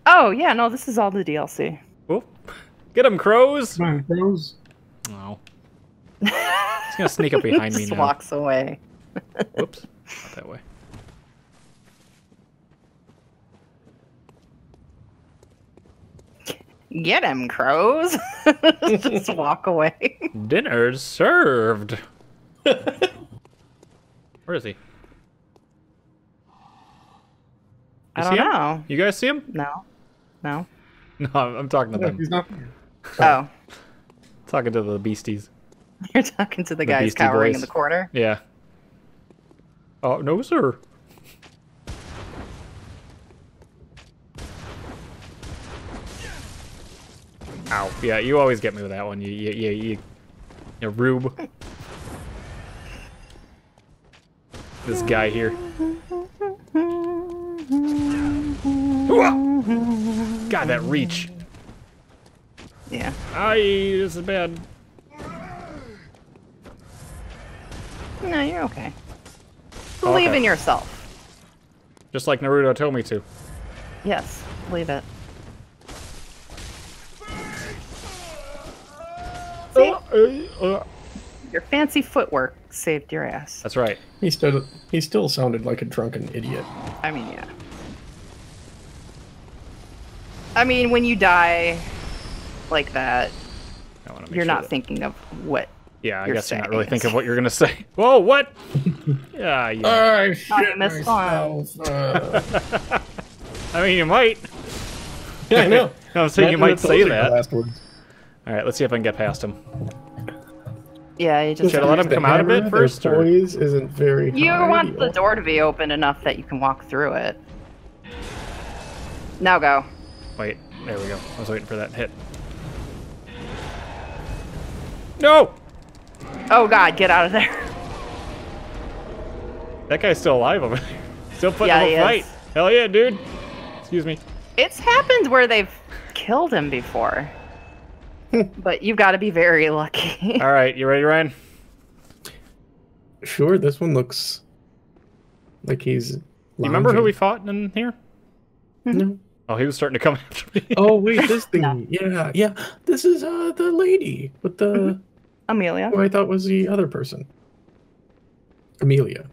Oh, yeah, no, this is all the DLC. Whoop. Get him, crows! Come on, bros. Oh. He's gonna sneak up behind me Just now. walks away. Whoops. Not that way. Get him, crows. Just walk away. Dinner's served. Where is he? I You don't see him? know. You guys see him? No. No. No, I'm, I'm talking to No, them. he's not. Oh, Talking to the beasties. you're talking to the, The guys Beastie cowering in the corner. Yeah. Oh, no, sir. Ow. Yeah, you always get me with that one. You, you, you, you, you rube. This guy here. God, that reach. Yeah. Aye, this is bad. No, you're okay. Believe okay. in yourself. Just like Naruto told me to. Yes, believe it. See? Your fancy footwork saved your ass. That's right. He still, he still sounded like a drunken idiot. I mean, yeah. I mean, when you die like that, I wanna make you're sure not that- thinking of what. Yeah, I you're guess you're not saying. really thinking of what you're gonna say. Whoa, what? yeah, yeah. I Oh, shit myself. Uh, I mean, you might. yeah, I know. I was saying you might say that. last words. All right, let's see if I can get past him. Yeah, you just. Should I let him come out a bit hammer, first, their or- poise isn't very You high. want the door to be open enough that you can walk through it. Now go. Wait, there we go. I was waiting for that hit. No! Oh god, get out of there. That guy's still alive over there. Still putting Yeah, up he a is. fight. Hell yeah, dude. Excuse me. It's happened where they've killed him before. but you've got to be very lucky. All right, you ready, Ryan? Sure, this one looks Like he's. You remember who we fought in here? No. Oh, he was starting to come after me. Oh wait, this thing. Yeah, yeah. This is uh the lady with the Amelia. who I thought was the other person. Amelia.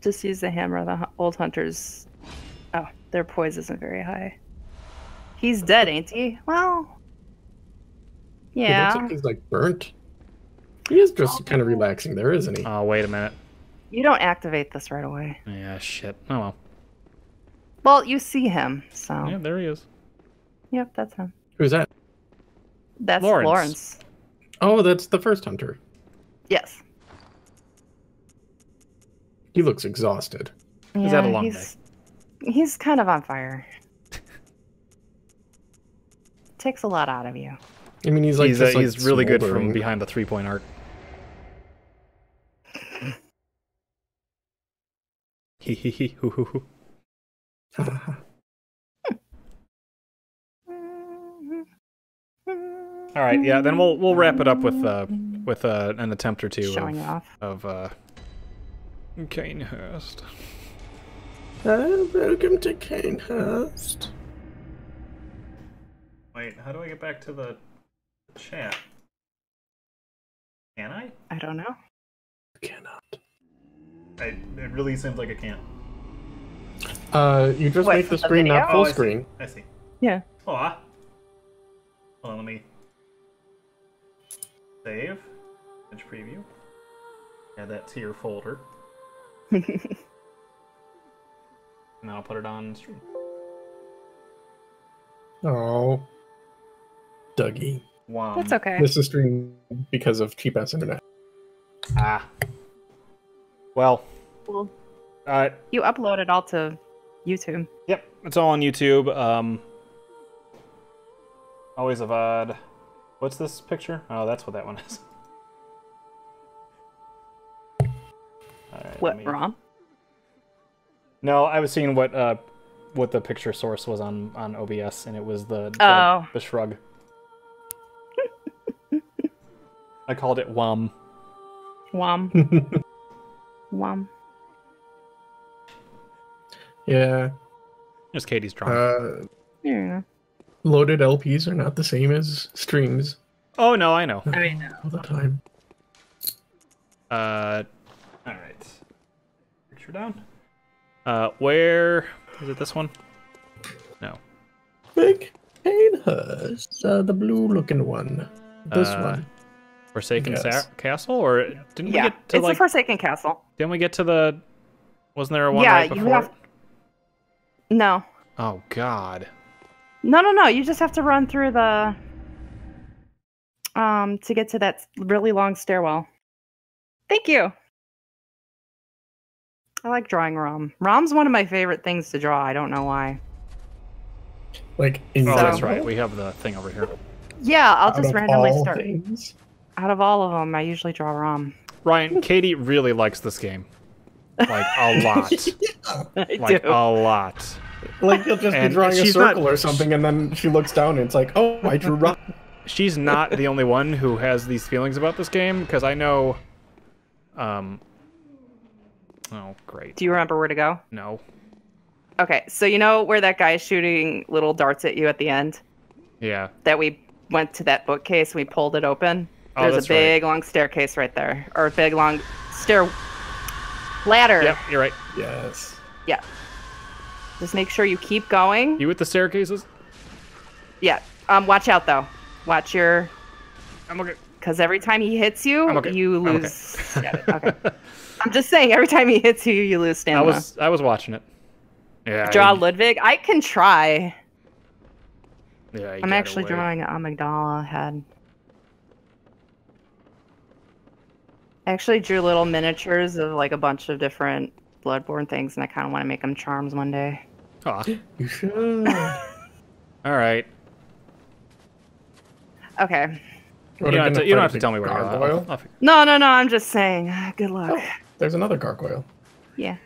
Just use the hammer. The old hunters. Oh, their poise isn't very high. He's dead, ain't he? Well. It Yeah. looks like he's like burnt. He is just oh. kind of relaxing there, isn't he? Oh, wait a minute. You don't activate this right away. Yeah, shit. Oh well. Well, you see him, so. Yeah, there he is. Yep, that's him. Who's that? That's Laurence. Laurence. Oh, that's the first hunter. Yes. He looks exhausted. He's had a long he's, He's kind of on fire. Takes a lot out of you. I mean, he's like he's uh, just, like, he's really good from behind the three point arc. Hee hee hee hoo hoo hoo. All right, yeah. Then we'll we'll wrap it up with uh with uh, an attempt or two Showing of, off. of uh Cainhurst. Uh, welcome to Cainhurst. Wait, how do I get back to the chat? Can I? I don't know. Cannot. I, it really seems like I can't. Uh, you just What, make the for the screen not full Oh, I see. screen. I see. Yeah. Aw. Hold on, let me save. Image preview. Add that to your folder. and I'll put it on stream. Oh, Dougie. Wow. That's okay. This is streamed because of cheap ass internet. Ah. Well. Cool. Uh, You upload it all to YouTube. Yep, it's all on YouTube. Um, always a VOD. What's this picture? Oh, that's what that one is. All right, What, me- Rom? No, I was seeing what uh, what the picture source was on on OBS, and it was the the, Oh. the shrug. I called it WUM. Wom. Wom. Yeah. Just Katie's drawing. Uh, Yeah. loaded LPs are not the same as streams oh no, I know. I mean, all the time. Uh, all right. Picture down. Uh, where is it? This one? No. Big Cainhurst, uh, the blue looking one. This Uh, one. Forsaken Yes. Castle, or didn't we get to It's like? the Forsaken Castle. Didn't we get to the? Wasn't there a one Yeah, right you have- No. Oh God. No, no, no. You just have to run through the um to get to that really long stairwell. Thank you. I like drawing Rom. Rom's one of my favorite things to draw. I don't know why. Like, in Oh, that's right. We have the thing over here. Yeah, I'll out just of randomly all start. things. Out of all of them, I usually draw Rom. Ryan, Katie really likes this game. Like a lot. I like do. a lot. Like you'll just And be drawing a she's not- circle or something, and then she looks down and it's like, oh, I drew rock. She's not the only one who has these feelings about this game because I know. Um. Oh, great. Do you remember where to go? No. Okay, so you know where that guy is shooting little darts at you at the end? Yeah. That we went to that bookcase and we pulled it open? Oh, There's that's a right. big long staircase right there. Or a big long stair ladder. Yep. You're right. Yes. Yeah. Just make sure you keep going. You with the staircases? Yeah. Um watch out though. Watch your I'm okay. because every time he hits you, okay. you I'm okay. lose. Yeah, okay. I'm just saying, every time he hits you, you lose stamina. I stamina. was I was watching it. Yeah. Draw I, Ludwig. I can try. yeah, you I'm actually away. drawing an amygdala head. I actually drew little miniatures of like a bunch of different Bloodborne things, and I kind of want to make them charms one day. Aw. You should. All right. Okay. You don't, have to, you don't have to tell me where to go. I'll- Gargoyle? I'll fi- No, no, no. I'm just saying. Good luck. Oh, there's another gargoyle. Yeah.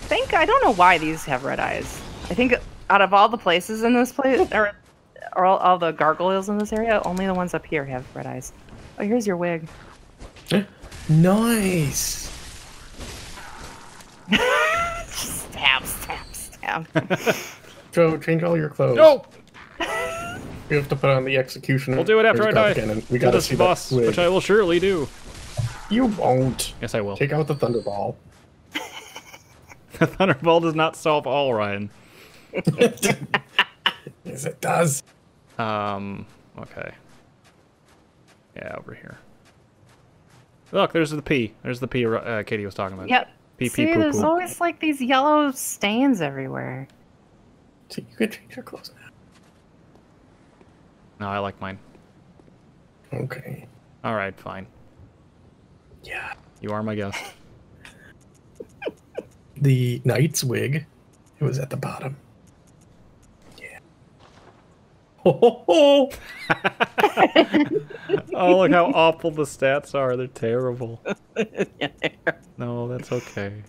I think I don't know why these have red eyes. I think out of all the places in this place, or, or all, all the gargoyles in this area, only the ones up here have red eyes. Oh, here's your wig. Eh. Nice. Stab, stab, stab. Joe, change all your clothes. No! We have to put on the executioner. We'll do it after I die. Godcannon? We gotta this see boss, that wig. which I will surely do. You won't. Yes, I will. Take out the thunderball. The thunderball does not solve all, Ryan. Yes, it does. Um, okay. Yeah, over here. Look, there's the P. There's the P uh, Katie was talking about. Yep. Pee See, poo there's poo. always like these yellow stains everywhere. So you could change your clothes now. No, I like mine. Okay. All right, fine. Yeah. You are my guest. The knight's wig. It was at the bottom. Yeah. Ho ho ho! oh, look how awful the stats are. They're terrible. No, that's okay.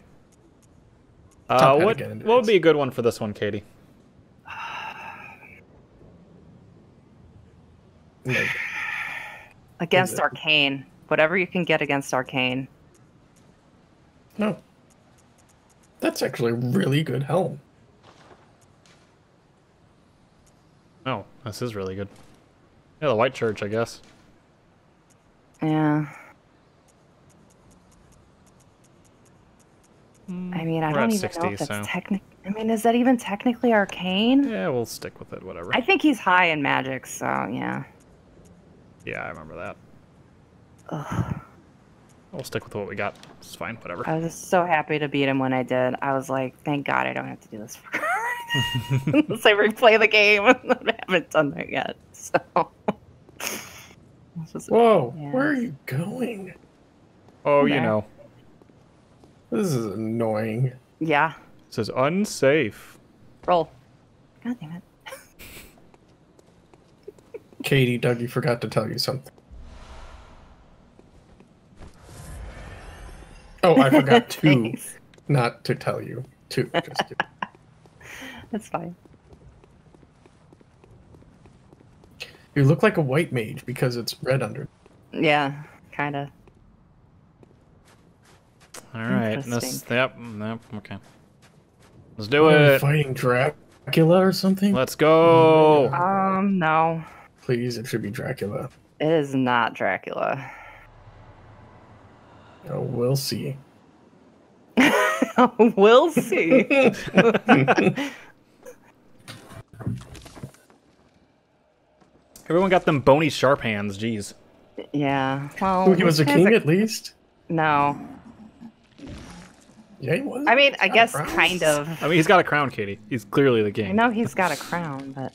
Uh, Top what again, what would be a good one for this one, Katie? Against? Arcane. Whatever you can get against Arcane. no. That's actually a really good helm. Oh, this is really good. Yeah, the White Church, I guess. Yeah. Hmm, I mean, I We're don't even 60, know if that's so- technic. I mean, is that even technically arcane? Yeah, we'll stick with it. Whatever. I think he's high in magic, so yeah. Yeah, I remember that. Ugh. We'll stick with what we got. It's fine. Whatever. I was so happy to beat him when I did. I was like, thank God I don't have to do this for Unless I replay the game. I haven't done that yet. So. This was- Whoa, Yeah. where are you going? oh, you know, This is annoying. Yeah. it says unsafe. Roll. God damn it. Katie, Dougie forgot to tell you something. Oh, I forgot to Thanks. not to tell you. Two. Just kidding. That's fine. you look like a white mage because it's red under. Yeah, kind of. All right. This, yep. Yep. Okay. Let's do Are we it. fighting Dracula or something? Let's go. Um, no. Please, it should be Dracula. It is not Dracula. Oh, we'll see. we'll see. Everyone got them bony sharp hands. Jeez. yeah. Well, he was a he has king at least. No. Yeah, he was. I mean, I guess kind of. I mean, he's got a crown, Katie. He's clearly the king. I know he's got a crown, but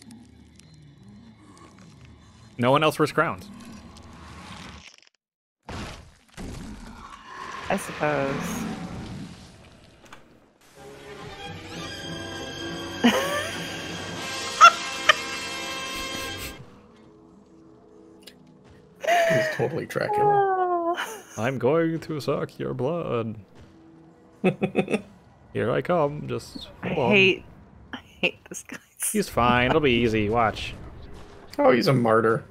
No one else wears crowns. I suppose. totally Dracula. Ah. I'm going to suck your blood. Here I come. Just I hold on. hate. I hate this guy. He's fine. It'll be easy. Watch. Oh, he's a martyr.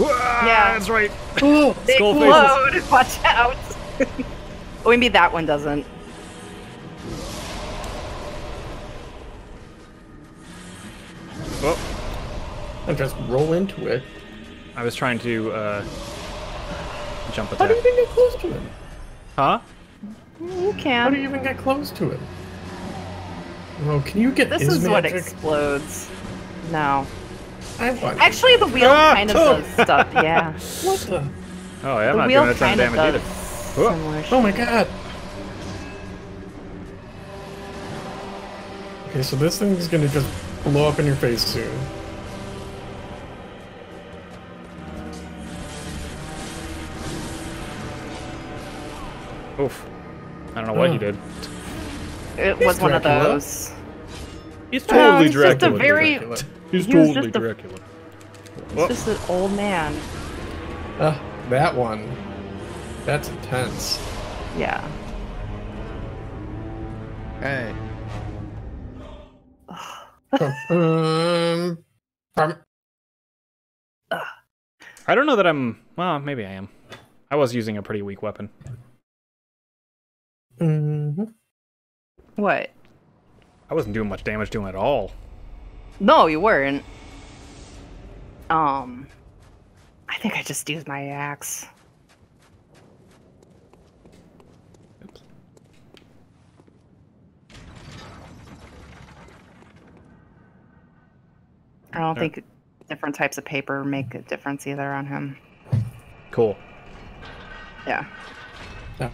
Ah, yeah. that's right. They Skull explode. Watch out. oh, maybe that one doesn't. Oh, and just roll into it. I was trying to uh, jump How do you attack. even get close to him? Huh? You can. How do you even get close to it? Oh, can you get This his is what explodes. No. I want. Actually, the wheel Ah! kind of does stuff. Yeah. what the? Oh, yeah, I'm the not wheel doing a ton of kind of damage does either. Whoa. similar Oh my god. Okay, so this thing's gonna just blow up in your face soon. Oof. I don't know what he Oh. did. It He's was one of those. He's Oh, totally he's just a very. Dracula. He's he totally just a- Dracula. He's just an old man. Ah, that one. That's intense. Yeah. Hey, um, um, I don't know that I'm. Well, maybe I am. I was using a pretty weak weapon. Hmm What? I wasn't doing much damage to him at all. No, you weren't. Um, I think I just used my axe. I don't Alright. think different types of paper make a difference either on him. Cool. Yeah. Yeah.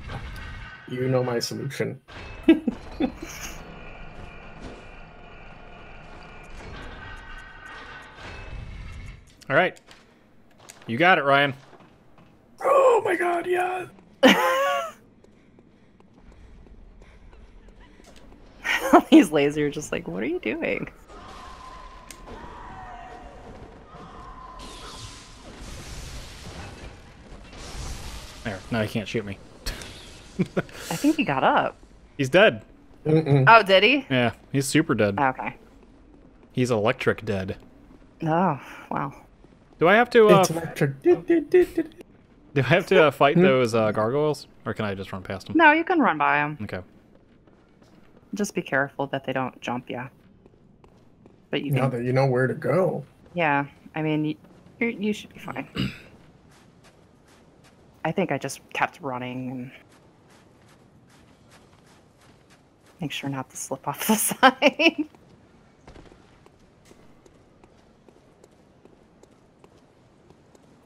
You know my solution. All right. You got it, Ryan. Oh my god, yeah. These lasers are just like, what are you doing? There. Now he can't shoot me. I think he got up. He's dead. Mm-mm. Oh, did he? Yeah, he's super dead. Okay. He's electric dead. Oh, wow. Do I have to? Uh, do I have to uh, fight those uh, gargoyles, or can I just run past them? No, you can run by them. Okay. Just be careful that they don't jump you. But you Now that you know where to go. yeah. I mean, you, you you should be fine. I think I just kept running and make sure not to slip off the side.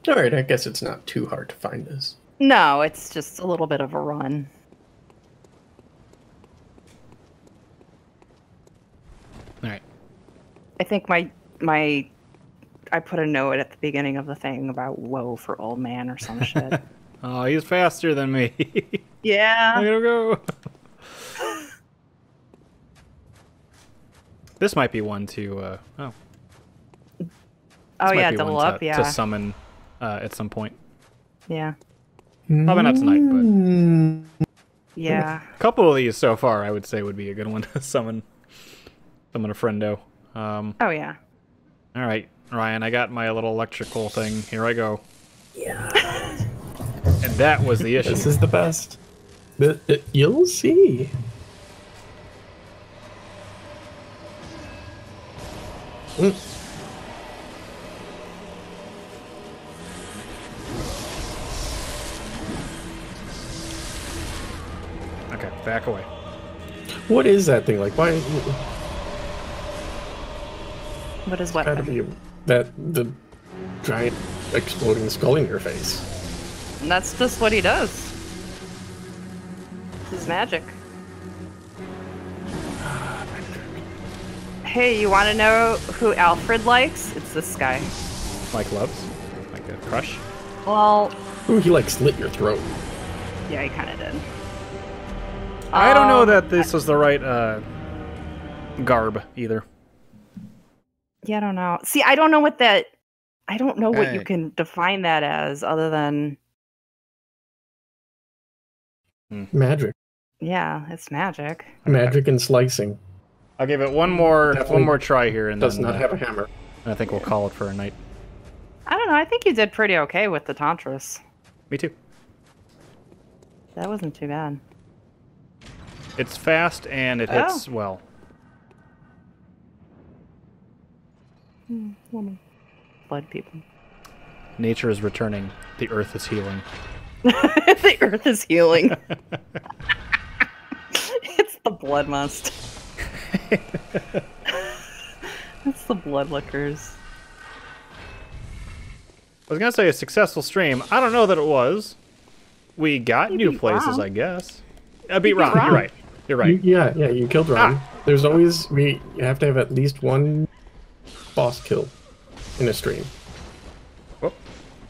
Alright, I guess it's not too hard to find this. no, it's just a little bit of a run. All right. I think my my I put a note at the beginning of the thing about woe for old man or some shit. Oh, he's faster than me. yeah. I yeah. gotta go. This might be one to. Uh, oh. Oh this might yeah, be double one up. to, yeah. To summon uh, at some point. yeah. Probably not tonight, but Mm. Yeah. a couple of these so far, I would say, would be a good one to summon. Summon a friendo. Um, Oh yeah. all right, Ryan, I got my little electrical thing. Here I go. Yeah. And that was the issue. This is the best. The, the- you'll see. Mm. Okay, back away. What is that thing? Like, why? What is what? Gotta be that the giant exploding skull in your face. And that's just what he does. This is magic. Hey, you want to know who Alfred likes? It's this guy. Like loves, like a crush. Well, Ooh, he like slit your throat. yeah, he kind of did. I don't know Um, that this was the right uh, garb either. Yeah, I don't know. See, I don't know what that. I don't know what you can define that as, other than Magic, yeah, it's magic. magic and slicing. I'll give it one more Definitely one more try here, and Does then not uh, have a hammer. I think we'll call it for a night. I don't know. I think you did pretty okay with the tantras. Me too. That wasn't too bad. It's fast and it Oh. hits well. Blood people. Nature is returning. The earth is healing. the earth is healing. it's the blood monster. it's the Bloodlickers. I was gonna say a successful stream. I don't know that it was. We got You new places, Rom. I guess. I beat beat Ron. You're right. You're right. You- yeah, yeah, you killed Ron. Ah. There's always we have to have at least one boss kill in a stream. Whoop.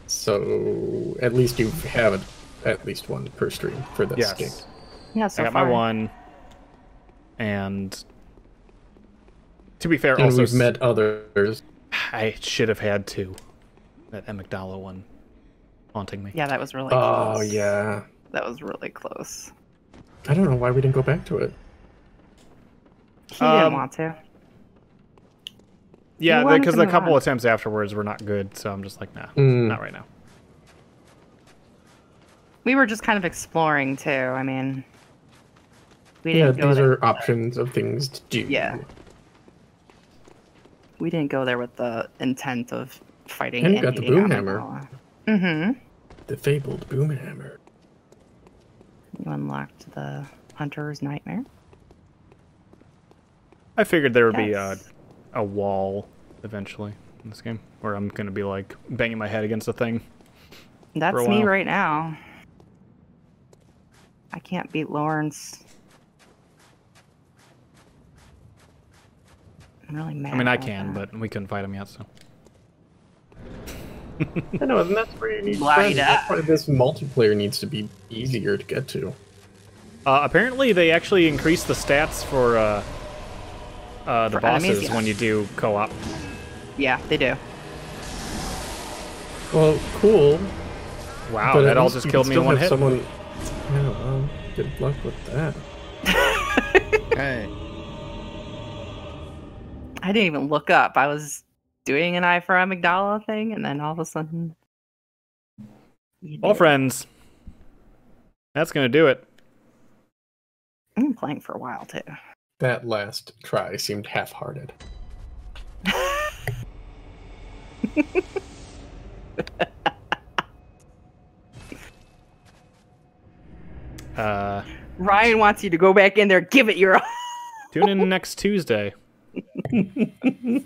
So at least you have it, at least one per stream for this Yes. game. Yeah, so I got far. my one. And to be fair, And also we've met others. I should have had two. That Amygdala one haunting me. Yeah, that was really Oh close. yeah. That was really close. I don't know why we didn't go back to it. He Um, didn't want to. Yeah, because to the couple on. attempts afterwards were not good, so I'm just like, nah, Mm. not right now. We were just kind of exploring too. I mean, we Yeah, didn't go these there. are options of things to do. Yeah. We didn't go there with the intent of fighting. And and you got the eating boom hammer. Mm-hmm. The fabled boom hammer. You unlocked the hunter's nightmare. I figured there would be a, a wall eventually in this game where I'm gonna be like banging my head against a thing. That's a me right now. I can't beat Laurence. I'm really mad. I mean, I can, that. but we couldn't fight him yet, so. I know, and that's where you need Blah, friends. da. That's why this multiplayer needs to be easier to get to. Uh, apparently, they actually increase the stats for uh, uh, the For enemies, bosses yeah. when you do co-op. yeah, they do. Well, cool. Wow, but that all just killed me in still one hit. Someone... Yeah, well, good luck with that. Hey. I didn't even look up. I was doing an eye for a amygdala thing, and then all of a sudden. you Well, friends, that's gonna do it. I've been playing for a while too. That last try seemed half-hearted. Uh, Ryan wants you to go back in there, give it your all. tune in next Tuesday.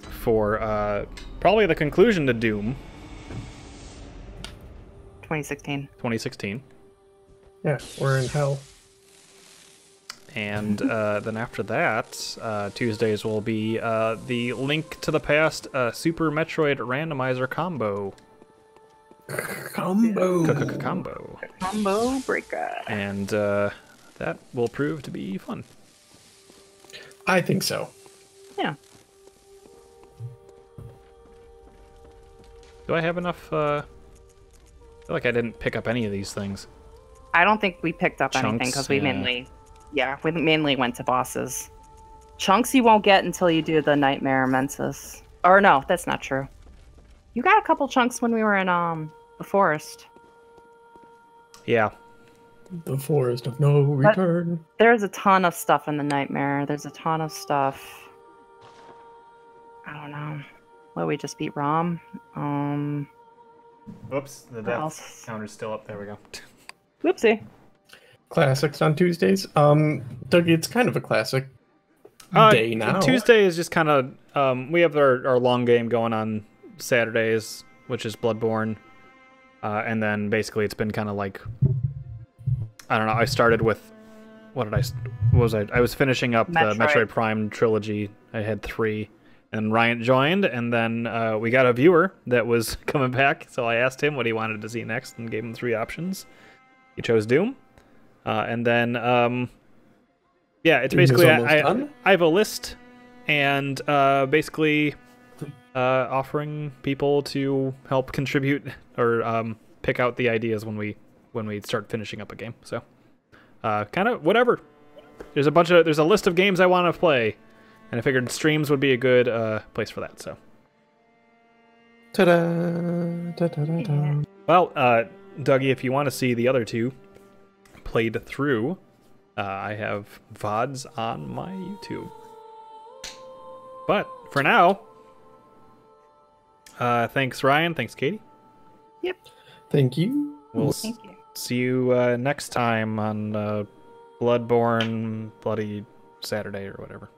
For uh, probably the conclusion to Doom 2016. 2016. Yeah, we're in hell. And uh, then after that, uh, Tuesdays will be uh, the Link to the Past uh, Super Metroid Randomizer Combo. Combo. C- Combo. Combo breaker. And uh, that will prove to be fun. I think so. Yeah. Do I have enough? Uh... I feel like I didn't pick up any of these things. I don't think we picked up anything because we yeah. mainly, yeah, we mainly went to bosses. Chunks you won't get until you do the Nightmare Mensis. Or no, that's not true. You got a couple chunks when we were in um the forest. Yeah. The forest of no return. There's a ton of stuff in the Nightmare. There's a ton of stuff. I don't know. What we just beat Rom. Um, Oops, the death else? counter's still up. There we go. whoopsie. Classics on Tuesdays. Um, Doug, it's kind of a classic Uh, day now. Tuesday is just kind of um, we have our, our long game going on Saturdays, which is Bloodborne, uh, and then basically it's been kind of like I don't know. I started with what did I What was I? I was finishing up the Metroid. Metroid Prime trilogy. I had three, and Ryan joined, and then uh, we got a viewer that was coming back. So I asked him what he wanted to see next, and gave him three options. He chose Doom, uh, and then um, yeah, it's Doom basically I, I. I have a list, and uh, basically uh, offering people to help contribute or um, pick out the ideas when we when we start finishing up a game. So uh, kind of whatever. There's a bunch of there's a list of games I want to play, and I figured streams would be a good uh, place for that. So Ta-da, ta-da-da-da. well, uh, Dougie, if you want to see the other two played through, uh, I have vods on my YouTube. But for now, uh, thanks Ryan, thanks Katie. Yep. Thank you. We'll s- Thank you. See you uh, next time on uh, Bloodborne Bloody Saturday or whatever.